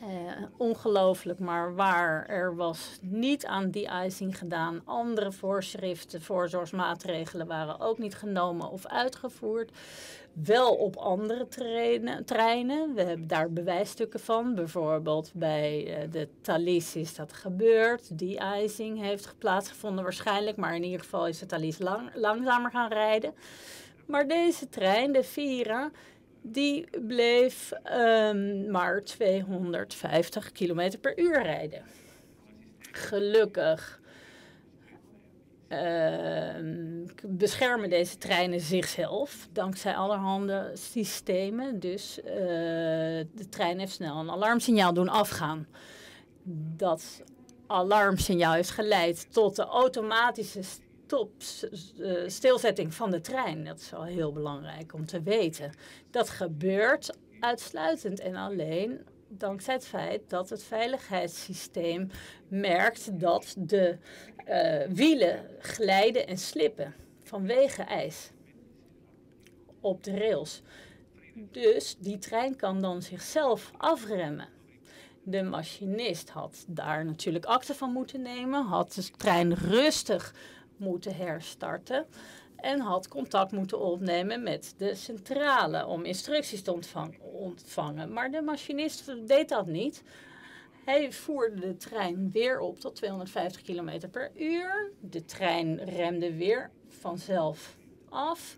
Uh, ongelooflijk, maar waar. Er was niet aan die icing gedaan. Andere voorschriften, voorzorgsmaatregelen waren ook niet genomen of uitgevoerd. Wel op andere treinen. treinen. We hebben daar bewijsstukken van. Bijvoorbeeld bij uh, de Thalys is dat gebeurd. Die icing heeft plaatsgevonden waarschijnlijk. Maar in ieder geval is de Thalys lang, langzamer gaan rijden. Maar deze trein, de Vira, die bleef um, maar 250 km per uur rijden. Gelukkig uh, beschermen deze treinen zichzelf dankzij allerhande systemen. Dus uh, de trein heeft snel een alarmsignaal doen afgaan. Dat alarmsignaal heeft geleid tot de automatische uh, stilzetting van de trein. Dat is wel heel belangrijk om te weten. Dat gebeurt uitsluitend en alleen dankzij het feit dat het veiligheidssysteem merkt dat de uh, wielen glijden en slippen vanwege ijs. op de rails. Dus die trein kan dan zichzelf afremmen. De machinist had daar natuurlijk akte van moeten nemen, had de trein rustig moeten herstarten en had contact moeten opnemen met de centrale om instructies te ontvangen. Maar de machinist deed dat niet. Hij voerde de trein weer op tot 250 km per uur. De trein remde weer vanzelf af.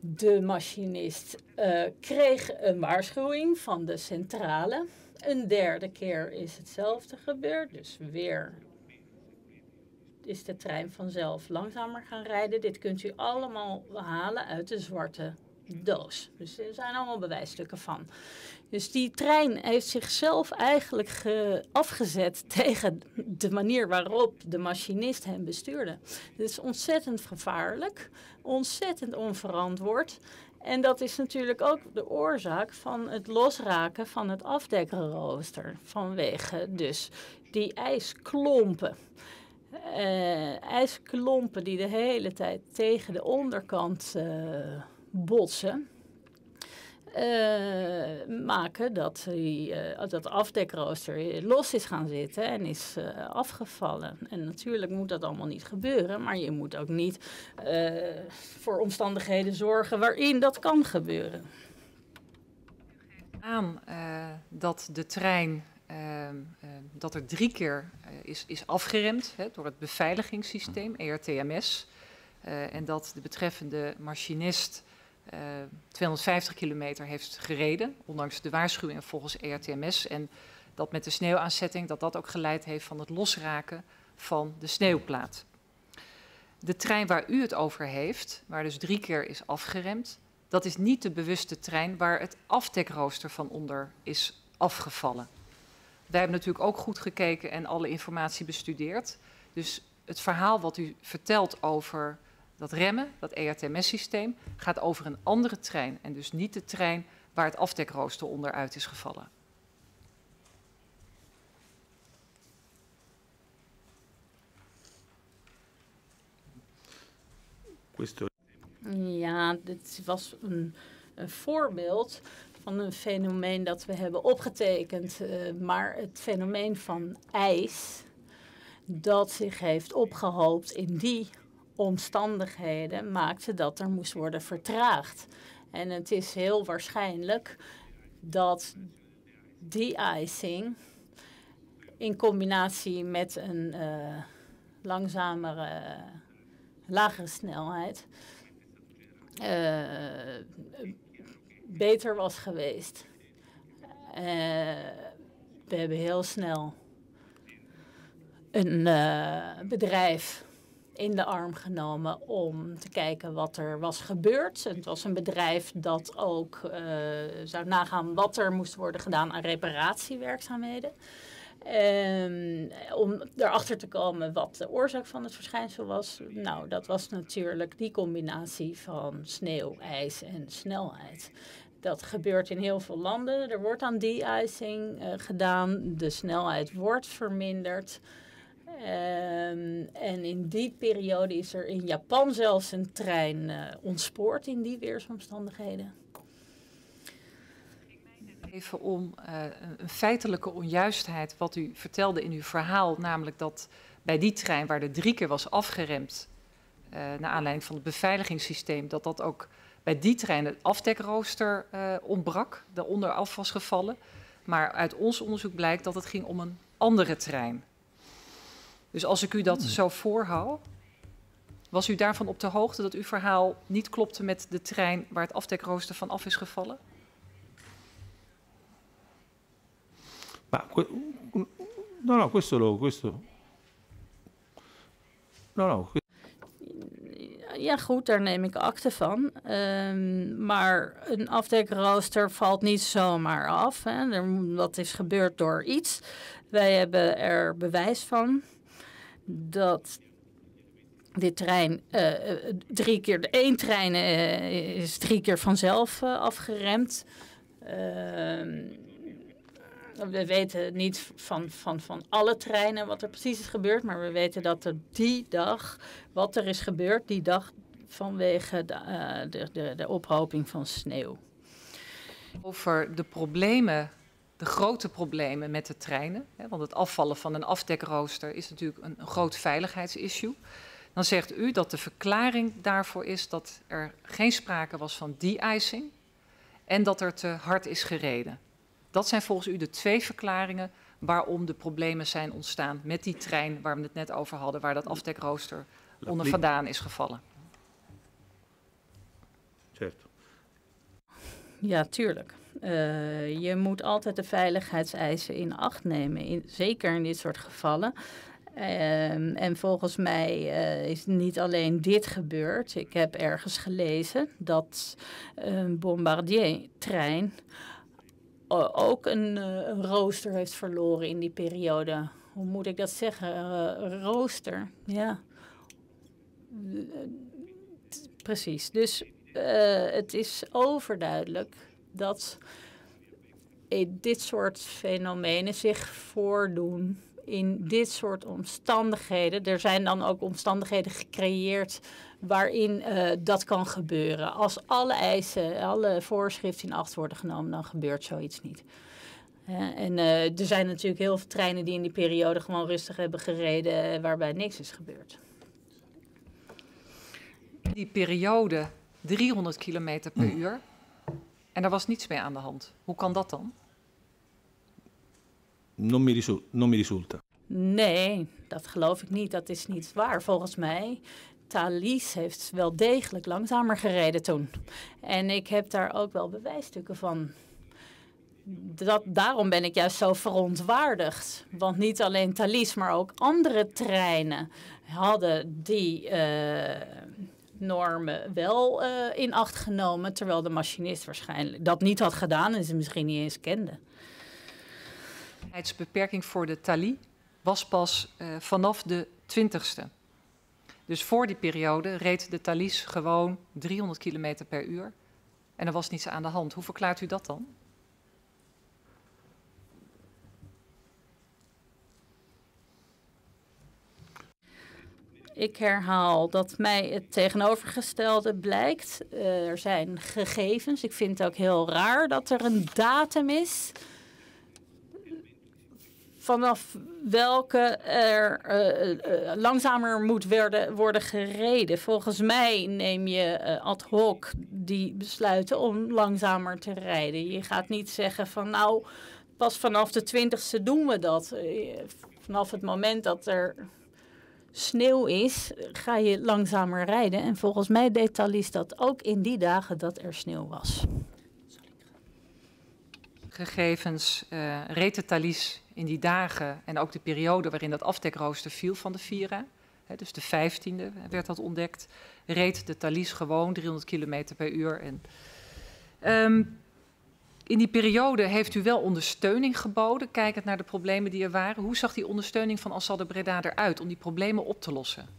De machinist uh, kreeg een waarschuwing van de centrale. Een derde keer is hetzelfde gebeurd. Dus weer is de trein vanzelf langzamer gaan rijden. Dit kunt u allemaal halen uit de zwarte doos. Dus er zijn allemaal bewijsstukken van. Dus die trein heeft zichzelf eigenlijk afgezet tegen de manier waarop de machinist hem bestuurde. Dit is ontzettend gevaarlijk, ontzettend onverantwoord. En dat is natuurlijk ook de oorzaak van het losraken van het afdekkenrooster. Vanwege dus die ijsklompen. Uh, ijsklompen die de hele tijd tegen de onderkant uh, botsen. Uh, maken dat die, dat afdekrooster los is gaan zitten en is afgevallen. En natuurlijk moet dat allemaal niet gebeuren, maar je moet ook niet voor omstandigheden zorgen waarin dat kan gebeuren. Aan dat de trein dat er drie keer is, is afgeremd hè, door het beveiligingssysteem, ERTMS. en dat de betreffende machinist 250 eh, kilometer heeft gereden, ondanks de waarschuwingen volgens ERTMS. En dat met de sneeuwaanzetting, dat dat ook geleid heeft van het losraken van de sneeuwplaat. De trein waar u het over heeft, waar dus drie keer is afgeremd, dat is niet de bewuste trein waar het afdekrooster van onder is afgevallen. Wij hebben natuurlijk ook goed gekeken en alle informatie bestudeerd. Dus het verhaal wat u vertelt over dat remmen, dat ERTMS-systeem, gaat over een andere trein en dus niet de trein waar het afdekrooster onderuit is gevallen. Ja, dit was een, een, voorbeeld van een fenomeen dat we hebben opgetekend. Uh, maar het fenomeen van ijs, dat zich heeft opgehoopt in die omstandigheden maakte dat er moest worden vertraagd. En het is heel waarschijnlijk dat de-icing in combinatie met een uh, langzamere, lagere snelheid uh, beter was geweest. Uh, we hebben heel snel een bedrijf in de arm genomen om te kijken wat er was gebeurd. Het was een bedrijf dat ook uh, zou nagaan wat er moest worden gedaan aan reparatiewerkzaamheden. Um, om erachter te komen wat de oorzaak van het verschijnsel was. Nou, dat was natuurlijk die combinatie van sneeuw, ijs en snelheid. Dat gebeurt in heel veel landen. Er wordt aan de-icing uh, gedaan. De snelheid wordt verminderd. Um, en in die periode is er in Japan zelfs een trein uh, ontspoord in die weersomstandigheden. Even om uh, een feitelijke onjuistheid wat u vertelde in uw verhaal, namelijk dat bij die trein waar de drie keer was afgeremd, uh, naar aanleiding van het beveiligingssysteem, dat dat ook bij die trein het afdekrooster ontbrak, daaronder af was gevallen. Maar uit ons onderzoek blijkt dat het ging om een andere trein. Dus als ik u dat hmm. zo voorhoud, was u daarvan op de hoogte dat uw verhaal niet klopte met de trein waar het afdekrooster van af is gevallen? Ma, no, no, questo lo, questo. No. Ja, goed, daar neem ik akte van. Um, maar een afdekrooster valt niet zomaar af. Hè. dat is gebeurd door iets. Wij hebben er bewijs van dat dit trein uh, drie keer, de één trein uh, is drie keer vanzelf afgeremd. Ehm, we weten niet van, van, van alle treinen wat er precies is gebeurd, maar we weten dat er die dag, wat er is gebeurd, die dag vanwege de, uh, de, de, de ophoping van sneeuw. Over de problemen de grote problemen met de treinen. Hè, want het afvallen van een afdekrooster is natuurlijk een, een groot veiligheidsissue. Dan zegt u dat de verklaring daarvoor is dat er geen sprake was van de-icing en dat er te hard is gereden. Dat zijn volgens u de twee verklaringen waarom de problemen zijn ontstaan met die trein waar we het net over hadden, waar dat afdekrooster onder vandaan is gevallen. Certo. Ja, tuurlijk. Uh, je moet altijd de veiligheidseisen in acht nemen, in, zeker in dit soort gevallen. Um, en volgens mij uh, is niet alleen dit gebeurd. Ik heb ergens gelezen dat een Bombardier-trein ook een, uh, een, rooster heeft verloren in die periode. Hoe moet ik dat zeggen? Uh, rooster, ja. Precies. Dus het is overduidelijk dat dit soort fenomenen zich voordoen in dit soort omstandigheden. Er zijn dan ook omstandigheden gecreëerd waarin uh, dat kan gebeuren. Als alle eisen, alle voorschriften in acht worden genomen, dan gebeurt zoiets niet. Uh, en uh, er zijn natuurlijk heel veel treinen die in die periode gewoon rustig hebben gereden, waarbij niks is gebeurd. Die periode 300 km per uur, en er was niets meer aan de hand. Hoe kan dat dan? Non mi, risul non mi risulta. Nee, dat geloof ik niet. Dat is niet waar volgens mij. Thalys heeft wel degelijk langzamer gereden toen. En ik heb daar ook wel bewijsstukken van. Dat, daarom ben ik juist zo verontwaardigd. Want niet alleen Thalys, maar ook andere treinen hadden die uh, normen wel uh, in acht genomen. Terwijl de machinist waarschijnlijk dat niet had gedaan en ze misschien niet eens kende. Beperking voor de Thalys was pas uh, vanaf de 20ste. Dus voor die periode reed de Thalys gewoon 300 km per uur. En er was niets aan de hand. Hoe verklaart u dat dan? Ik herhaal dat mij het tegenovergestelde blijkt. Uh, er zijn gegevens. Ik vind het ook heel raar dat er een datum is vanaf welke er uh, uh, langzamer moet werden, worden gereden. Volgens mij neem je ad hoc die besluiten om langzamer te rijden. Je gaat niet zeggen van nou, pas vanaf de twintigste doen we dat. vanaf het moment dat er sneeuw is, ga je langzamer rijden. En volgens mij deed dat ook in die dagen dat er sneeuw was. Gegevens uh, reed de Thalys in die dagen en ook de periode waarin dat afdekrooster viel van de Vira, hè, dus de 15e werd dat ontdekt, reed de Thalys gewoon 300 km per uur. En, um, in die periode heeft u wel ondersteuning geboden, kijkend naar de problemen die er waren. Hoe zag die ondersteuning van Assad de Breda eruit om die problemen op te lossen?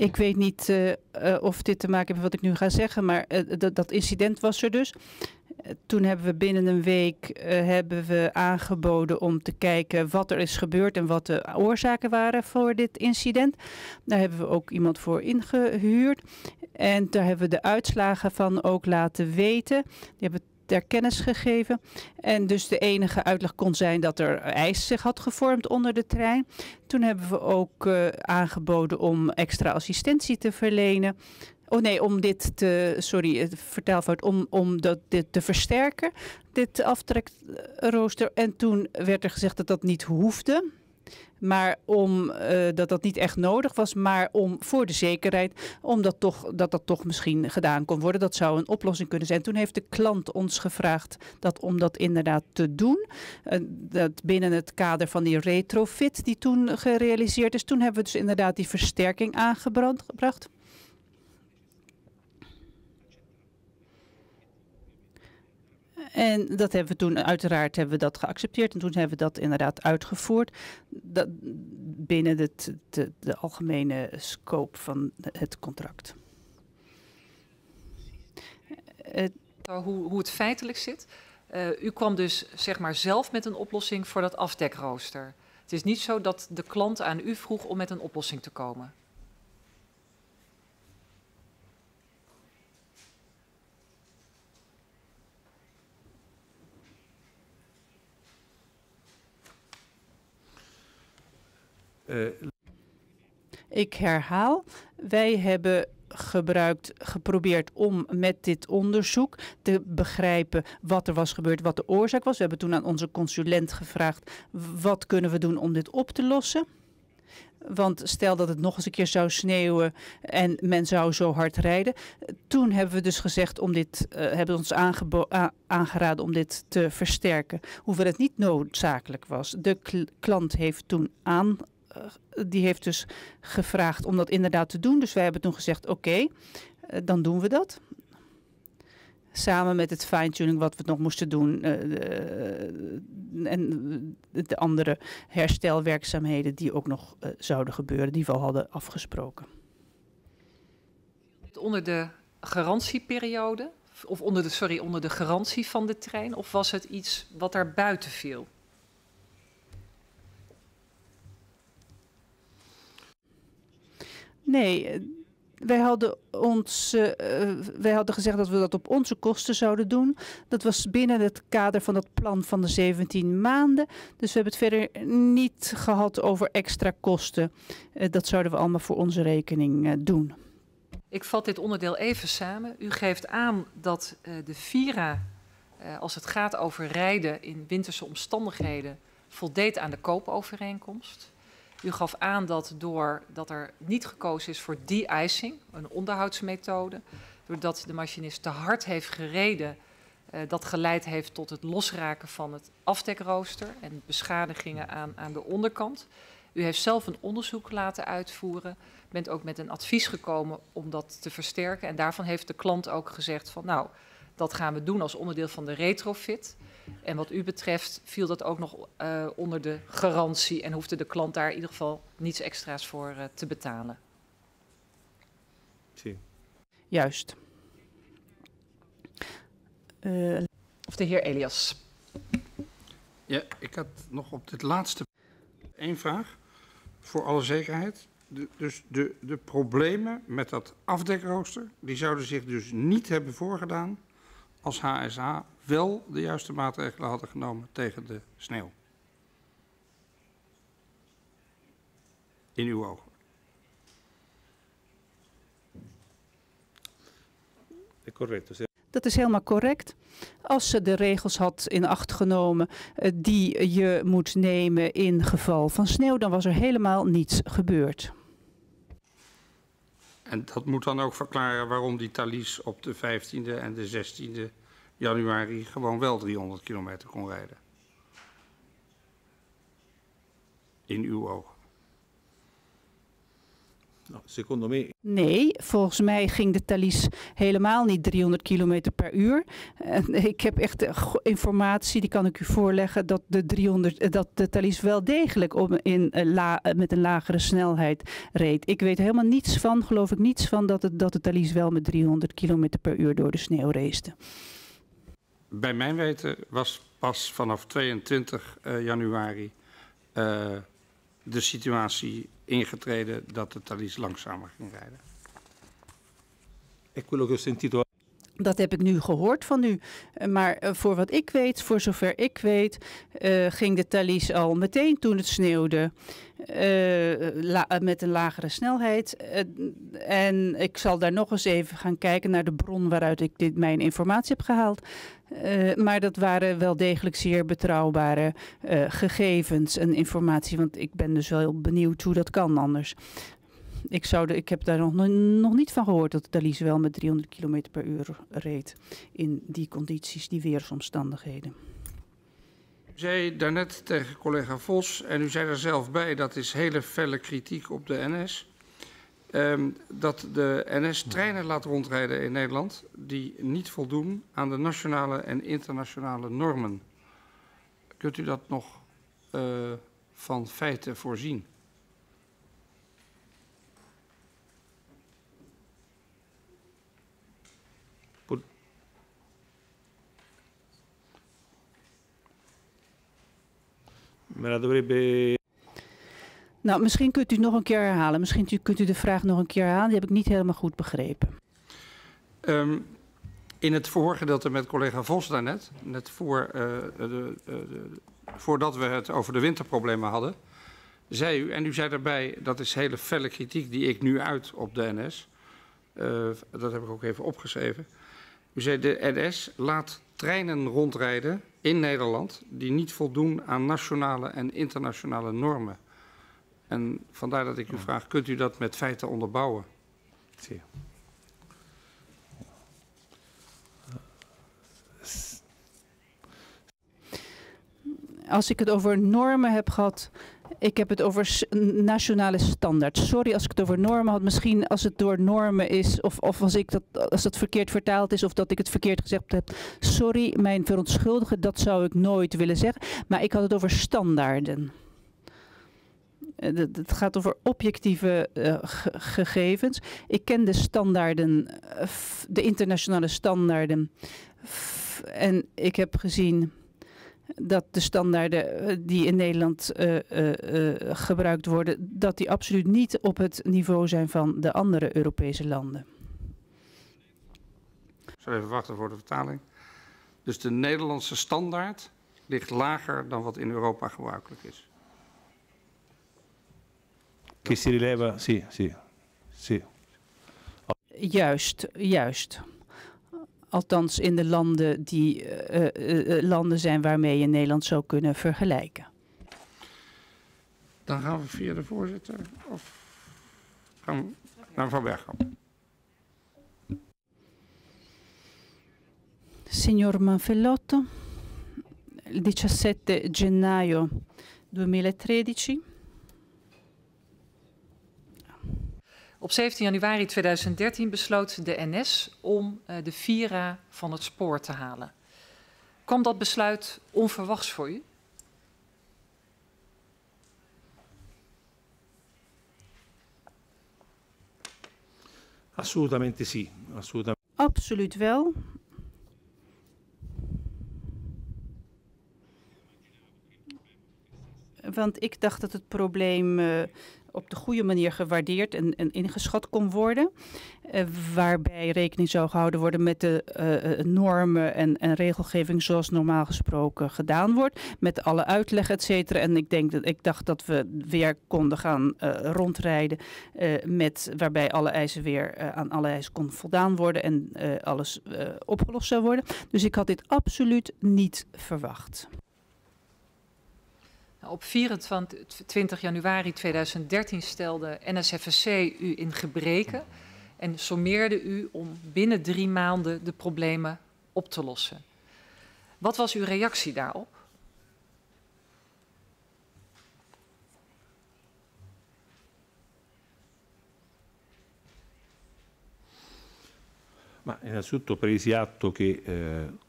Ik weet niet uh, uh, of dit te maken heeft met wat ik nu ga zeggen, maar uh, dat incident was er dus. Toen hebben we binnen een week hebben we aangeboden om te kijken wat er is gebeurd en wat de oorzaken waren voor dit incident. Daar hebben we ook iemand voor ingehuurd. En daar hebben we de uitslagen van ook laten weten. Die hebben ter kennis gegeven. En dus de enige uitleg kon zijn dat er ijs zich had gevormd onder de trein. Toen hebben we ook uh, aangeboden om extra assistentie te verlenen. Oh nee, om dit te, sorry, vertaalfout, om, om dat, dit te versterken, dit aftrekrooster. En toen werd er gezegd dat dat niet hoefde. Maar om uh, dat dat niet echt nodig was, maar om voor de zekerheid, omdat toch, dat dat toch misschien gedaan kon worden. Dat zou een oplossing kunnen zijn. Toen heeft de klant ons gevraagd dat om dat inderdaad te doen. Uh, dat binnen het kader van die retrofit die toen gerealiseerd is. Toen hebben we dus inderdaad die versterking aangebracht. En dat hebben we toen, uiteraard hebben we dat geaccepteerd. En toen hebben we dat inderdaad uitgevoerd. Dat, binnen de, de algemene scope van het contract. Uh, hoe, hoe het feitelijk zit. Uh, u kwam dus zeg maar zelf met een oplossing voor dat afdekrooster. Het is niet zo dat de klant aan u vroeg om met een oplossing te komen. Ik herhaal, wij hebben gebruikt, geprobeerd om met dit onderzoek te begrijpen wat er was gebeurd, wat de oorzaak was. We hebben toen aan onze consulent gevraagd, wat kunnen we doen om dit op te lossen? Want stel dat het nog eens een keer zou sneeuwen en men zou zo hard rijden. Toen hebben we dus gezegd om dit, uh, hebben ons aangeraden om dit te versterken. Hoewel het niet noodzakelijk was. De klant heeft toen aan eh, die heeft dus gevraagd om dat inderdaad te doen. Dus wij hebben toen gezegd, oké, uh, dan doen we dat. Samen met het fine-tuning wat we nog moesten doen. De, en de andere herstelwerkzaamheden die ook nog zouden gebeuren, die we al hadden afgesproken. Onder de garantieperiode, of onder de, sorry, onder de garantie van de trein, of was het iets wat daar buiten viel? Nee, eh, wij hadden, ons, uh, wij hadden gezegd dat we dat op onze kosten zouden doen. Dat was binnen het kader van dat plan van de 17 maanden. Dus we hebben het verder niet gehad over extra kosten. Uh, dat zouden we allemaal voor onze rekening doen. Ik vat dit onderdeel even samen. U geeft aan dat de Vira, als het gaat over rijden in winterse omstandigheden, voldeed aan de koopovereenkomst. U gaf aan dat doordat er niet gekozen is voor de-icing, een onderhoudsmethode, doordat de machinist te hard heeft gereden, uh, dat geleid heeft tot het losraken van het afdekrooster en beschadigingen aan, aan de onderkant. U heeft zelf een onderzoek laten uitvoeren, bent ook met een advies gekomen om dat te versterken. En daarvan heeft de klant ook gezegd van nou, dat gaan we doen als onderdeel van de retrofit. En wat u betreft viel dat ook nog uh, onder de garantie en hoefde de klant daar in ieder geval niets extra's voor uh, te betalen. Zie. Juist. Uh, of de heer Elias. Ja, ik had nog op dit laatste één vraag, voor alle zekerheid. De, dus de, de problemen met dat afdekrooster, die zouden zich dus niet hebben voorgedaan als HSA wel de juiste maatregelen hadden genomen tegen de sneeuw? In uw ogen. Dat is helemaal correct. Als ze de regels had in acht genomen uh, die je moet nemen in geval van sneeuw, dan was er helemaal niets gebeurd. En dat moet dan ook verklaren waarom die Thalys op de 15e en de 16e januari gewoon wel 300 kilometer kon rijden. In uw ogen. Nou, nee, volgens mij ging de Thalys helemaal niet 300 km per uur. ik heb echt informatie, die kan ik u voorleggen, dat de, 300, eh, dat de Thalys wel degelijk om in, uh, la, uh, met een lagere snelheid reed. Ik weet helemaal niets van, geloof ik niets van, dat, het, dat de Thalys wel met 300 km per uur door de sneeuw race. Bij mijn weten was pas vanaf 22 uh, januari uh, de situatie ingetreden dat de Thalys langzamer ging rijden. E quello che ho sentito dat heb ik nu gehoord van u. Maar uh, voor wat ik weet, voor zover ik weet, uh, ging de Thalys al meteen toen het sneeuwde met een lagere snelheid. en ik zal daar nog eens even gaan kijken naar de bron waaruit ik dit, mijn informatie heb gehaald. maar dat waren wel degelijk zeer betrouwbare gegevens en informatie. Want ik ben dus wel benieuwd hoe dat kan anders ik, zou ik heb daar nog, nog niet van gehoord dat Thalys wel met 300 km per uur reed. In die condities, die weersomstandigheden. U zei daarnet tegen collega Vos, en u zei er zelf bij, dat is hele felle kritiek op de NS. Um, dat de NS treinen laat rondrijden in Nederland die niet voldoen aan de nationale en internationale normen. Kunt u dat nog uh, van feiten voorzien? Me la dovrebbe... Nou, misschien kunt u het nog een keer herhalen. Misschien u- kunt u de vraag nog een keer herhalen. Die heb ik niet helemaal goed begrepen. Ehm, in het voorgedeelte met collega Vos daarnet, net voor, eh, de, eh, de, voordat we het over de winterproblemen hadden, zei u, en u zei daarbij, dat is hele felle kritiek die ik nu uit op de NS, eh, dat heb ik ook even opgeschreven. U zei, de NS laat treinen rondrijden in Nederland die niet voldoen aan nationale en internationale normen. En vandaar dat ik u vraag, kunt u dat met feiten onderbouwen? Als ik het over normen heb gehad, ik heb het over nationale standaards. Sorry als ik het over normen had. Misschien als het door normen is, of, of als, ik dat, als dat verkeerd vertaald is, of dat ik het verkeerd gezegd heb. Sorry, mijn verontschuldigen, dat zou ik nooit willen zeggen. Maar ik had het over standaarden. Eh, Het gaat over objectieve eh, ge- gegevens. Ik ken de standaarden, eh, de internationale standaarden. En ik heb gezien dat de standaarden eh, die in Nederland eh, eh, eh, gebruikt worden, dat die absoluut niet op het niveau zijn van de andere Europese landen. Ik zal even wachten voor de vertaling. Dus de Nederlandse standaard ligt lager dan wat in Europa gebruikelijk is. Che si rileva, sì, sì, sì. Juist, juist. Althans in de landen die eh, eh, eh, landen zijn waarmee je Nederland zou kunnen vergelijken. Dan gaan we via de voorzitter of gaan we naar Van Bergkamp. Signor Manfellotto, il 17 gennaio 2013. Op 17 januari 2013 besloot de NS om eh, de Vira van het spoor te halen. Kwam dat besluit onverwachts voor u? Assolutamente sì, assolutamente. Absoluut wel. Want ik dacht dat het probleem eh, op de goede manier gewaardeerd en, en ingeschat kon worden. Eh, waarbij rekening zou gehouden worden met de eh, eh, normen en, en regelgeving zoals normaal gesproken gedaan wordt. Met alle uitleg, et cetera. En ik, denk dat, ik dacht dat we weer konden gaan rondrijden. met, waarbij alle eisen weer aan alle eisen kon voldaan worden en alles opgelost zou worden. Dus ik had dit absoluut niet verwacht. Op 24 januari 2013 stelde NSFSC u in gebreken en sommeerde u om binnen drie maanden de problemen op te lossen. Wat was uw reactie daarop? Ma innanzitutto presi atto che eh,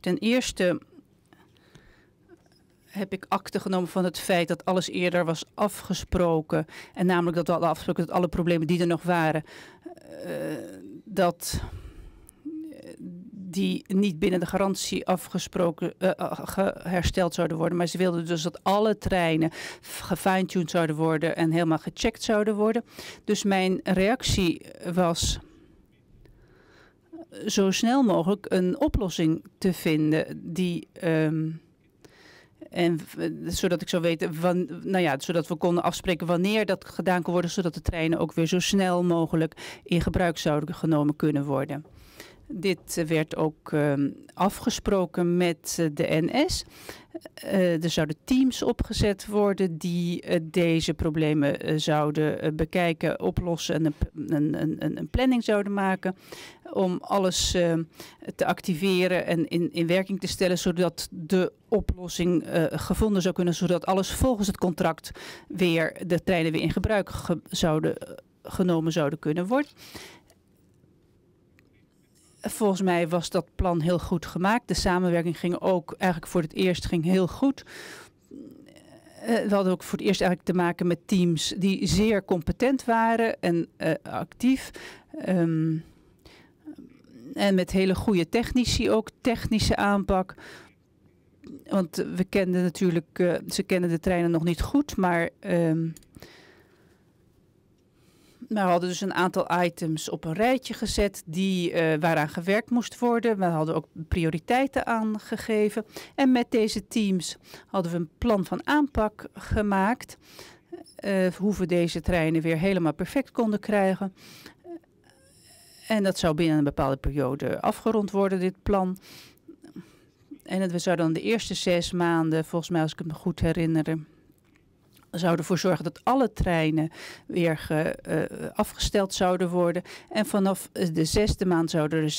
Ten eerste heb ik akte genomen van het feit dat alles eerder was afgesproken. En namelijk dat we hadden afgesproken dat alle problemen die er nog waren, eh, dat die niet binnen de garantie afgesproken eh, eh, hersteld zouden worden. Maar ze wilden dus dat alle treinen gefine-tuned zouden worden en helemaal gecheckt zouden worden. Dus mijn reactie was zo snel mogelijk een oplossing te vinden die. ehm, en v- zodat ik zou weten, van, nou ja, zodat we konden afspreken wanneer dat gedaan kon worden, zodat de treinen ook weer zo snel mogelijk in gebruik zouden genomen kunnen worden. Dit eh, werd ook ehm, afgesproken met eh, de NS. Eh, er zouden teams opgezet worden die deze problemen zouden bekijken, oplossen en een, een, een, planning zouden maken om alles te activeren en in, in werking te stellen, zodat de oplossing gevonden zou kunnen, zodat alles volgens het contract weer, de treinen weer in gebruik ge- zouden, genomen zouden kunnen worden. Volgens mij was dat plan heel goed gemaakt. De samenwerking ging ook eigenlijk voor het eerst ging heel goed. Eh, we hadden ook voor het eerst eigenlijk te maken met teams die zeer competent waren en eh, actief. Ehm, en met hele goede technici ook, technische aanpak. Want we kenden natuurlijk, uh, ze kennen de treinen nog niet goed, maar um, we hadden dus een aantal items op een rijtje gezet die, uh, waaraan gewerkt moest worden. We hadden ook prioriteiten aangegeven. En met deze teams hadden we een plan van aanpak gemaakt. Uh, hoe we deze treinen weer helemaal perfect konden krijgen. En dat zou binnen een bepaalde periode afgerond worden, dit plan. En we zouden dan de eerste zes maanden, volgens mij als ik me goed herinner, zouden ervoor zorgen dat alle treinen weer ge, uh, afgesteld zouden worden. En vanaf de zesde maand zouden er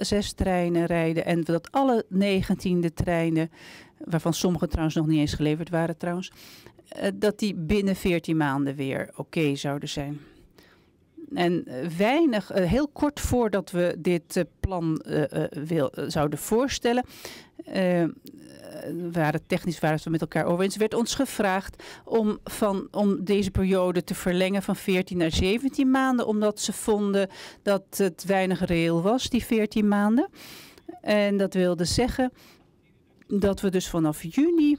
zes, treinen rijden. En dat alle negentiende treinen, waarvan sommige trouwens nog niet eens geleverd waren trouwens, uh, dat die binnen veertien maanden weer oké zouden zijn. En weinig, heel kort voordat we dit plan wil, zouden voorstellen, waren technisch waren we met elkaar over eens, werd ons gevraagd om, van, om deze periode te verlengen van 14 naar 17 maanden, omdat ze vonden dat het weinig reëel was, die 14 maanden. En dat wilde zeggen dat we dus vanaf juni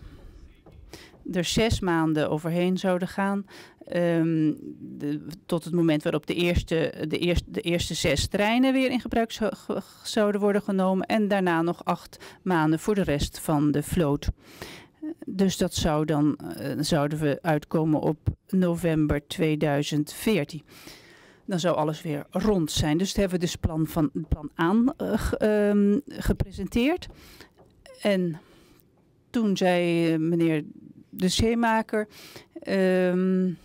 er zes maanden overheen zouden gaan. De, tot het moment waarop de eerste, de, eerste, de eerste zes treinen weer in gebruik zou, zouden worden genomen. En daarna nog acht maanden voor de rest van de vloot. Dus dat zou dan, uh, zouden we uitkomen op november 2014. Dan zou alles weer rond zijn. Dus hebben we dus plan, van, plan aan uh, um, gepresenteerd. En toen zei uh, meneer de zeemaker... Um,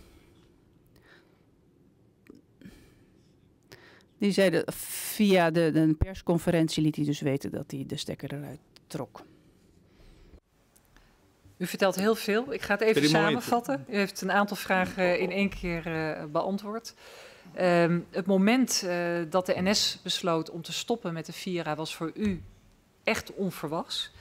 Die zeiden via de, de persconferentie liet hij dus weten dat hij de stekker eruit trok. U vertelt heel veel. Ik ga het even samenvatten. U heeft een aantal vragen in één keer uh, beantwoord. Um, het moment uh, dat de NS besloot om te stoppen met de Vira was voor u echt onverwachts.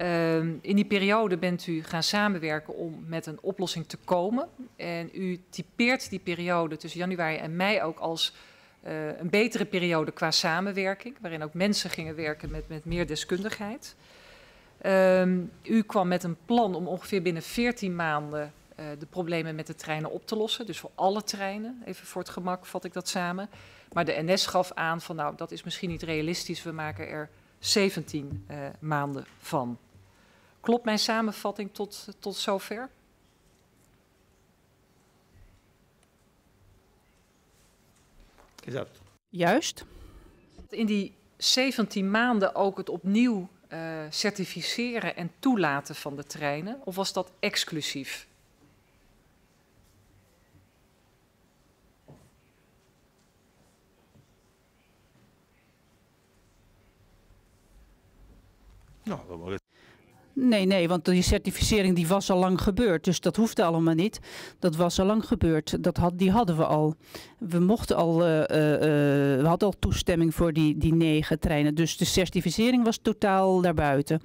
Um, in die periode bent u gaan samenwerken om met een oplossing te komen. En u typeert die periode tussen januari en mei ook als uh, een betere periode qua samenwerking, waarin ook mensen gingen werken met, met meer deskundigheid. Um, u kwam met een plan om ongeveer binnen 14 maanden uh, de problemen met de treinen op te lossen. Dus voor alle treinen, even voor het gemak vat ik dat samen. Maar de NS gaf aan van nou, dat is misschien niet realistisch, we maken er 17 uh, maanden van. Klopt mijn samenvatting tot, tot zover? Exact. Juist. In die 17 maanden ook het opnieuw uh, certificeren en toelaten van de treinen? Of was dat exclusief? Nou, Nee, nee, want die certificering die was al lang gebeurd. Dus dat hoefde allemaal niet. Dat was al lang gebeurd. Dat had, die hadden we al. We mochten al, uh, uh, we hadden al toestemming voor die, die negen treinen. Dus de certificering was totaal daarbuiten.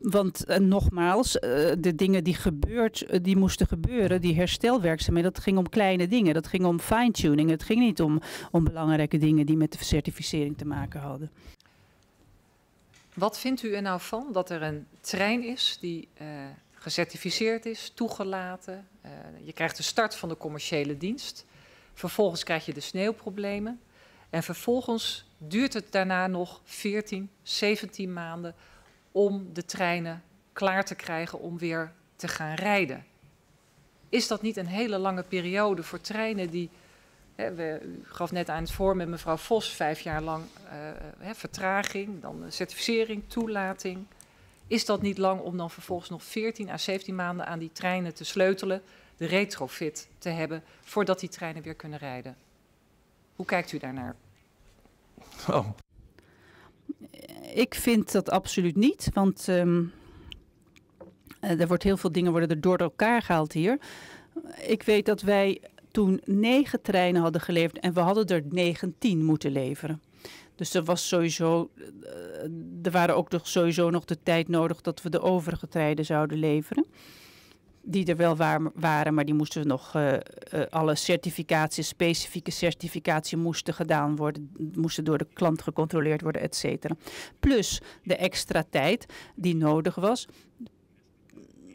Want nogmaals, de dingen die, gebeurt, die moesten gebeuren, die herstelwerkzaamheden, dat ging om kleine dingen. Dat ging om fine-tuning. Het ging niet om, om belangrijke dingen die met de certificering te maken hadden. Wat vindt u er nou van dat er een trein is die uh, gecertificeerd is, toegelaten? Uh, je krijgt de start van de commerciële dienst. Vervolgens krijg je de sneeuwproblemen. En vervolgens duurt het daarna nog 14, 17 maanden om de treinen klaar te krijgen om weer te gaan rijden. Is dat niet een hele lange periode voor treinen die we, u gaf net aan het voor met mevrouw Vos, vijf jaar lang uh, vertraging, dan certificering, toelating. Is dat niet lang om dan vervolgens nog 14 à 17 maanden aan die treinen te sleutelen, de retrofit te hebben, voordat die treinen weer kunnen rijden? Hoe kijkt u daarnaar? Oh. Ik vind dat absoluut niet, want um, er wordt heel veel dingen worden er door elkaar gehaald hier. Ik weet dat wij toen negen treinen hadden geleverd en we hadden er 19 moeten leveren. Dus er was sowieso, uh, er waren ook nog sowieso nog de tijd nodig dat we de overige treinen zouden leveren. die er wel waren, maar die moesten nog uh, uh, alle certificaties, specifieke certificatie moesten gedaan worden, moesten door de klant gecontroleerd worden, et cetera. Plus de extra tijd die nodig was.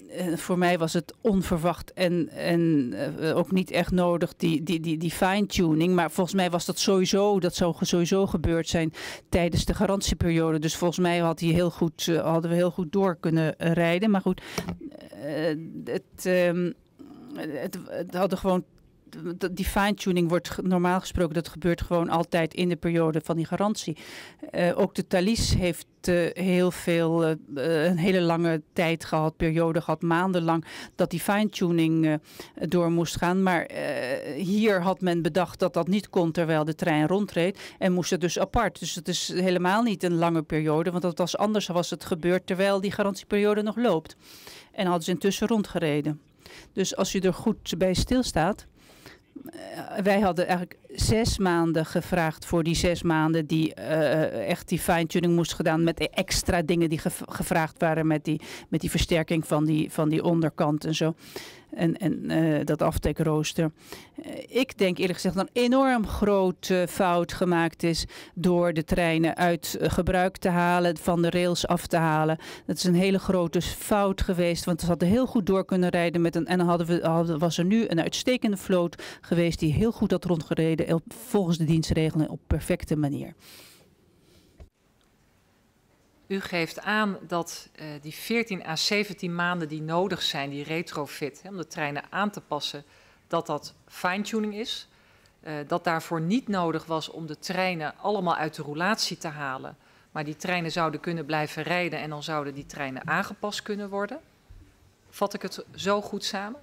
Uh, voor mij was het onverwacht en, en ook niet echt nodig, die, die, die, die fine-tuning. Maar volgens mij was dat sowieso, dat zou sowieso gebeurd zijn tijdens de garantieperiode. Dus volgens mij had hij heel goed, hadden we heel goed door kunnen rijden. Maar goed, eh, het, het, het hadden gewoon die fine-tuning wordt normaal gesproken, dat gebeurt gewoon altijd in de periode van die garantie. Uh, ook de Thalys heeft uh, heel veel, uh, een hele lange tijd gehad, periode gehad, maandenlang, dat die fine-tuning door moest gaan. Maar hier had men bedacht dat dat niet kon terwijl de trein rondreed en moest het dus apart. Dus het is helemaal niet een lange periode, want dat was anders was het gebeurd terwijl die garantieperiode nog loopt. En hadden ze intussen rondgereden. Dus als je er goed bij stilstaat. Uh, wij hadden eigenlijk zes maanden gevraagd voor die zes maanden die uh, echt die fine-tuning moest gedaan met extra dingen die gev gevraagd waren met die, met die versterking van die, van die onderkant en zo en, en uh, dat aftekrooster. Uh, ik denk eerlijk gezegd dat een enorm grote fout gemaakt is door de treinen uit gebruik te halen, van de rails af te halen. Dat is een hele grote fout geweest, want ze hadden heel goed door kunnen rijden met een, en dan hadden we, was er nu een uitstekende vloot geweest die heel goed had rondgereden volgens de dienstregelingen op perfecte manier. U geeft aan dat uh, die 14 à 17 maanden die nodig zijn, die retrofit, hè, om de treinen aan te passen, dat dat fine-tuning is. Uh, dat daarvoor niet nodig was om de treinen allemaal uit de roulatie te halen. Maar die treinen zouden kunnen blijven rijden en dan zouden die treinen aangepast kunnen worden. Vat ik het zo goed samen?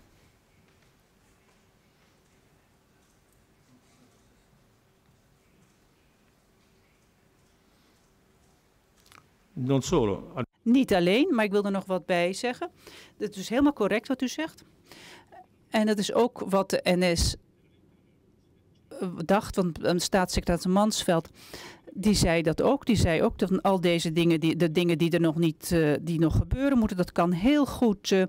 Niet alleen, maar ik wil er nog wat bij zeggen. Het is helemaal correct wat u zegt. En dat is ook wat de NS eh, dacht, want staatssecretaris Mansveld die zei dat ook. Die zei ook dat al deze dingen, die, de dingen die er nog niet uh, die nog gebeuren moeten, dat kan heel goed uh,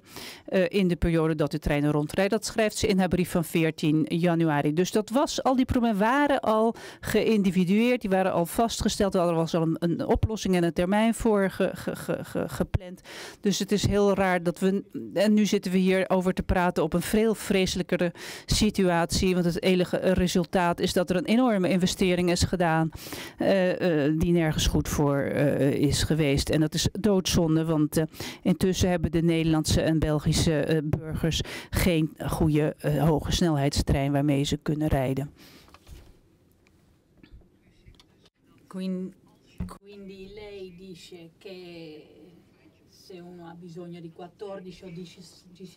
uh, in de periode dat de treinen rondrijden. Dat schrijft ze in haar brief van 14 januari. Dus dat was, al die problemen waren al geïndividueerd, die waren al vastgesteld. Er was al een, een oplossing en een termijn voor ge, ge, ge, gepland. Dus het is heel raar dat we, en nu zitten we hier over te praten op een veel vreselijkere situatie. Want het enige resultaat is dat er een enorme investering is gedaan. Die nergens goed voor uh, is geweest. En dat is doodzonde, want intussen hebben de Nederlandse en Belgische burgers geen goede hoge snelheidstrein waarmee ze kunnen rijden. Quindi lei dice che se uno ha bisogno di 14 o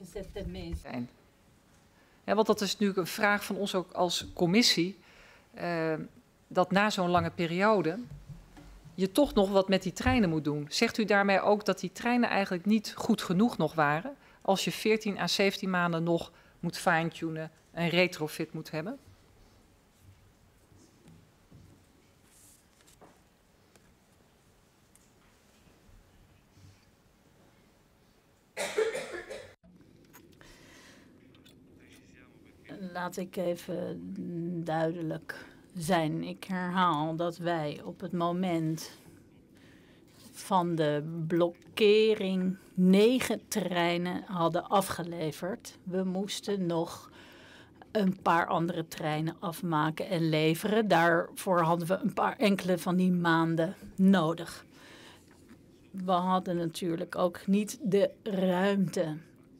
17 mesi. Ja, want dat is natuurlijk een vraag van ons ook als commissie. Uh, dat na zo'n lange periode je toch nog wat met die treinen moet doen. Zegt u daarmee ook dat die treinen eigenlijk niet goed genoeg nog waren als je 14 à 17 maanden nog moet fine-tunen en retrofit moet hebben? Laat ik even duidelijk zijn. Ik herhaal dat wij op het moment van de blokkering negen treinen hadden afgeleverd. We moesten nog een paar andere treinen afmaken en leveren. Daarvoor hadden we een paar enkele van die maanden nodig. We hadden natuurlijk ook niet de ruimte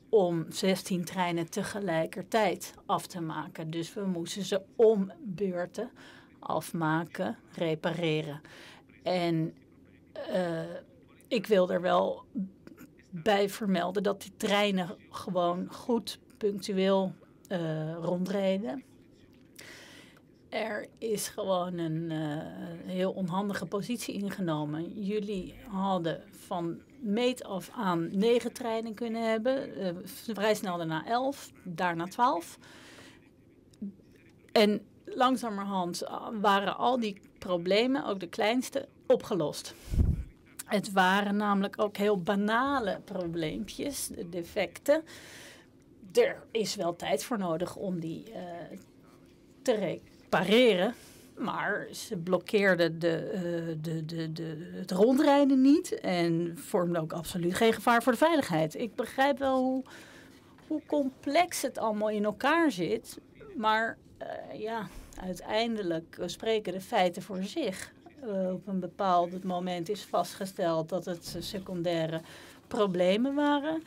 om 16 treinen tegelijkertijd af te maken. Dus we moesten ze om beurten afmaken, repareren. En uh, ik wil er wel bij vermelden dat die treinen gewoon goed punctueel uh, rondreden. Er is gewoon een uh, heel onhandige positie ingenomen. Jullie hadden van meet af aan negen treinen kunnen hebben. Uh, vrij snel daarna elf, daarna twaalf. En langzamerhand waren al die problemen, ook de kleinste, opgelost. Het waren namelijk ook heel banale probleempjes, defecten. er is wel tijd voor nodig om die uh, te repareren. Maar ze blokkeerden de, uh, de, de, de, het rondrijden niet en vormden ook absoluut geen gevaar voor de veiligheid. Ik begrijp wel hoe, hoe complex het allemaal in elkaar zit. Maar uh, ja, uiteindelijk spreken de feiten voor zich. Uh, op een bepaald moment is vastgesteld dat het secundaire problemen waren.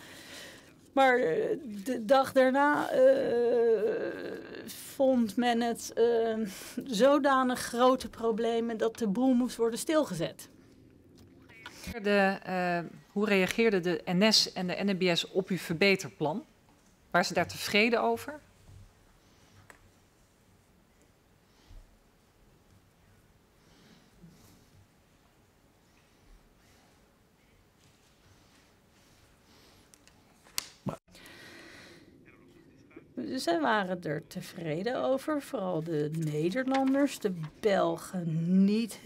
Maar eh, de dag daarna uh, vond men het uh, zodanig grote problemen dat de boel moest worden stilgezet. Hoe reageerde de NS en de NBS op uw verbeterplan? Waren ze daar tevreden over? Zij waren er tevreden over, vooral de Nederlanders, de Belgen niet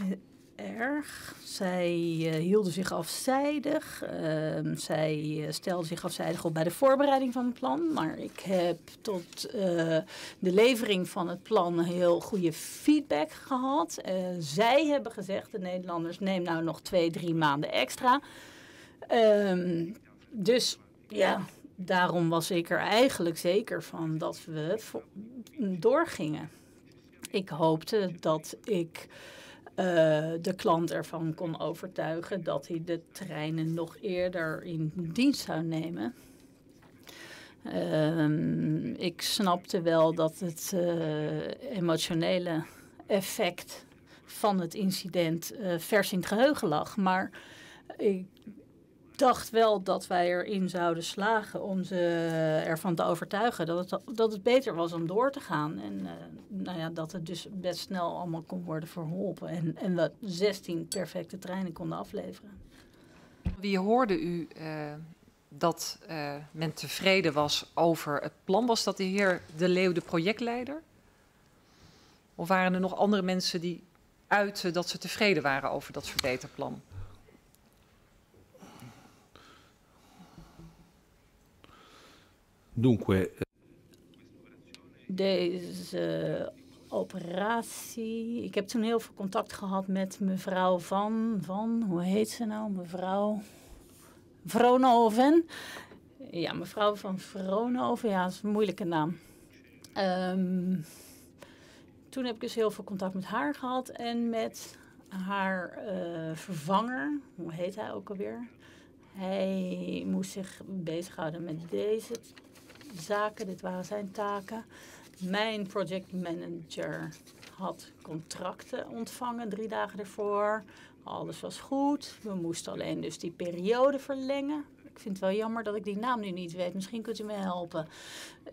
erg. Zij uh, hielden zich afzijdig. Uh, zij uh, stelden zich afzijdig op bij de voorbereiding van het plan. Maar ik heb tot uh, de levering van het plan heel goede feedback gehad. zij hebben gezegd, de Nederlanders, neem nou nog twee, drie maanden extra. Ehm, dus ja, daarom was ik er eigenlijk zeker van dat we doorgingen. Ik hoopte dat ik uh, de klant ervan kon overtuigen dat hij de treinen nog eerder in dienst zou nemen. Uh, ik snapte wel dat het uh, emotionele effect van het incident uh, vers in het geheugen lag. Maar ik dacht wel dat wij erin zouden slagen om ze ervan te overtuigen dat het, dat het beter was om door te gaan. En uh, nou ja, dat het dus best snel allemaal kon worden verholpen. En, en we 16 perfecte treinen konden afleveren. Wie hoorde u uh, dat uh, men tevreden was over het plan? Was dat de heer De Leeuw, de projectleider? Of waren er nog andere mensen die uiten dat ze tevreden waren over dat verbeterplan? Dunque. Deze operatie. Ik heb toen heel veel contact gehad met mevrouw van. van hoe heet ze nou? Mevrouw. Vroonhoven. Ja, mevrouw van Vroonhoven. Ja, dat is een moeilijke naam. Um, toen heb ik dus heel veel contact met haar gehad en met haar uh, vervanger. Hoe heet hij ook alweer? Hij moest zich bezighouden met deze zaken, dit waren zijn taken. Mijn projectmanager had contracten ontvangen drie dagen ervoor. Alles was goed. We moesten alleen dus die periode verlengen. Ik vind het wel jammer dat ik die naam nu niet weet. Misschien kunt u me helpen.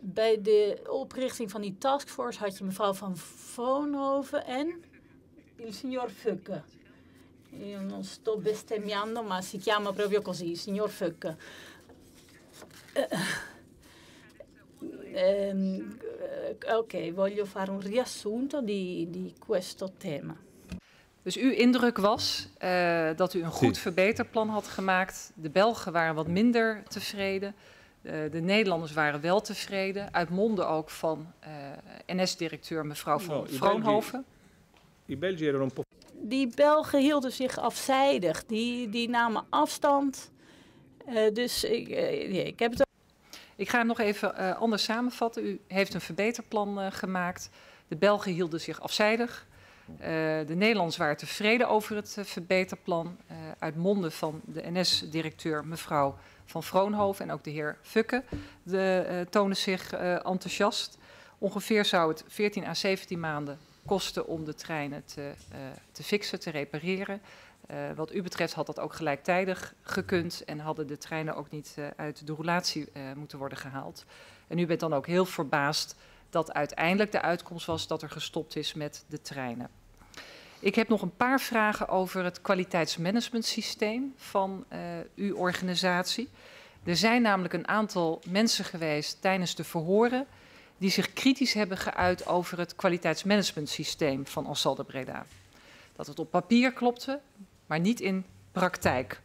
Bij de oprichting van die taskforce had je mevrouw van Vroonhoven en il signor Fucke. Io non sto bestemmiando, ma si chiama proprio così, signor Fucke. Uh, Ehm, eh, ok, voglio fare un riassunto di, di questo tema. Dus uw indruk was uh, dat u een goed verbeterplan had gemaakt. De Belgen waren wat minder tevreden. Uh, de Nederlanders waren wel tevreden. Uit monden ook van NS-directeur mevrouw van no, Vroonhoven. Die Belgen eran een Die Belgen hielden zich afzijdig. Die, die namen afstand. dus ik, ik heb het ik ga hem nog even uh, anders samenvatten. U heeft een verbeterplan uh, gemaakt. De Belgen hielden zich afzijdig. Uh, de Nederlanders waren tevreden over het verbeterplan. uit monden van de NS-directeur mevrouw Van Vroonhoven en ook de heer Fukke de, tonen zich enthousiast. Ongeveer zou het 14 à 17 maanden kosten om de treinen te, te fixen, te repareren. Uh, wat u betreft had dat ook gelijktijdig gekund en hadden de treinen ook niet uh, uit de roulatie uh, moeten worden gehaald. En u bent dan ook heel verbaasd dat uiteindelijk de uitkomst was dat er gestopt is met de treinen. Ik heb nog een paar vragen over het kwaliteitsmanagementsysteem van uw organisatie. Er zijn namelijk een aantal mensen geweest tijdens de verhoren die zich kritisch hebben geuit over het kwaliteitsmanagementsysteem van Ansaldo Breda. Dat het op papier klopte, maar niet in praktijk.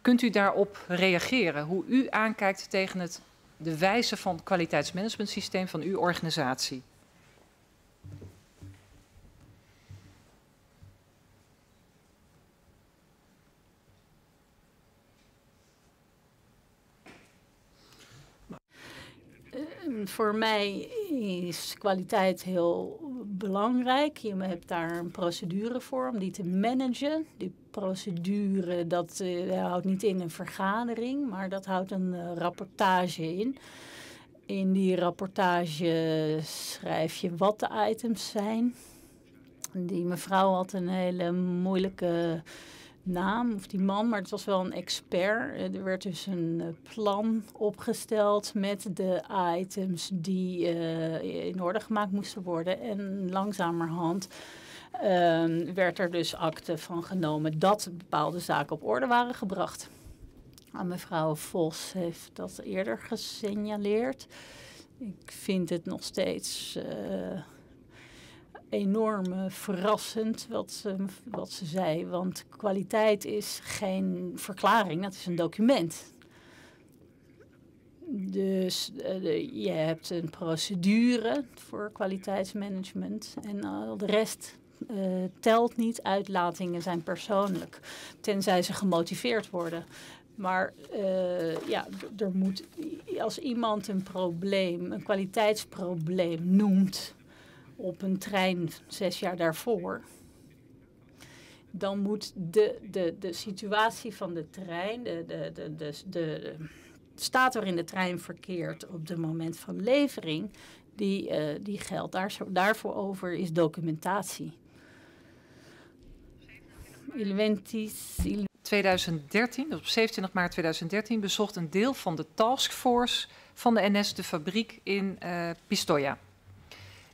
Kunt u daarop reageren? Hoe u aankijkt tegen het de wijze van het kwaliteitsmanagementsysteem van uw organisatie? voor mij is kwaliteit heel belangrijk. Je hebt daar een procedure voor om die te managen. Die procedure dat uh, houdt niet in een vergadering, maar dat houdt een uh, rapportage in. In die rapportage schrijf je wat de items zijn. Die mevrouw had een hele moeilijke naam of die man, maar het was wel een expert. Eh, er werd dus een eh, plan opgesteld met de items die uh, in orde gemaakt moesten worden. En langzamerhand uh, werd er dus akte van genomen dat bepaalde zaken op orde waren gebracht. En mevrouw Vos heeft dat eerder gesignaleerd. Ik vind het nog steeds enorm uh, verrassend wat ze, wat ze zei. Want kwaliteit is geen verklaring, dat is een document. Dus uh, je hebt een procedure voor kwaliteitsmanagement en al de rest uh, telt niet. Uitlatingen zijn persoonlijk, tenzij ze gemotiveerd worden. Maar ja, er moet, als iemand een probleem, een kwaliteitsprobleem noemt, op een trein zes jaar daarvoor, dan moet de, de, de situatie van de trein, de, de, de, de, staat waarin de trein verkeert op het moment van levering, die, uh, die geldt. Daar, daarvoor over is documentatie. 2013, op 27 maart 2013, bezocht een deel van de taskforce van de NS de fabriek in uh, Pistoia.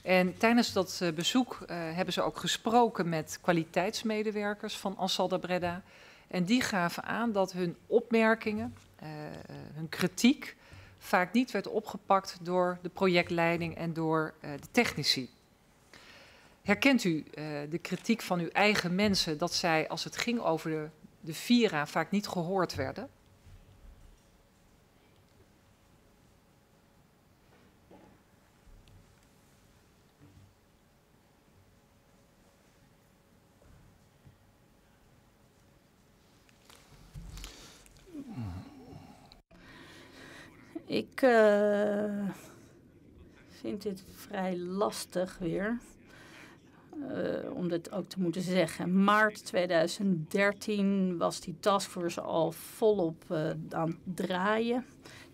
En tijdens dat uh, bezoek uh, hebben ze ook gesproken met kwaliteitsmedewerkers van Ansaldo Breda. En die gaven aan dat hun opmerkingen, uh, hun kritiek, vaak niet werd opgepakt door de projectleiding en door de technici. Herkent u de kritiek van uw eigen mensen dat zij, als het ging over de, de Vira, vaak niet gehoord werden? Ik uh, vind dit vrij lastig weer. Uh, om dit ook te moeten zeggen. Maart 2013 was die taskforce al volop uh, aan het draaien.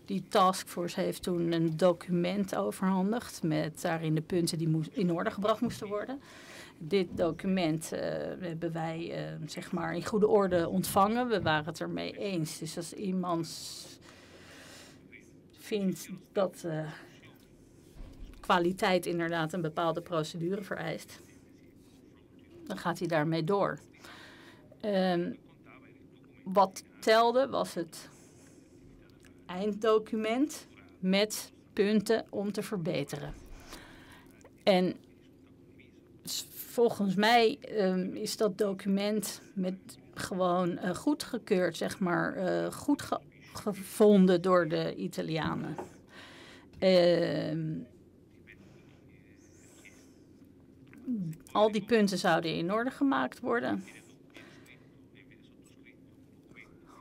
Die taskforce heeft toen een document overhandigd met daarin de punten die in orde gebracht moesten worden. Dit document hebben wij zeg maar in goede orde ontvangen. We waren het ermee eens. Dus als iemand dat uh, kwaliteit inderdaad een bepaalde procedure vereist, dan gaat hij daarmee door. Um, wat telde was het einddocument met punten om te verbeteren. En volgens mij um, is dat document met gewoon uh, goedgekeurd, zeg maar, uh, goed gevonden door de Italianen. Uh, al die punten zouden in orde gemaakt worden.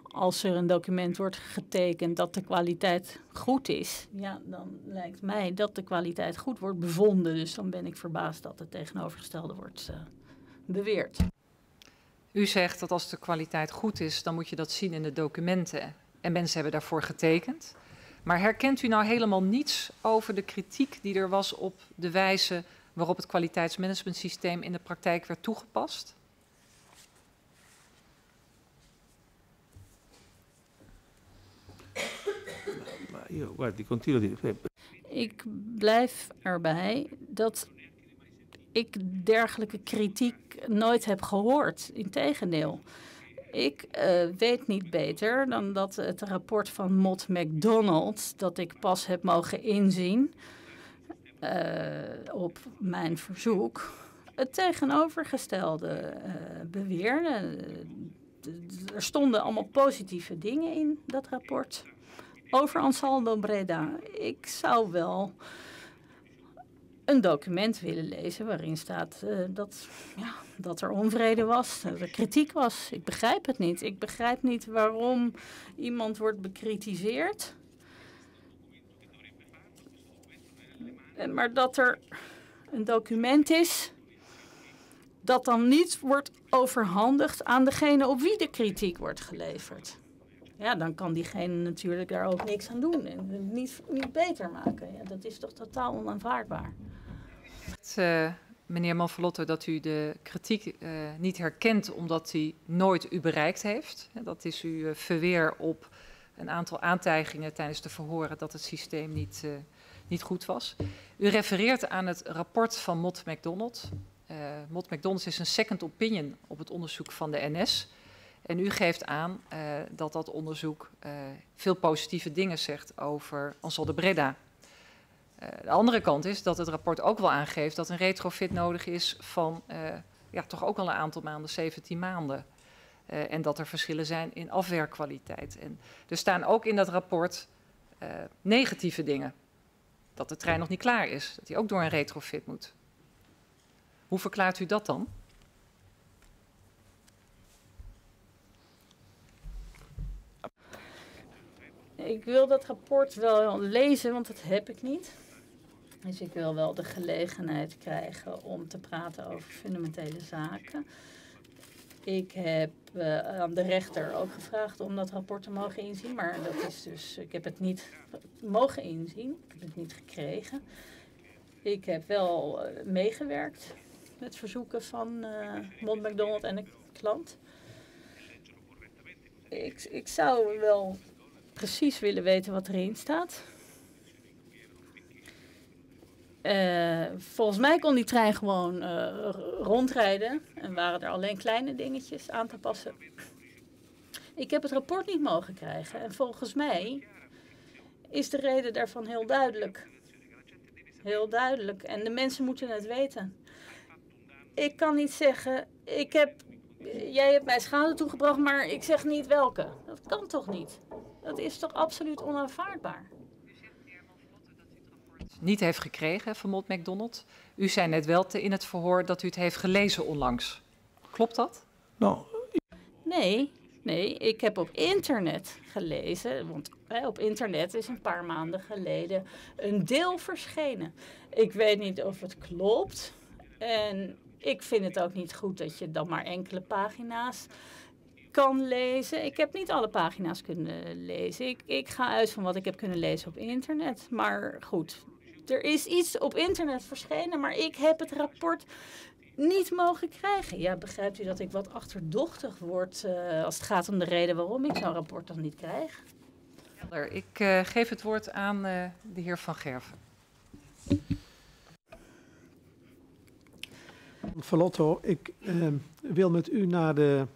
Als er een document wordt getekend dat de kwaliteit goed is, ja, dan lijkt mij dat de kwaliteit goed wordt bevonden. Dus dan ben ik verbaasd dat het tegenovergestelde wordt uh, beweerd. U zegt dat als de kwaliteit goed is, dan moet je dat zien in de documenten. En mensen hebben daarvoor getekend. Maar herkent u nou helemaal niets over de kritiek die er was op de wijze waarop het kwaliteitsmanagementsysteem in de praktijk werd toegepast? Ik blijf erbij dat ik dergelijke kritiek nooit heb gehoord. Integendeel. Ik uh, weet niet beter dan dat het rapport van Mott McDonald, dat ik pas heb mogen inzien uh, op mijn verzoek, het tegenovergestelde uh, beweerde. Er stonden allemaal positieve dingen in dat rapport. over Ansaldo Breda. Ik zou wel een document willen lezen waarin staat uh, dat, ja, dat er onvrede was, dat er kritiek was. Ik begrijp het niet. Ik begrijp niet waarom iemand wordt bekritiseerd. Maar dat er een document is dat dan niet wordt overhandigd aan degene op wie de kritiek wordt geleverd. Ja, dan kan diegene natuurlijk daar ook niks aan doen en het niet, niet beter maken. Ja, dat is toch totaal onaanvaardbaar. Uh, meneer Manfalotto, dat u de kritiek uh, niet herkent omdat die nooit u bereikt heeft. Dat is uw uh, verweer op een aantal aantijgingen tijdens de verhoren dat het systeem niet, niet goed was. U refereert aan het rapport van Mott McDonald. Mott McDonald is een second opinion op het onderzoek van de NS. En u geeft aan dat dat onderzoek veel positieve dingen zegt over Ansel de Breda. Uh, de andere kant is dat het rapport ook wel aangeeft dat een retrofit nodig is van ja, toch ook al een aantal maanden, 17 maanden. En dat er verschillen zijn in afwerkkwaliteit. En er staan ook in dat rapport negatieve dingen. Dat de trein nog niet klaar is, dat hij ook door een retrofit moet. Hoe verklaart u dat dan? Ik wil dat rapport wel lezen, want dat heb ik niet. Dus ik wil wel de gelegenheid krijgen om te praten over fundamentele zaken. Ik heb uh, aan de rechter ook gevraagd om dat rapport te mogen inzien. Maar dat is dus, ik heb het niet mogen inzien. Ik heb het niet gekregen. Ik heb wel uh, meegewerkt met verzoeken van uh, Mond McDonald en de klant. Ik, ik zou wel precies willen weten wat erin staat. Uh, volgens mij kon die trein gewoon uh, rondrijden en waren er alleen kleine dingetjes aan te passen. Ik heb het rapport niet mogen krijgen en volgens mij is de reden daarvan heel duidelijk. Heel duidelijk en de mensen moeten het weten. Ik kan niet zeggen, ik heb, jij hebt mij schade toegebracht, maar ik zeg niet welke. Dat kan toch niet? Dat is toch absoluut onaanvaardbaar? niet heeft gekregen van Mott McDonald. U zei net wel te, in het verhoor dat u het heeft gelezen onlangs. Klopt dat? Nou. Nee, nee, ik heb op internet gelezen, want hè, op internet is een paar maanden geleden een deel verschenen. Ik weet niet of het klopt en ik vind het ook niet goed dat je dan maar enkele pagina's kan lezen. Ik heb niet alle pagina's kunnen lezen. Ik, ik ga uit van wat ik heb kunnen lezen op internet. Maar goed, er is iets op internet verschenen, maar ik heb het rapport niet mogen krijgen. Ja, begrijpt u dat ik wat achterdochtig word uh, als het gaat om de reden waarom ik zo'n rapport dan niet krijg? Ik uh, geef het woord aan uh, de heer Van Gerven. Verlotto, ik wil met u naar de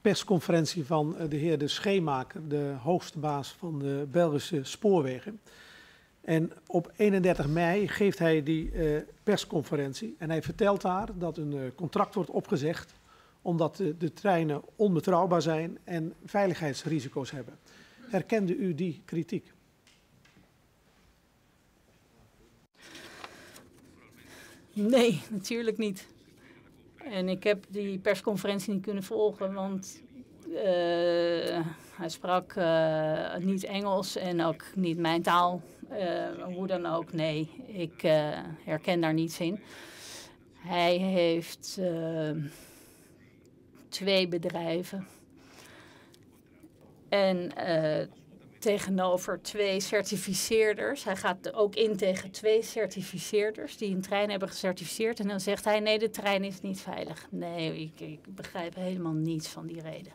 persconferentie van de heer De Scheemaker, de hoogste baas van de Belgische spoorwegen. En op 31 mei geeft hij die uh, persconferentie en hij vertelt daar dat een uh, contract wordt opgezegd omdat de, de, treinen onbetrouwbaar zijn en veiligheidsrisico's hebben. Herkende u die kritiek? Nee, natuurlijk niet. En ik heb die persconferentie niet kunnen volgen, want uh, hij sprak niet Engels en ook niet mijn taal. Uh, hoe dan ook, nee, ik herken daar niets in. Hij heeft twee bedrijven. En tegenover twee certificeerders. Hij gaat ook in tegen twee certificeerders die een trein hebben gecertificeerd. En dan zegt hij, nee, de trein is niet veilig. Nee, ik, ik begrijp helemaal niets van die reden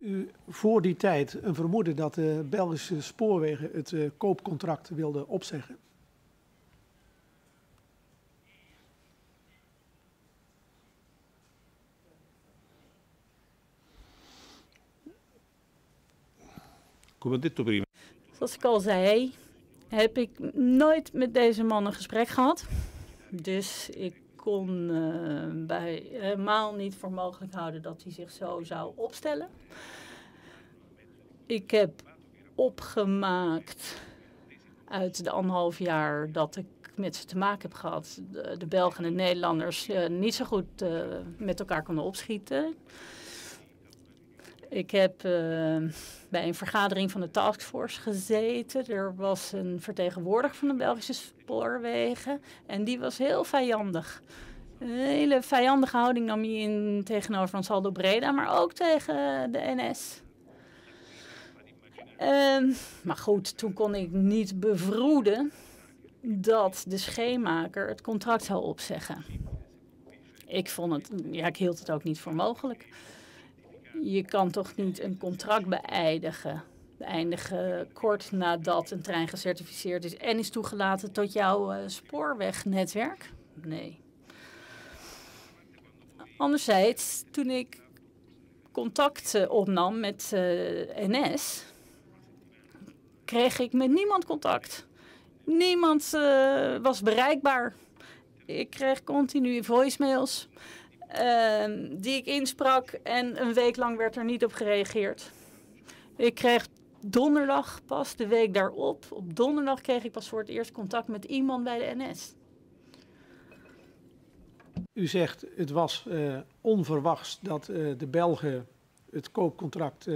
u voor die tijd een vermoeden dat de Belgische spoorwegen het uh, koopcontract wilden opzeggen? Zoals ik al zei, heb ik nooit met deze man een gesprek gehad. Dus ik kon uh, bij helemaal niet voor mogelijk houden dat hij zich zo zou opstellen. Ik heb opgemaakt uit de anderhalf jaar dat ik met ze te maken heb gehad, de, Belgen en de Nederlanders uh, niet zo goed uh, met elkaar konden opschieten. Ik heb uh, bij een vergadering van de taskforce gezeten. Er was een vertegenwoordiger van de Belgische spoorwegen en die was heel vijandig. Een hele vijandige houding nam hij in tegenover Ansaldo Breda, maar ook tegen de NS. Uh, maar goed, toen kon ik niet bevroeden dat de schemaker het contract zou opzeggen. Ik vond het, ja, ik hield het ook niet voor mogelijk. Je kan toch niet een contract beëindigen, beëindigen kort nadat een trein gecertificeerd is en is toegelaten tot jouw uh, spoorwegnetwerk? Nee. Anderzijds, toen ik contact opnam met uh, NS, kreeg ik met niemand contact. Niemand uh, was bereikbaar. Ik kreeg continu voicemails die ik insprak en een week lang werd er niet op gereageerd. Ik kreeg donderdag pas, de week daarop, op donderdag kreeg ik pas voor het eerst contact met iemand bij de NS. U zegt het was uh, onverwachts dat de Belgen het koopcontract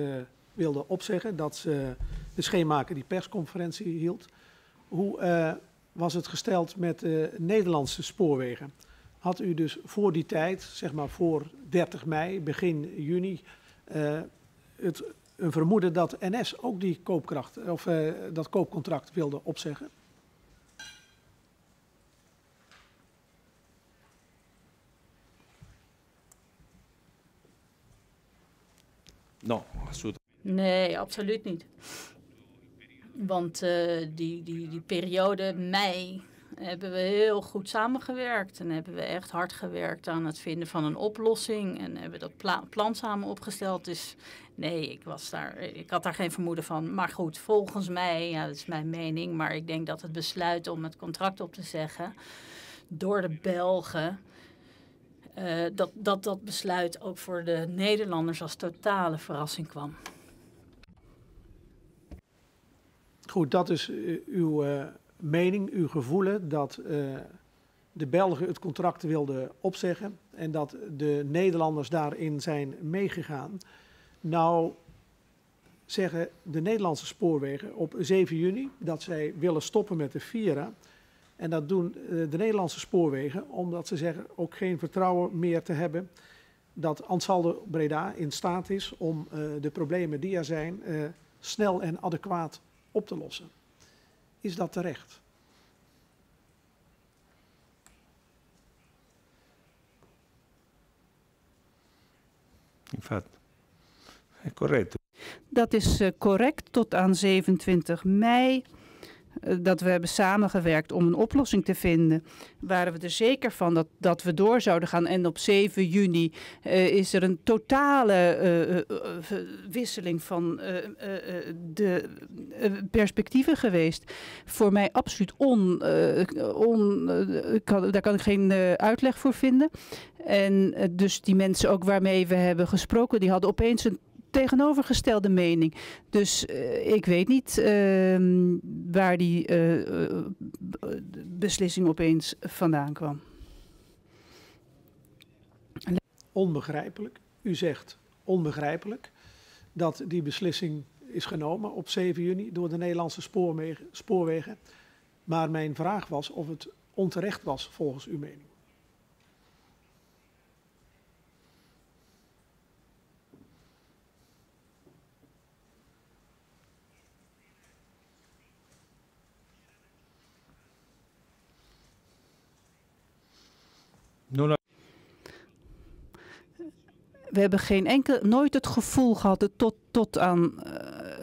wilden opzeggen, dat ze de scheenmaker die persconferentie hield. Hoe uh, was het gesteld met de uh, Nederlandse spoorwegen? Had u dus voor die tijd, zeg maar voor 30 mei, begin juni, uh, het, een vermoeden dat NS ook die koopkracht, of, dat koopcontract wilde opzeggen? No, absoluut. Nee, absoluut niet. Want uh, die, die, die periode mei hebben we heel goed samengewerkt. En hebben we echt hard gewerkt aan het vinden van een oplossing. En hebben dat pla plan samen opgesteld. Dus nee, ik, was daar, ik had daar geen vermoeden van. Maar goed, volgens mij, ja, dat is mijn mening. Maar ik denk dat het besluit om het contract op te zeggen door de Belgen. Uh, dat, dat dat besluit ook voor de Nederlanders als totale verrassing kwam. Goed, dat is uh, uw uh, mening, uw gevoelen dat uh, de Belgen het contract wilden opzeggen en dat de Nederlanders daarin zijn meegegaan. Nou zeggen de Nederlandse spoorwegen op 7 juni dat zij willen stoppen met de Vira. En dat doen de Nederlandse spoorwegen omdat ze zeggen ook geen vertrouwen meer te hebben dat Ansaldo Breda in staat is om de problemen die er zijn snel en adequaat op te lossen. Is dat terecht? Infatti, è corretto. Dat is uh, correct tot aan 27 mei. Uh, dat we hebben samengewerkt om een oplossing te vinden. Waren we er zeker van dat, dat we door zouden gaan. En op 7 juni uh, is er een totale wisseling van de perspectieven geweest. Voor mij absoluut on. on daar kan ik geen uitleg voor vinden. En dus die mensen ook waarmee we hebben gesproken, die hadden opeens een tegenovergestelde mening. Dus uh, ik weet niet uh, waar die uh, beslissing opeens vandaan kwam. Onbegrijpelijk. U zegt onbegrijpelijk dat die beslissing is genomen op 7 juni door de Nederlandse spoorwegen. Maar mijn vraag was of het onterecht was volgens uw mening. We hebben geen enkel, nooit het gevoel gehad tot, tot aan uh,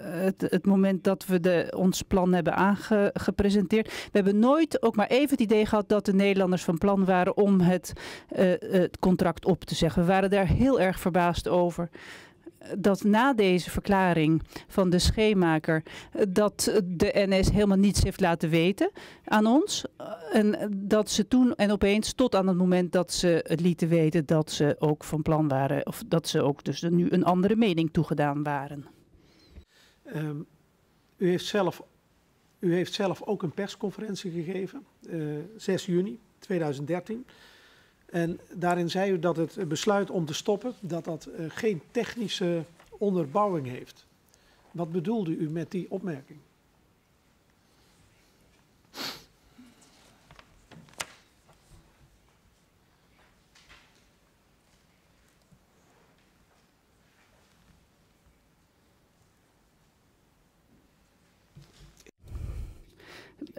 het, het, moment dat we de, ons plan hebben aangepresenteerd. We hebben nooit ook maar even het idee gehad dat de Nederlanders van plan waren om het, uh, het contract op te zeggen. We waren daar heel erg verbaasd over dat na deze verklaring van de schemaker dat de NS helemaal niets heeft laten weten aan ons. En dat ze toen en opeens tot aan het moment dat ze het lieten weten dat ze ook van plan waren, of dat ze ook dus nu een andere mening toegedaan waren. Um, u, heeft zelf, u heeft zelf ook een persconferentie gegeven, uh, 6 juni 2013. En daarin zei u dat het besluit om te stoppen, dat dat uh, geen technische onderbouwing heeft. Wat bedoelde u met die opmerking?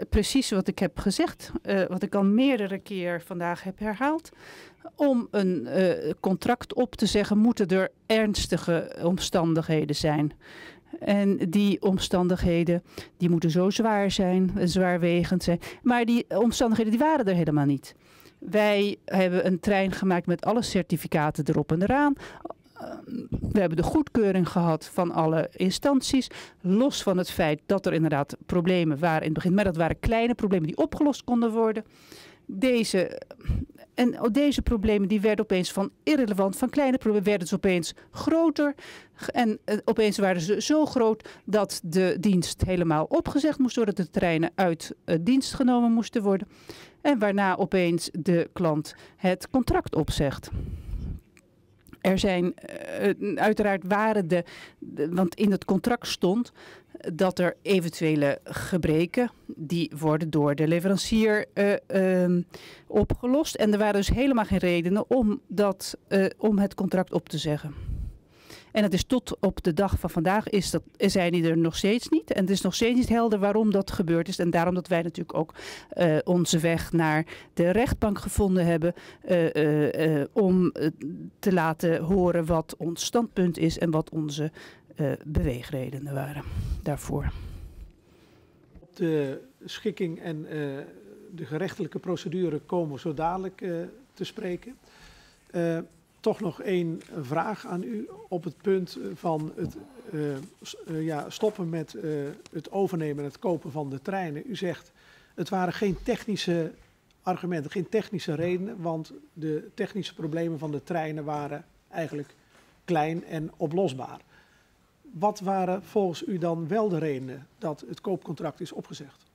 Precies wat ik heb gezegd, uh, wat ik al meerdere keer vandaag heb herhaald. Om een uh, contract op te zeggen, moeten er ernstige omstandigheden zijn. En die omstandigheden, die moeten zo zwaar zijn, zwaarwegend zijn. Maar die omstandigheden, die waren er helemaal niet. Wij hebben een trein gemaakt met alle certificaten erop en eraan we hebben de goedkeuring gehad van alle instanties. Los van het feit dat er inderdaad problemen waren in het begin. Maar dat waren kleine problemen die opgelost konden worden. Deze, en deze problemen die werden opeens van irrelevant, van kleine problemen, werden ze opeens groter. En uh, opeens waren ze zo groot dat de dienst helemaal opgezegd moest worden. De treinen uit uh, dienst genomen moesten worden. En waarna opeens de klant het contract opzegt. Er zijn, uh, uiteraard waren de, de, want in het contract stond dat er eventuele gebreken, die worden door de leverancier uh, uh, opgelost. En er waren dus helemaal geen redenen om, dat, om het contract op te zeggen. En het is tot op de dag van vandaag is dat, zijn die er nog steeds niet. En het is nog steeds niet helder waarom dat gebeurd is. En daarom dat wij natuurlijk ook uh, onze weg naar de rechtbank gevonden hebben. Uh, uh, om te laten horen wat ons standpunt is en wat onze beweegredenen waren daarvoor. Op de schikking en de gerechtelijke procedure komen we zo dadelijk te spreken toch nog één vraag aan u op het punt van het uh, uh, ja, stoppen met uh, het overnemen en het kopen van de treinen. U zegt het waren geen technische argumenten, geen technische redenen, want de technische problemen van de treinen waren eigenlijk klein en oplosbaar. Wat waren volgens u dan wel de redenen dat het koopcontract is opgezegd?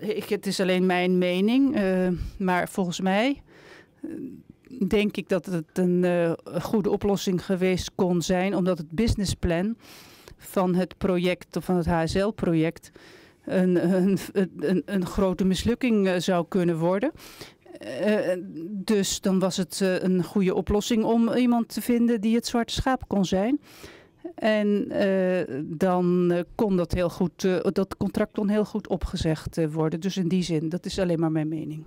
Ik, het is alleen mijn mening, uh, maar volgens mij uh, denk ik dat het een goede oplossing geweest kon zijn, omdat het businessplan van het project of van het HSL-project een, een, een, een, grote mislukking zou kunnen worden. dus dan was het een goede oplossing om iemand te vinden die het zwarte schaap kon zijn. En uh, dan uh, kon dat heel goed, uh, dat contract kon heel goed opgezegd worden. Dus in die zin, dat is alleen maar mijn mening.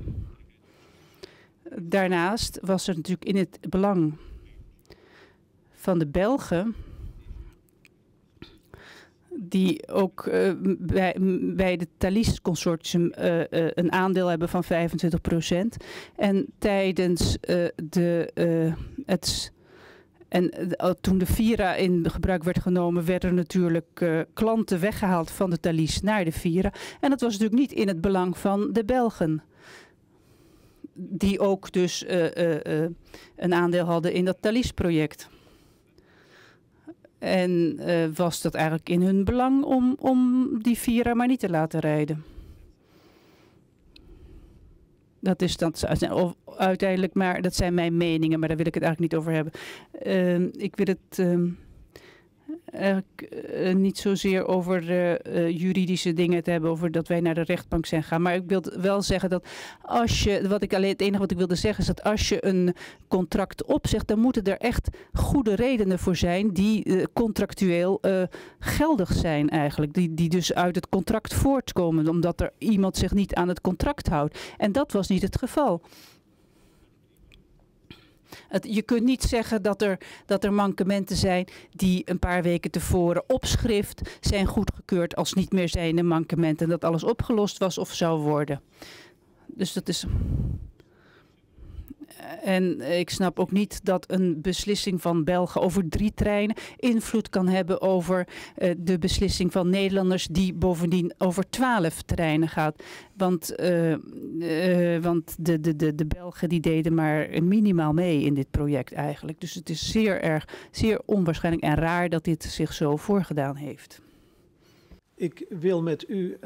Daarnaast was er natuurlijk in het belang van de Belgen, die ook bij, bij de Thalys Consortium een aandeel hebben van 25%. En tijdens de, het en uh, toen de Vira in gebruik werd genomen, werden natuurlijk uh, klanten weggehaald van de Thalys naar de Vira. En dat was natuurlijk niet in het belang van de Belgen. Die ook dus uh, een aandeel hadden in dat Thalys-project. En was dat eigenlijk in hun belang om, om die Vira maar niet te laten rijden. Dat is dan uiteindelijk maar, dat zijn mijn meningen, maar daar wil ik het eigenlijk niet over hebben. Uh, ik wil het uh, niet zozeer over uh, juridische dingen te hebben, over dat wij naar de rechtbank zijn gaan. Maar ik wil wel zeggen dat als je, wat ik alleen, het enige wat ik wilde zeggen is dat als je een contract opzegt, dan moeten er echt goede redenen voor zijn die contractueel geldig zijn eigenlijk. Die, die dus uit het contract voortkomen, omdat er iemand zich niet aan het contract houdt. En dat was niet het geval. Het, je kunt niet zeggen dat er, dat er mankementen zijn die een paar weken tevoren op schrift zijn goedgekeurd als niet meer zijn een mankement en dat alles opgelost was of zou worden. Dus dat is. En ik snap ook niet dat een beslissing van Belgen over drie treinen invloed kan hebben over uh, de beslissing van Nederlanders die bovendien over twaalf treinen gaat. Want, uh, uh, want de, de, de, de Belgen die deden maar minimaal mee in dit project eigenlijk. Dus het is zeer erg, zeer onwaarschijnlijk en raar dat dit zich zo voorgedaan heeft. Ik wil met u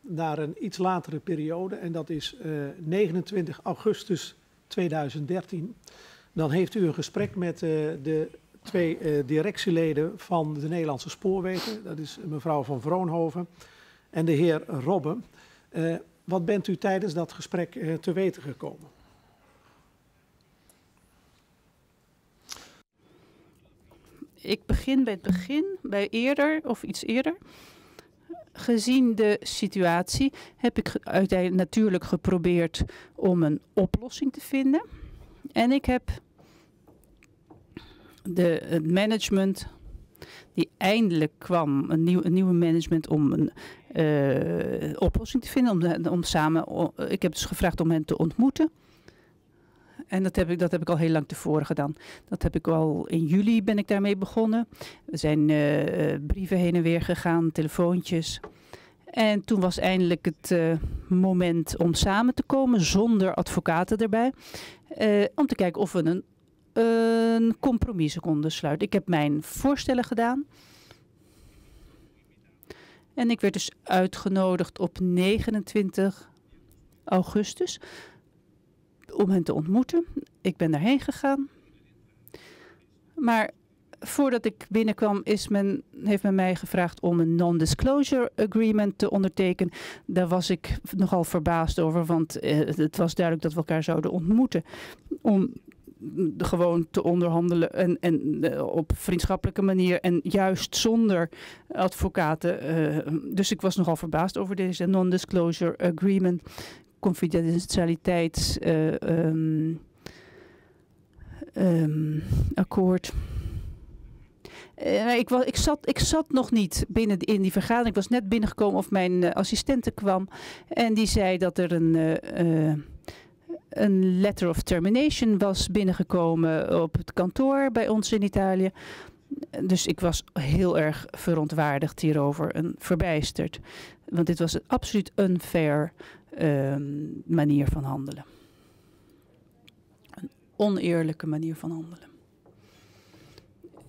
naar een iets latere periode en dat is 29 augustus 2013. Dan heeft u een gesprek met uh, de twee uh, directieleden van de Nederlandse Spoorwegen. Dat is mevrouw van Vroonhoven en de heer Robbe. Uh, wat bent u tijdens dat gesprek te weten gekomen? Ik begin bij het begin, bij eerder of iets eerder gezien de situatie heb ik uiteindelijk natuurlijk geprobeerd om een oplossing te vinden. En ik heb de, het management die eindelijk kwam, een, nieuw, een nieuwe management om een uh, oplossing te vinden. Om, om samen, ik heb dus gevraagd om hen te ontmoeten. En dat heb, ik, dat heb ik al heel lang tevoren gedaan. Dat heb ik al in juli ben ik daarmee begonnen. Er zijn uh, brieven heen en weer gegaan, telefoontjes. En toen was eindelijk het uh, moment om samen te komen zonder advocaten erbij. Om te kijken of we een, een compromis konden sluiten. Ik heb mijn voorstellen gedaan. En ik werd dus uitgenodigd op 29 augustus om hen te ontmoeten. Ik ben daarheen gegaan. Maar voordat ik binnenkwam is men, heeft men mij gevraagd om een non-disclosure agreement te ondertekenen. Daar was ik nogal verbaasd over, want uh, het was duidelijk dat we elkaar zouden ontmoeten. Om gewoon te onderhandelen en, en uh, op vriendschappelijke manier en juist zonder advocaten. Uh, dus ik was nogal verbaasd over deze non-disclosure agreement confidentialiteitsakkoord. Um, um, uh, ik, was, ik, zat, ik zat nog niet binnen in die vergadering. Ik was net binnengekomen of mijn uh, assistente kwam. En die zei dat er een, een letter of termination was binnengekomen op het kantoor bij ons in Italië. Dus ik was heel erg verontwaardigd hierover en verbijsterd. Want dit was een absoluut unfair um, manier van handelen. Een oneerlijke manier van handelen.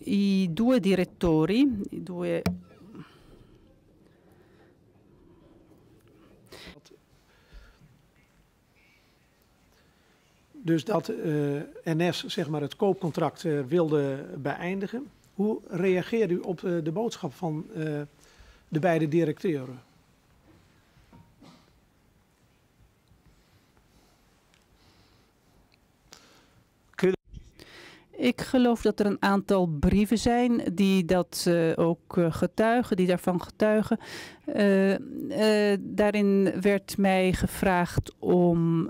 I due direttori, i due Dus dat uh, NS zeg maar, het koopcontract uh, wilde beëindigen. Hoe reageert u op uh, de boodschap van de beide directeuren? Ik geloof dat er een aantal brieven zijn die dat uh, ook getuigen, die daarvan getuigen. Daarin werd mij gevraagd om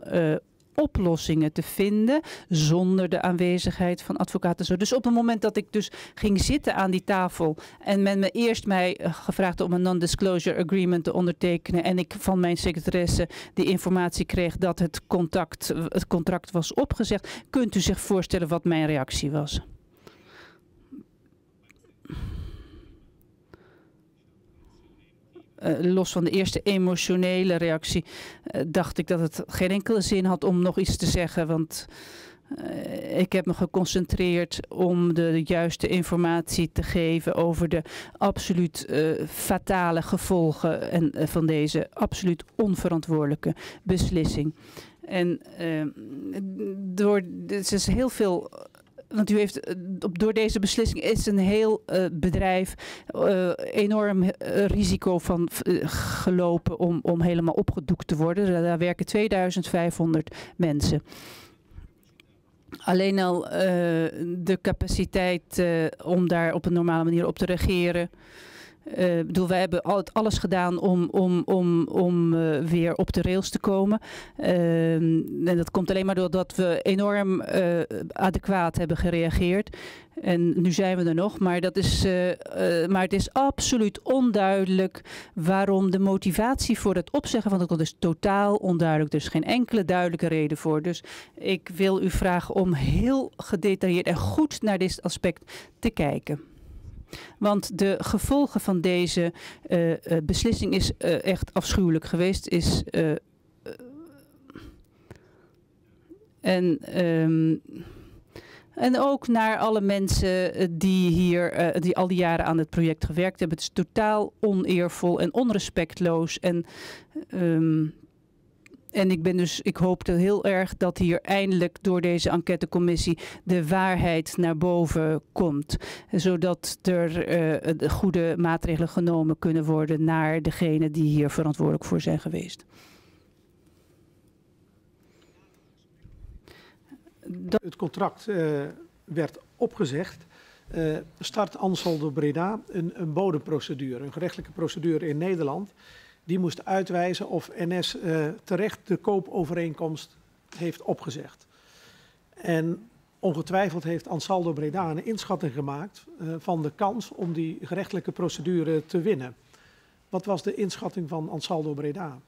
oplossingen te vinden zonder de aanwezigheid van advocaten. Dus op het moment dat ik dus ging zitten aan die tafel en men me eerst mij uh, gevraagd om een non-disclosure agreement te ondertekenen en ik van mijn secretaresse die informatie kreeg dat het, contact, het contract was opgezegd, kunt u zich voorstellen wat mijn reactie was? Uh, los van de eerste emotionele reactie, uh, dacht ik dat het geen enkele zin had om nog iets te zeggen. Want uh, ik heb me geconcentreerd om de juiste informatie te geven over de absoluut fatale gevolgen en, van deze absoluut onverantwoordelijke beslissing. En door, het is heel veel want u heeft eh, door deze beslissing is een heel uh, bedrijf uh, enorm risico van gelopen om, om helemaal opgedoekt te worden. Daar werken 2500 mensen. Alleen al de capaciteit om daar op een normale manier op te reageren uh, bedoel, wij hebben alles gedaan om, om, om, om uh, weer op de rails te komen. Uh, en dat komt alleen maar doordat we enorm uh, adequaat hebben gereageerd. En nu zijn we er nog, maar, dat is, maar het is absoluut onduidelijk waarom de motivatie voor het opzeggen van het contract is totaal onduidelijk. Er is geen enkele duidelijke reden voor. Dus ik wil u vragen om heel gedetailleerd en goed naar dit aspect te kijken. Want de gevolgen van deze uh, uh, beslissing is uh, echt afschuwelijk geweest. Is, en, um, en ook naar alle mensen die hier die al die jaren aan het project gewerkt hebben. Het is totaal oneervol en onrespectloos. En um, en ik ben dus, ik hoopte heel erg dat hier eindelijk door deze enquêtecommissie de waarheid naar boven komt. Zodat er uh, goede maatregelen genomen kunnen worden naar degene die hier verantwoordelijk voor zijn geweest. Het contract uh, werd opgezegd. Uh, start Ansaldo Breda een, een een gerechtelijke procedure in Nederland die moest uitwijzen of NS eh, terecht de koopovereenkomst heeft opgezegd. En ongetwijfeld heeft Ansaldo Breda een inschatting gemaakt uh, van de kans om die gerechtelijke procedure te winnen. Wat was de inschatting van Ansaldo Breda?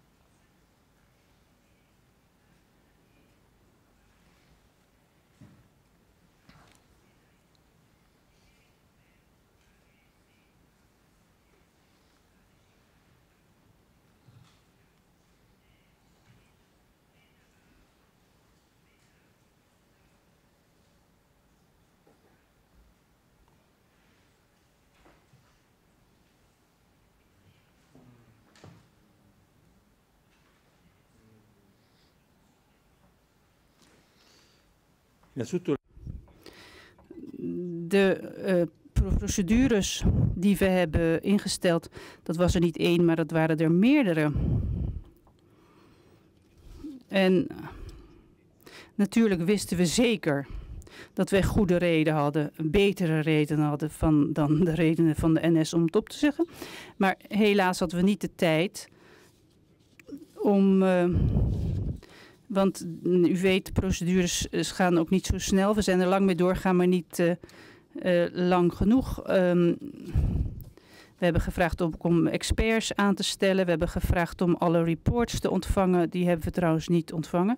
De uh, procedures die we hebben ingesteld, dat was er niet één, maar dat waren er meerdere. En natuurlijk wisten we zeker dat wij goede reden hadden, betere redenen hadden van, dan de redenen van de NS om het op te zeggen. Maar helaas hadden we niet de tijd om. Uh, want u weet, procedures eh, gaan ook niet zo snel. We zijn er lang mee doorgaan, maar niet uh, uh, lang genoeg. Um, we hebben gevraagd om, experts aan te stellen. We hebben gevraagd om alle reports te ontvangen. Die hebben we trouwens niet ontvangen.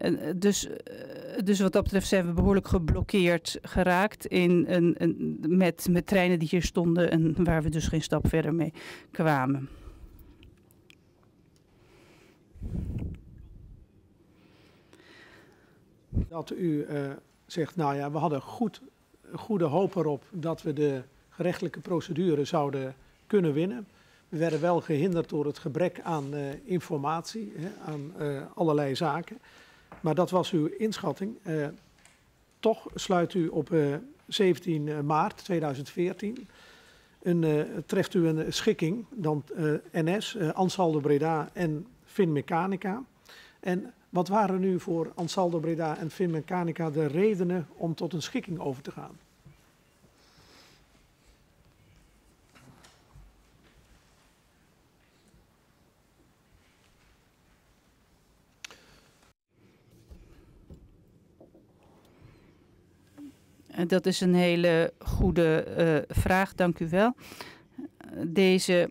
Uh, dus, dus wat dat betreft zijn we behoorlijk geblokkeerd geraakt in een, een, met, met treinen die hier stonden en waar we dus geen stap verder mee kwamen. Dat u uh, zegt, nou ja, we hadden goed, goede hoop erop dat we de gerechtelijke procedure zouden kunnen winnen. We werden wel gehinderd door het gebrek aan uh, informatie, hè, aan uh, allerlei zaken. Maar dat was uw inschatting. toch sluit u op 17 maart 2014 een, treft u een schikking dan NS, Ansaldo Breda en Finmechanica. En wat waren nu voor Ansaldo Breda en Finmechanica de redenen om tot een schikking over te gaan? Dat is een hele goede uh, vraag, dank u wel. Deze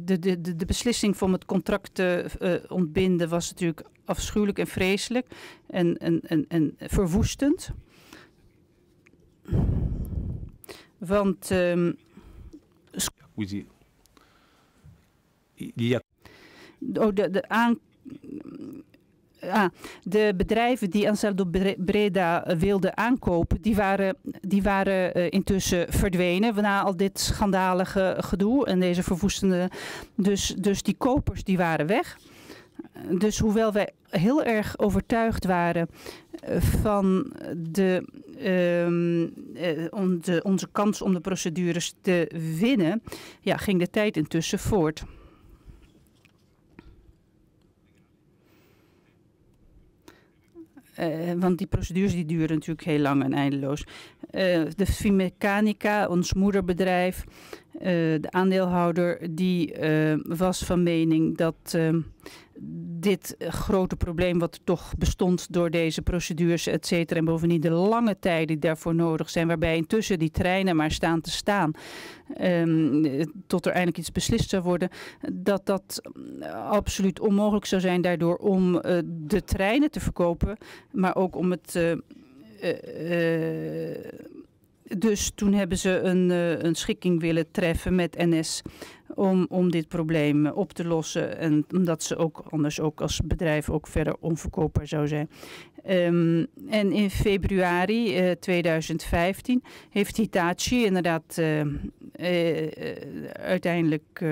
de, de, de, beslissing van het contract te uh, ontbinden was natuurlijk afschuwelijk en vreselijk en, en, en, en verwoestend. Want. Um, ja. Oh, de, de aan, Ah, de bedrijven die Ansaldo Breda eh, wilden aankopen, die waren, die waren uh, intussen verdwenen na al dit schandalige gedoe en deze verwoestende. Dus, dus die kopers die waren weg. Dus hoewel wij heel erg overtuigd waren uh, van de, um, onze kans om de procedures te winnen, ja, ging de tijd intussen voort. Uh, want die procedures die duren natuurlijk heel lang en eindeloos. Uh, de Fimecanica, ons moederbedrijf, de aandeelhouder die was van mening dat ehm, dit grote probleem wat toch bestond door deze procedures, et cetera, en bovendien de lange tijden die daarvoor nodig zijn, waarbij intussen die treinen maar staan te staan, um, tot er eindelijk iets beslist zou worden, dat dat absoluut onmogelijk zou zijn daardoor om de treinen te verkopen, maar ook om het... dus toen hebben ze een, uh, een schikking willen treffen met NS om, om dit probleem op te lossen. En omdat ze ook anders ook als bedrijf ook verder onverkoopbaar zou zijn. Um, en in februari uh, 2015 heeft Hitachi inderdaad uh, uh, uiteindelijk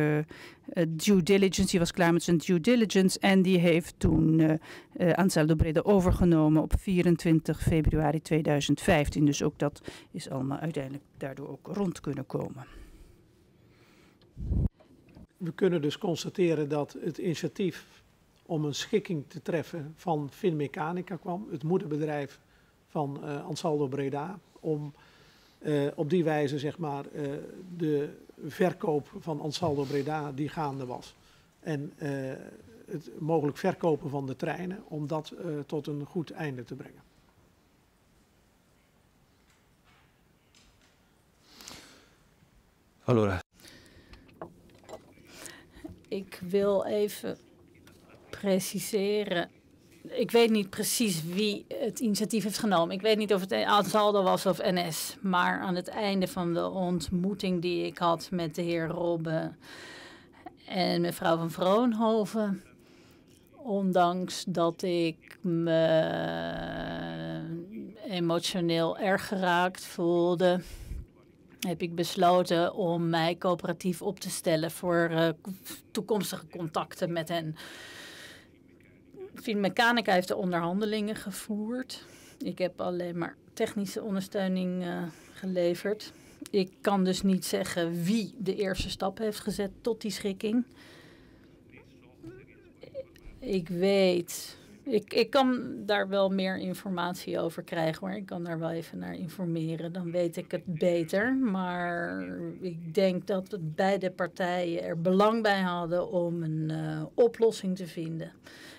due diligence, die was klaar met zijn due diligence en die heeft toen uh, Ansaldo Breda overgenomen op 24 februari 2015. Dus ook dat is allemaal uiteindelijk daardoor ook rond kunnen komen. We kunnen dus constateren dat het initiatief om een schikking te treffen van Finmechanica kwam, het moederbedrijf van uh, Ansaldo Breda, om uh, op die wijze zeg maar, uh, de verkoop van Ansaldo Breda die gaande was. En het mogelijk verkopen van de treinen, om dat tot een goed einde te brengen. Allora. Ik wil even preciseren. Ik weet niet precies wie het initiatief heeft genomen. Ik weet niet of het Ansaldo was of NS. Maar aan het einde van de ontmoeting die ik had met de heer Robbe en mevrouw van Vroonhoven... ondanks dat ik me emotioneel erg geraakt voelde heb ik besloten om mij coöperatief op te stellen voor uh, toekomstige contacten met hen. Finmechanica heeft de onderhandelingen gevoerd. Ik heb alleen maar technische ondersteuning uh, geleverd. Ik kan dus niet zeggen wie de eerste stap heeft gezet tot die schikking. Ik weet ik, ik kan daar wel meer informatie over krijgen hoor. Ik kan daar wel even naar informeren. Dan weet ik het beter. Maar ik denk dat beide partijen er belang bij hadden om een uh, oplossing te vinden.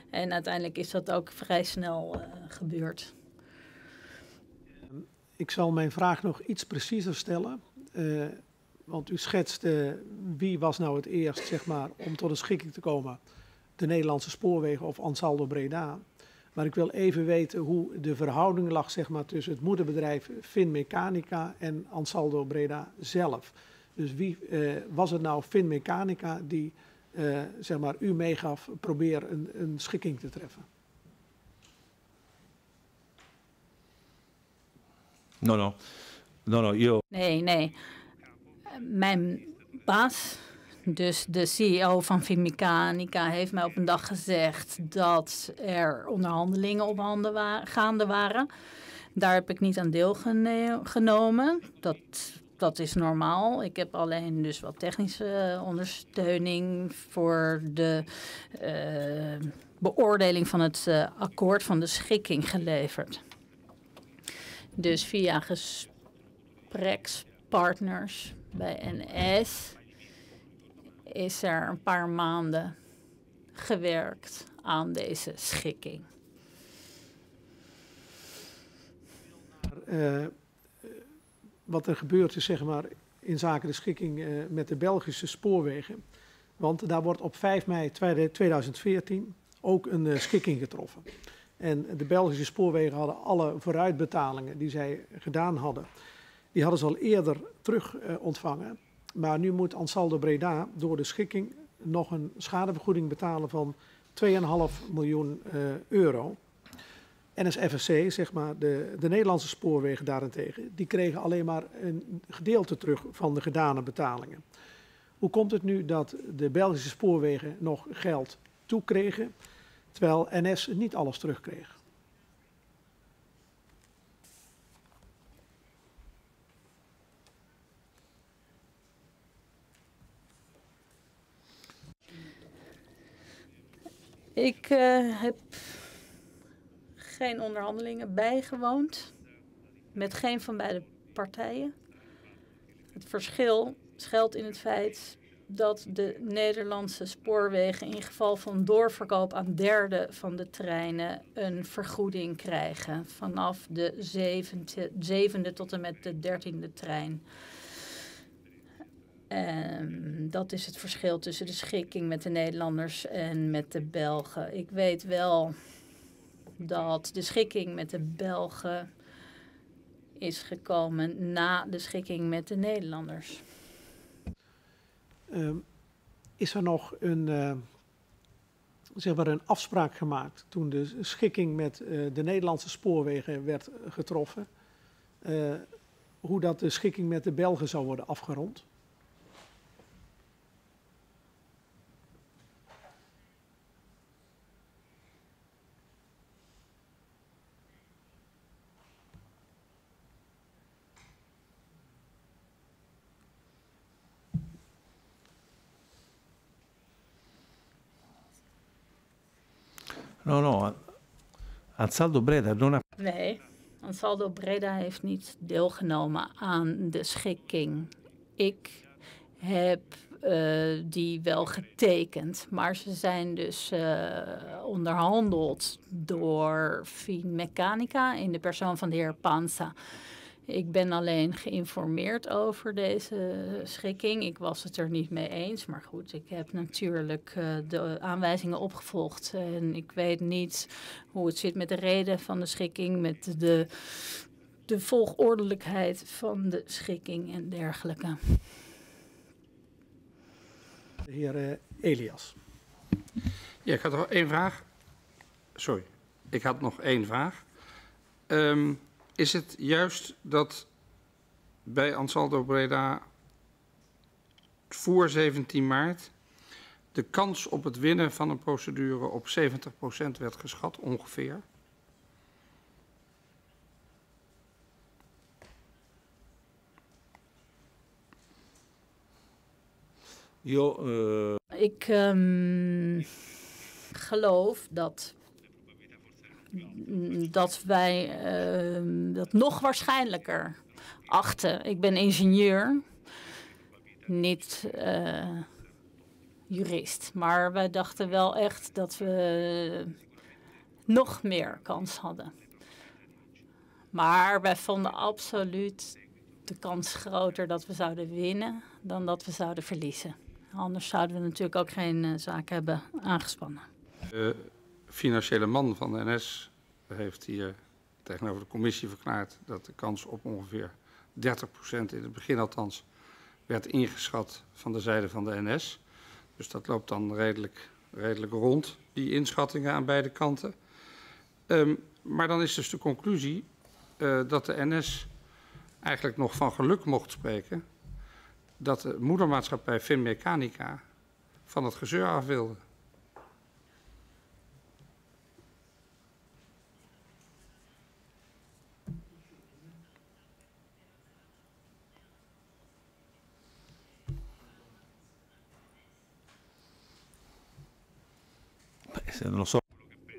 En uiteindelijk is dat ook vrij snel uh, gebeurd. Ik zal mijn vraag nog iets preciezer stellen. Uh, want u schetste wie was nou het eerst zeg maar, om tot een schikking te komen de Nederlandse spoorwegen of Ansaldo Breda. Maar ik wil even weten hoe de verhouding lag zeg maar, tussen het moederbedrijf Finmechanica en Ansaldo Breda zelf. Dus wie uh, was het nou Finmechanica die uh, zeg maar, u meegaf, probeer een, een schikking te treffen? No, no. No, no. Nee, nee. Mijn baas dus de CEO van Finmechanica heeft mij op een dag gezegd dat er onderhandelingen op handen wa gaande waren. Daar heb ik niet aan deelgenomen. Dat, dat is normaal. Ik heb alleen dus wat technische ondersteuning voor de uh, beoordeling van het uh, akkoord van de schikking geleverd. Dus via gesprekspartners bij NS is er een paar maanden gewerkt aan deze schikking. Wat er gebeurt is zeg maar in zaken de schikking uh, met de Belgische spoorwegen. Want daar wordt op 5 mei 2014 ook een uh, schikking getroffen. En de Belgische spoorwegen hadden alle vooruitbetalingen die zij gedaan hadden, die hadden ze al eerder terug ontvangen. Maar nu moet Ansaldo Breda door de schikking nog een schadevergoeding betalen van 2,5 miljoen euro. NSFSC, zeg maar, de, de Nederlandse spoorwegen daarentegen, die kregen alleen maar een gedeelte terug van de gedane betalingen. Hoe komt het nu dat de Belgische spoorwegen nog geld toekregen, terwijl NS niet alles terugkreeg? Ik uh, heb geen onderhandelingen bijgewoond met geen van beide partijen. Het verschil schuilt in het feit dat de Nederlandse spoorwegen in geval van doorverkoop aan derde van de treinen een vergoeding krijgen vanaf de zevende, tot en met de dertiende trein. Dat is het verschil tussen de schikking met de Nederlanders en met de Belgen. Ik weet wel dat de schikking met de Belgen is gekomen na de schikking met de Nederlanders. Uh, is er nog een, uh, zeg maar een afspraak gemaakt toen de schikking met uh, de Nederlandse spoorwegen werd getroffen? Eh, hoe dat de schikking met de Belgen zou worden afgerond? No, no, Ansaldo Breda ha... Nee, Ansaldo Breda heeft niet deelgenomen aan de schikking. Ik heb uh, die wel getekend, maar ze zijn dus uh, onderhandeld door Finmechanica in de persoon van de heer Panza. Ik ben alleen geïnformeerd over deze schikking. Ik was het er niet mee eens. Maar goed, ik heb natuurlijk uh, de aanwijzingen opgevolgd. En ik weet niet hoe het zit met de reden van de schikking, met de, de volgordelijkheid van de schikking en dergelijke. De heer uh, Elias. Ja, ik had nog één vraag. Sorry, ik had nog één vraag. Um, is het juist dat bij Ansaldo Breda voor 17 maart de kans op het winnen van een procedure op 70% werd geschat ongeveer? Jo, uh... Ik um, geloof dat dat wij uh, dat nog waarschijnlijker achten. Ik ben ingenieur, niet uh, jurist. Maar wij dachten wel echt dat we nog meer kans hadden. Maar wij vonden absoluut de kans groter dat we zouden winnen dan dat we zouden verliezen. Anders zouden we natuurlijk ook geen uh, zaak hebben aangespannen. Financiële man van de NS heeft hier tegenover de commissie verklaard dat de kans op ongeveer 30 procent, in het begin althans, werd ingeschat van de zijde van de NS. Dus dat loopt dan redelijk, redelijk rond, die inschattingen aan beide kanten. Um, maar dan is dus de conclusie uh, dat de NS eigenlijk nog van geluk mocht spreken dat de moedermaatschappij Finmechanica van het gezeur af wilde.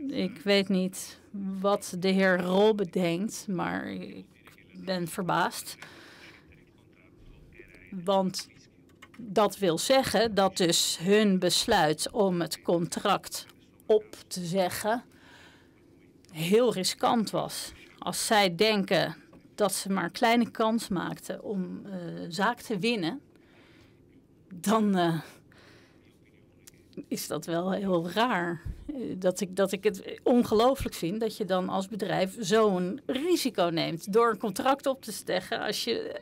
Ik weet niet wat de heer Rol bedenkt, maar ik ben verbaasd. Want dat wil zeggen dat dus hun besluit om het contract op te zeggen heel riskant was. Als zij denken dat ze maar kleine kans maakten om uh, zaak te winnen, dan uh, is dat wel heel raar. Dat ik, dat ik het ongelooflijk vind dat je dan als bedrijf zo'n risico neemt. Door een contract op te zeggen als je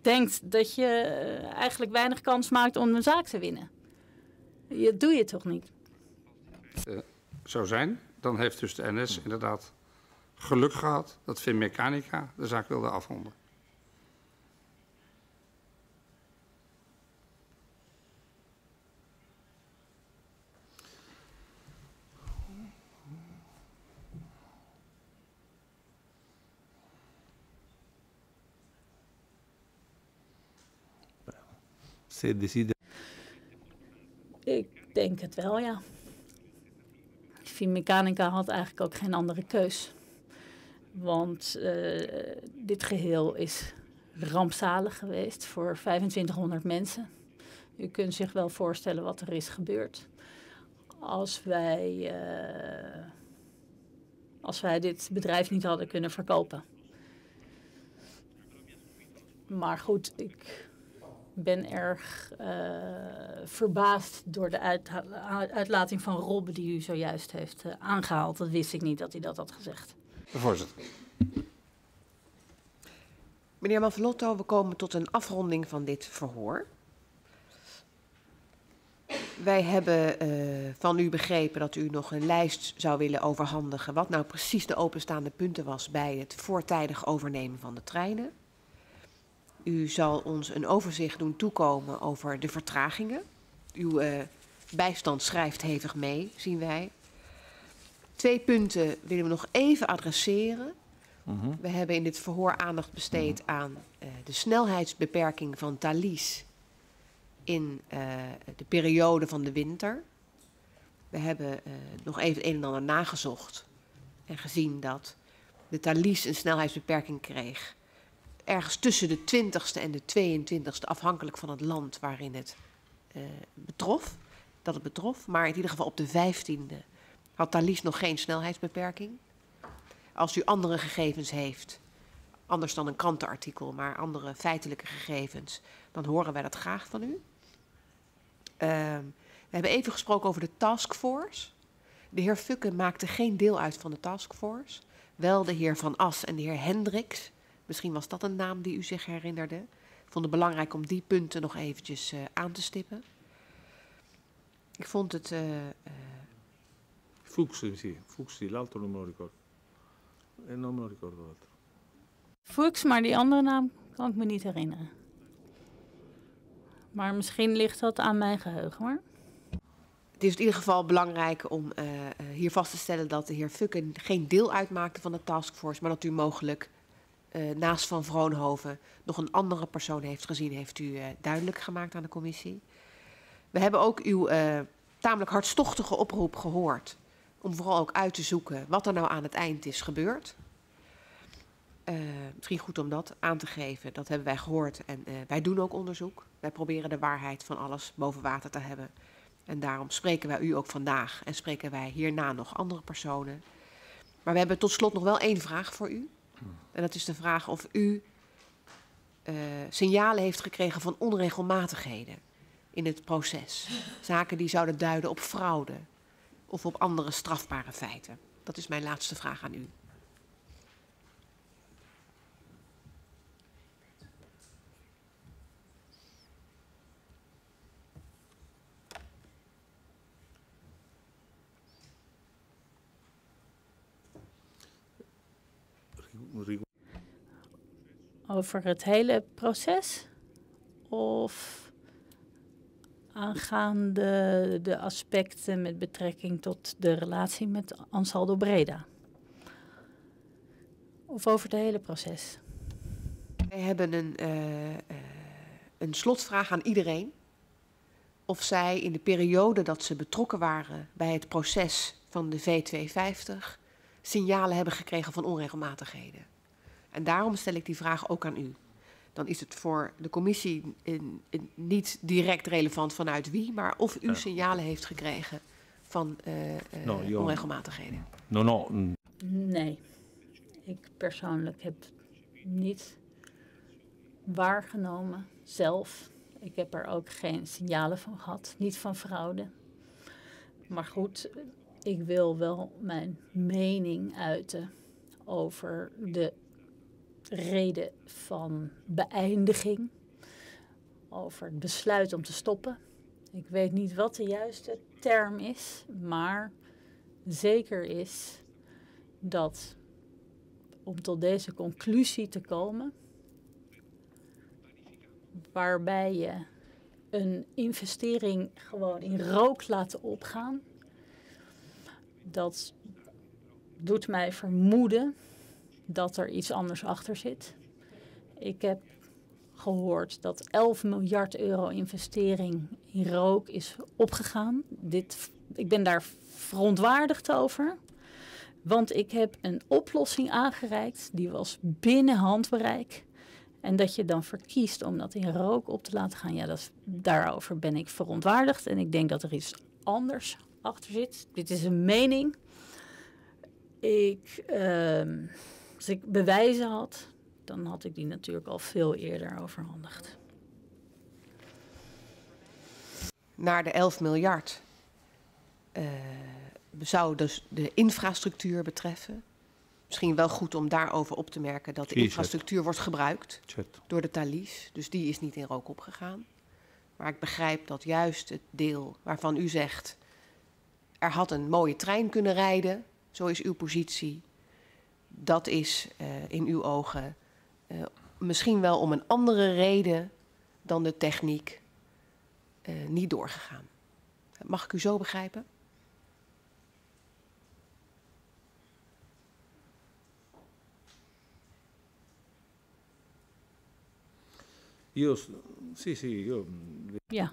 denkt dat je eigenlijk weinig kans maakt om een zaak te winnen. Dat doe je toch niet? Uh, zou zijn, dan heeft dus de NS inderdaad geluk gehad dat Finmechanica de zaak wilde afronden. Ik denk het wel, ja. Finmechanica had eigenlijk ook geen andere keus. Want uh, dit geheel is rampzalig geweest voor 2500 mensen. U kunt zich wel voorstellen wat er is gebeurd. Als wij, uh, als wij dit bedrijf niet hadden kunnen verkopen. Maar goed, ik ben erg uh, verbaasd door de uit, uitlating van Rob die u zojuist heeft uh, aangehaald. Dat wist ik niet dat hij dat had gezegd. De voorzitter. Meneer Manflotto, we komen tot een afronding van dit verhoor. Wij hebben uh, van u begrepen dat u nog een lijst zou willen overhandigen. wat nou precies de openstaande punten was bij het voortijdig overnemen van de treinen. U zal ons een overzicht doen toekomen over de vertragingen. Uw uh, bijstand schrijft hevig mee, zien wij. Twee punten willen we nog even adresseren. Uh -huh. We hebben in dit verhoor aandacht besteed uh -huh. aan uh, de snelheidsbeperking van Thalys in de periode van de winter. We hebben nog even het een en ander nagezocht en gezien dat de Thalys een snelheidsbeperking kreeg ergens tussen de 20ste en de 22ste, afhankelijk van het land waarin het uh, betrof, dat het betrof. Maar in ieder geval op de 15e had Thalys nog geen snelheidsbeperking. Als u andere gegevens heeft, anders dan een krantenartikel, maar andere feitelijke gegevens, dan horen wij dat graag van u. Uh, we hebben even gesproken over de taskforce. De heer Fukke maakte geen deel uit van de taskforce. Wel de heer Van As en de heer Hendricks. Misschien was dat een naam die u zich herinnerde. Ik vond het belangrijk om die punten nog eventjes uh, aan te stippen. Ik vond het... Uh, uh, Fuchs, sì, Fuchs, l'altro non me lo ricordo. E non me lo ricordo l'altro. Fuchs, maar die andere naam kan ik me niet herinneren. Maar misschien ligt dat aan mijn geheugen hoor. Het is in ieder geval belangrijk om uh, hier vast te stellen dat de heer Fukken geen deel uitmaakte van de taskforce, maar dat u mogelijk uh, naast Van Vroonhoven nog een andere persoon heeft gezien, heeft u uh, duidelijk gemaakt aan de commissie. We hebben ook uw uh, tamelijk hartstochtige oproep gehoord om vooral ook uit te zoeken wat er nou aan het eind is gebeurd. misschien goed om dat aan te geven, dat hebben wij gehoord en wij doen ook onderzoek. Wij proberen de waarheid van alles boven water te hebben. En daarom spreken wij u ook vandaag en spreken wij hierna nog andere personen. Maar we hebben tot slot nog wel één vraag voor u. En dat is de vraag of u uh, signalen heeft gekregen van onregelmatigheden in het proces. Zaken die zouden duiden op fraude of op andere strafbare feiten. Dat is mijn laatste vraag aan u. Over het hele proces? Of aangaande de aspecten met betrekking tot de relatie met Ansaldo Breda? Of over het hele proces? Wij hebben een, uh, uh, een slotvraag aan iedereen. Of zij in de periode dat ze betrokken waren bij het proces van de V250 signalen hebben gekregen van onregelmatigheden. En daarom stel ik die vraag ook aan u. Dan is het voor de commissie in, in niet direct relevant vanuit wie, maar of u signalen heeft gekregen van uh, uh, no, onregelmatigheden. No, no. Nee, ik persoonlijk heb niet waargenomen zelf. Ik heb er ook geen signalen van gehad, niet van fraude. Maar goed, ik wil wel mijn mening uiten over de reden van beëindiging, over het besluit om te stoppen. Ik weet niet wat de juiste term is, maar zeker is dat om tot deze conclusie te komen, waarbij je een investering gewoon in rook laat opgaan, dat doet mij vermoeden dat er iets anders achter zit. Ik heb gehoord dat 11 miljard euro investering in rook is opgegaan. Dit, ik ben daar verontwaardigd over. Want ik heb een oplossing aangereikt, die was binnen handbereik. En dat je dan verkiest om dat in rook op te laten gaan, ja, dat daarover ben ik verontwaardigd. En ik denk dat er iets anders achter zit. Dit is een mening. Ik, ehm, als ik bewijzen had, dan had ik die natuurlijk al veel eerder overhandigd. Naar de 11 miljard uh, zou dus de infrastructuur betreffen. Misschien wel goed om daarover op te merken dat de infrastructuur wordt gebruikt door de Thalys. Dus die is niet in rook opgegaan. Maar ik begrijp dat juist het deel waarvan u zegt... er had een mooie trein kunnen rijden, zo is uw positie. Dat is uh, in uw ogen uh, misschien wel om een andere reden dan de techniek uh, niet doorgegaan. Mag ik u zo begrijpen? Ja.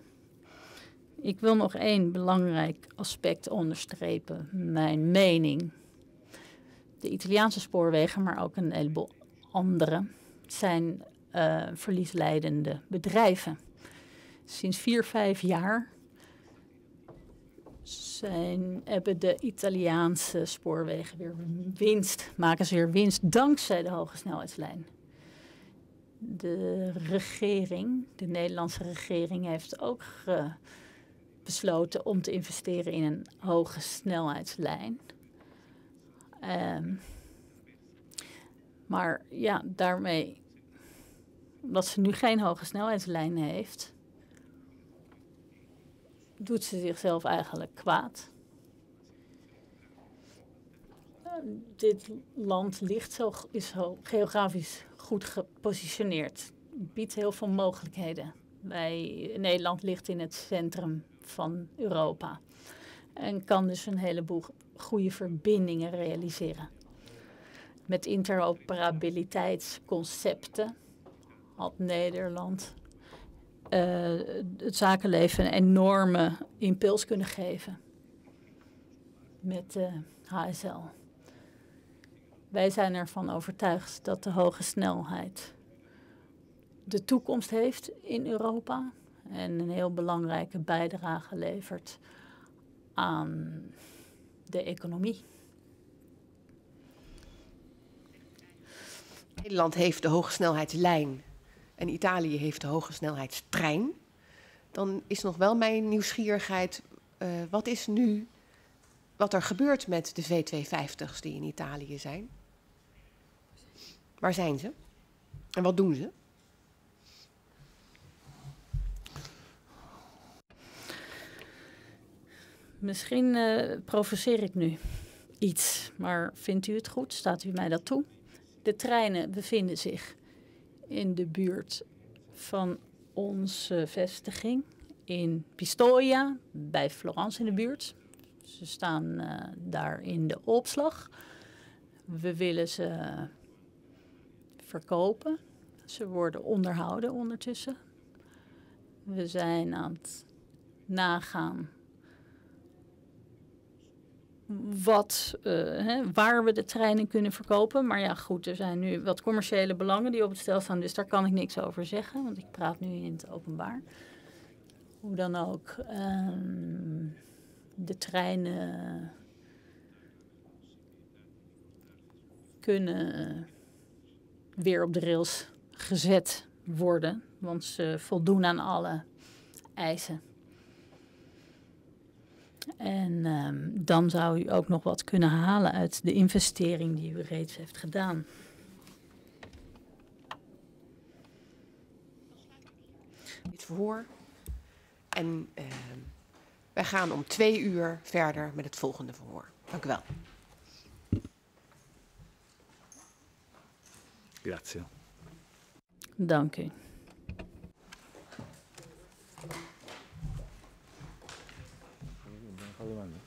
Ik wil nog één belangrijk aspect onderstrepen. Mijn mening. De Italiaanse spoorwegen, maar ook een heleboel andere, zijn uh, verliesleidende bedrijven. Sinds vier, vijf jaar zijn, hebben de Italiaanse spoorwegen weer winst, maken ze weer winst dankzij de hoge snelheidslijn de regering, de Nederlandse regering, heeft ook besloten om te investeren in een hoge snelheidslijn. Um, maar ja, daarmee, omdat ze nu geen hoge snelheidslijn heeft, doet ze zichzelf eigenlijk kwaad. dit land ligt zo, is zo geografisch goed gepositioneerd. Biedt heel veel mogelijkheden. Wij, Nederland ligt in het centrum van Europa. En kan dus een heleboel goede verbindingen realiseren. Met interoperabiliteitsconcepten had Nederland uh, het zakenleven een enorme impuls kunnen geven. Met uh, HSL. Wij zijn ervan overtuigd dat de hoge snelheid de toekomst heeft in Europa en een heel belangrijke bijdrage levert aan de economie. Nederland heeft de hogesnelheidslijn en Italië heeft de hogesnelheidstrein. Dan is nog wel mijn nieuwsgierigheid, uh, wat is nu wat er gebeurt met de V250's die in Italië zijn? Waar zijn ze? En wat doen ze? Misschien uh, provoceer ik nu iets, maar vindt u het goed? Staat u mij dat toe? De treinen bevinden zich in de buurt van onze vestiging in Pistoia, bij Florence in de buurt. Ze staan uh, daar in de opslag. We willen ze verkopen. Ze worden onderhouden ondertussen. We zijn aan het nagaan wat, uh, hè, waar we de treinen kunnen verkopen. Maar ja, goed, er zijn nu wat commerciële belangen die op het stel staan. Dus daar kan ik niks over zeggen, want ik praat nu in het openbaar. Hoe dan ook, uh, de treinen kunnen weer op de rails gezet worden. Want ze voldoen aan alle eisen. En um, dan zou u ook nog wat kunnen halen uit de investering die u reeds heeft gedaan. Dit verhoor. En uh, wij gaan om twee uur verder met het volgende verhoor. Dank u wel. Grazie. Dank u. Alemania.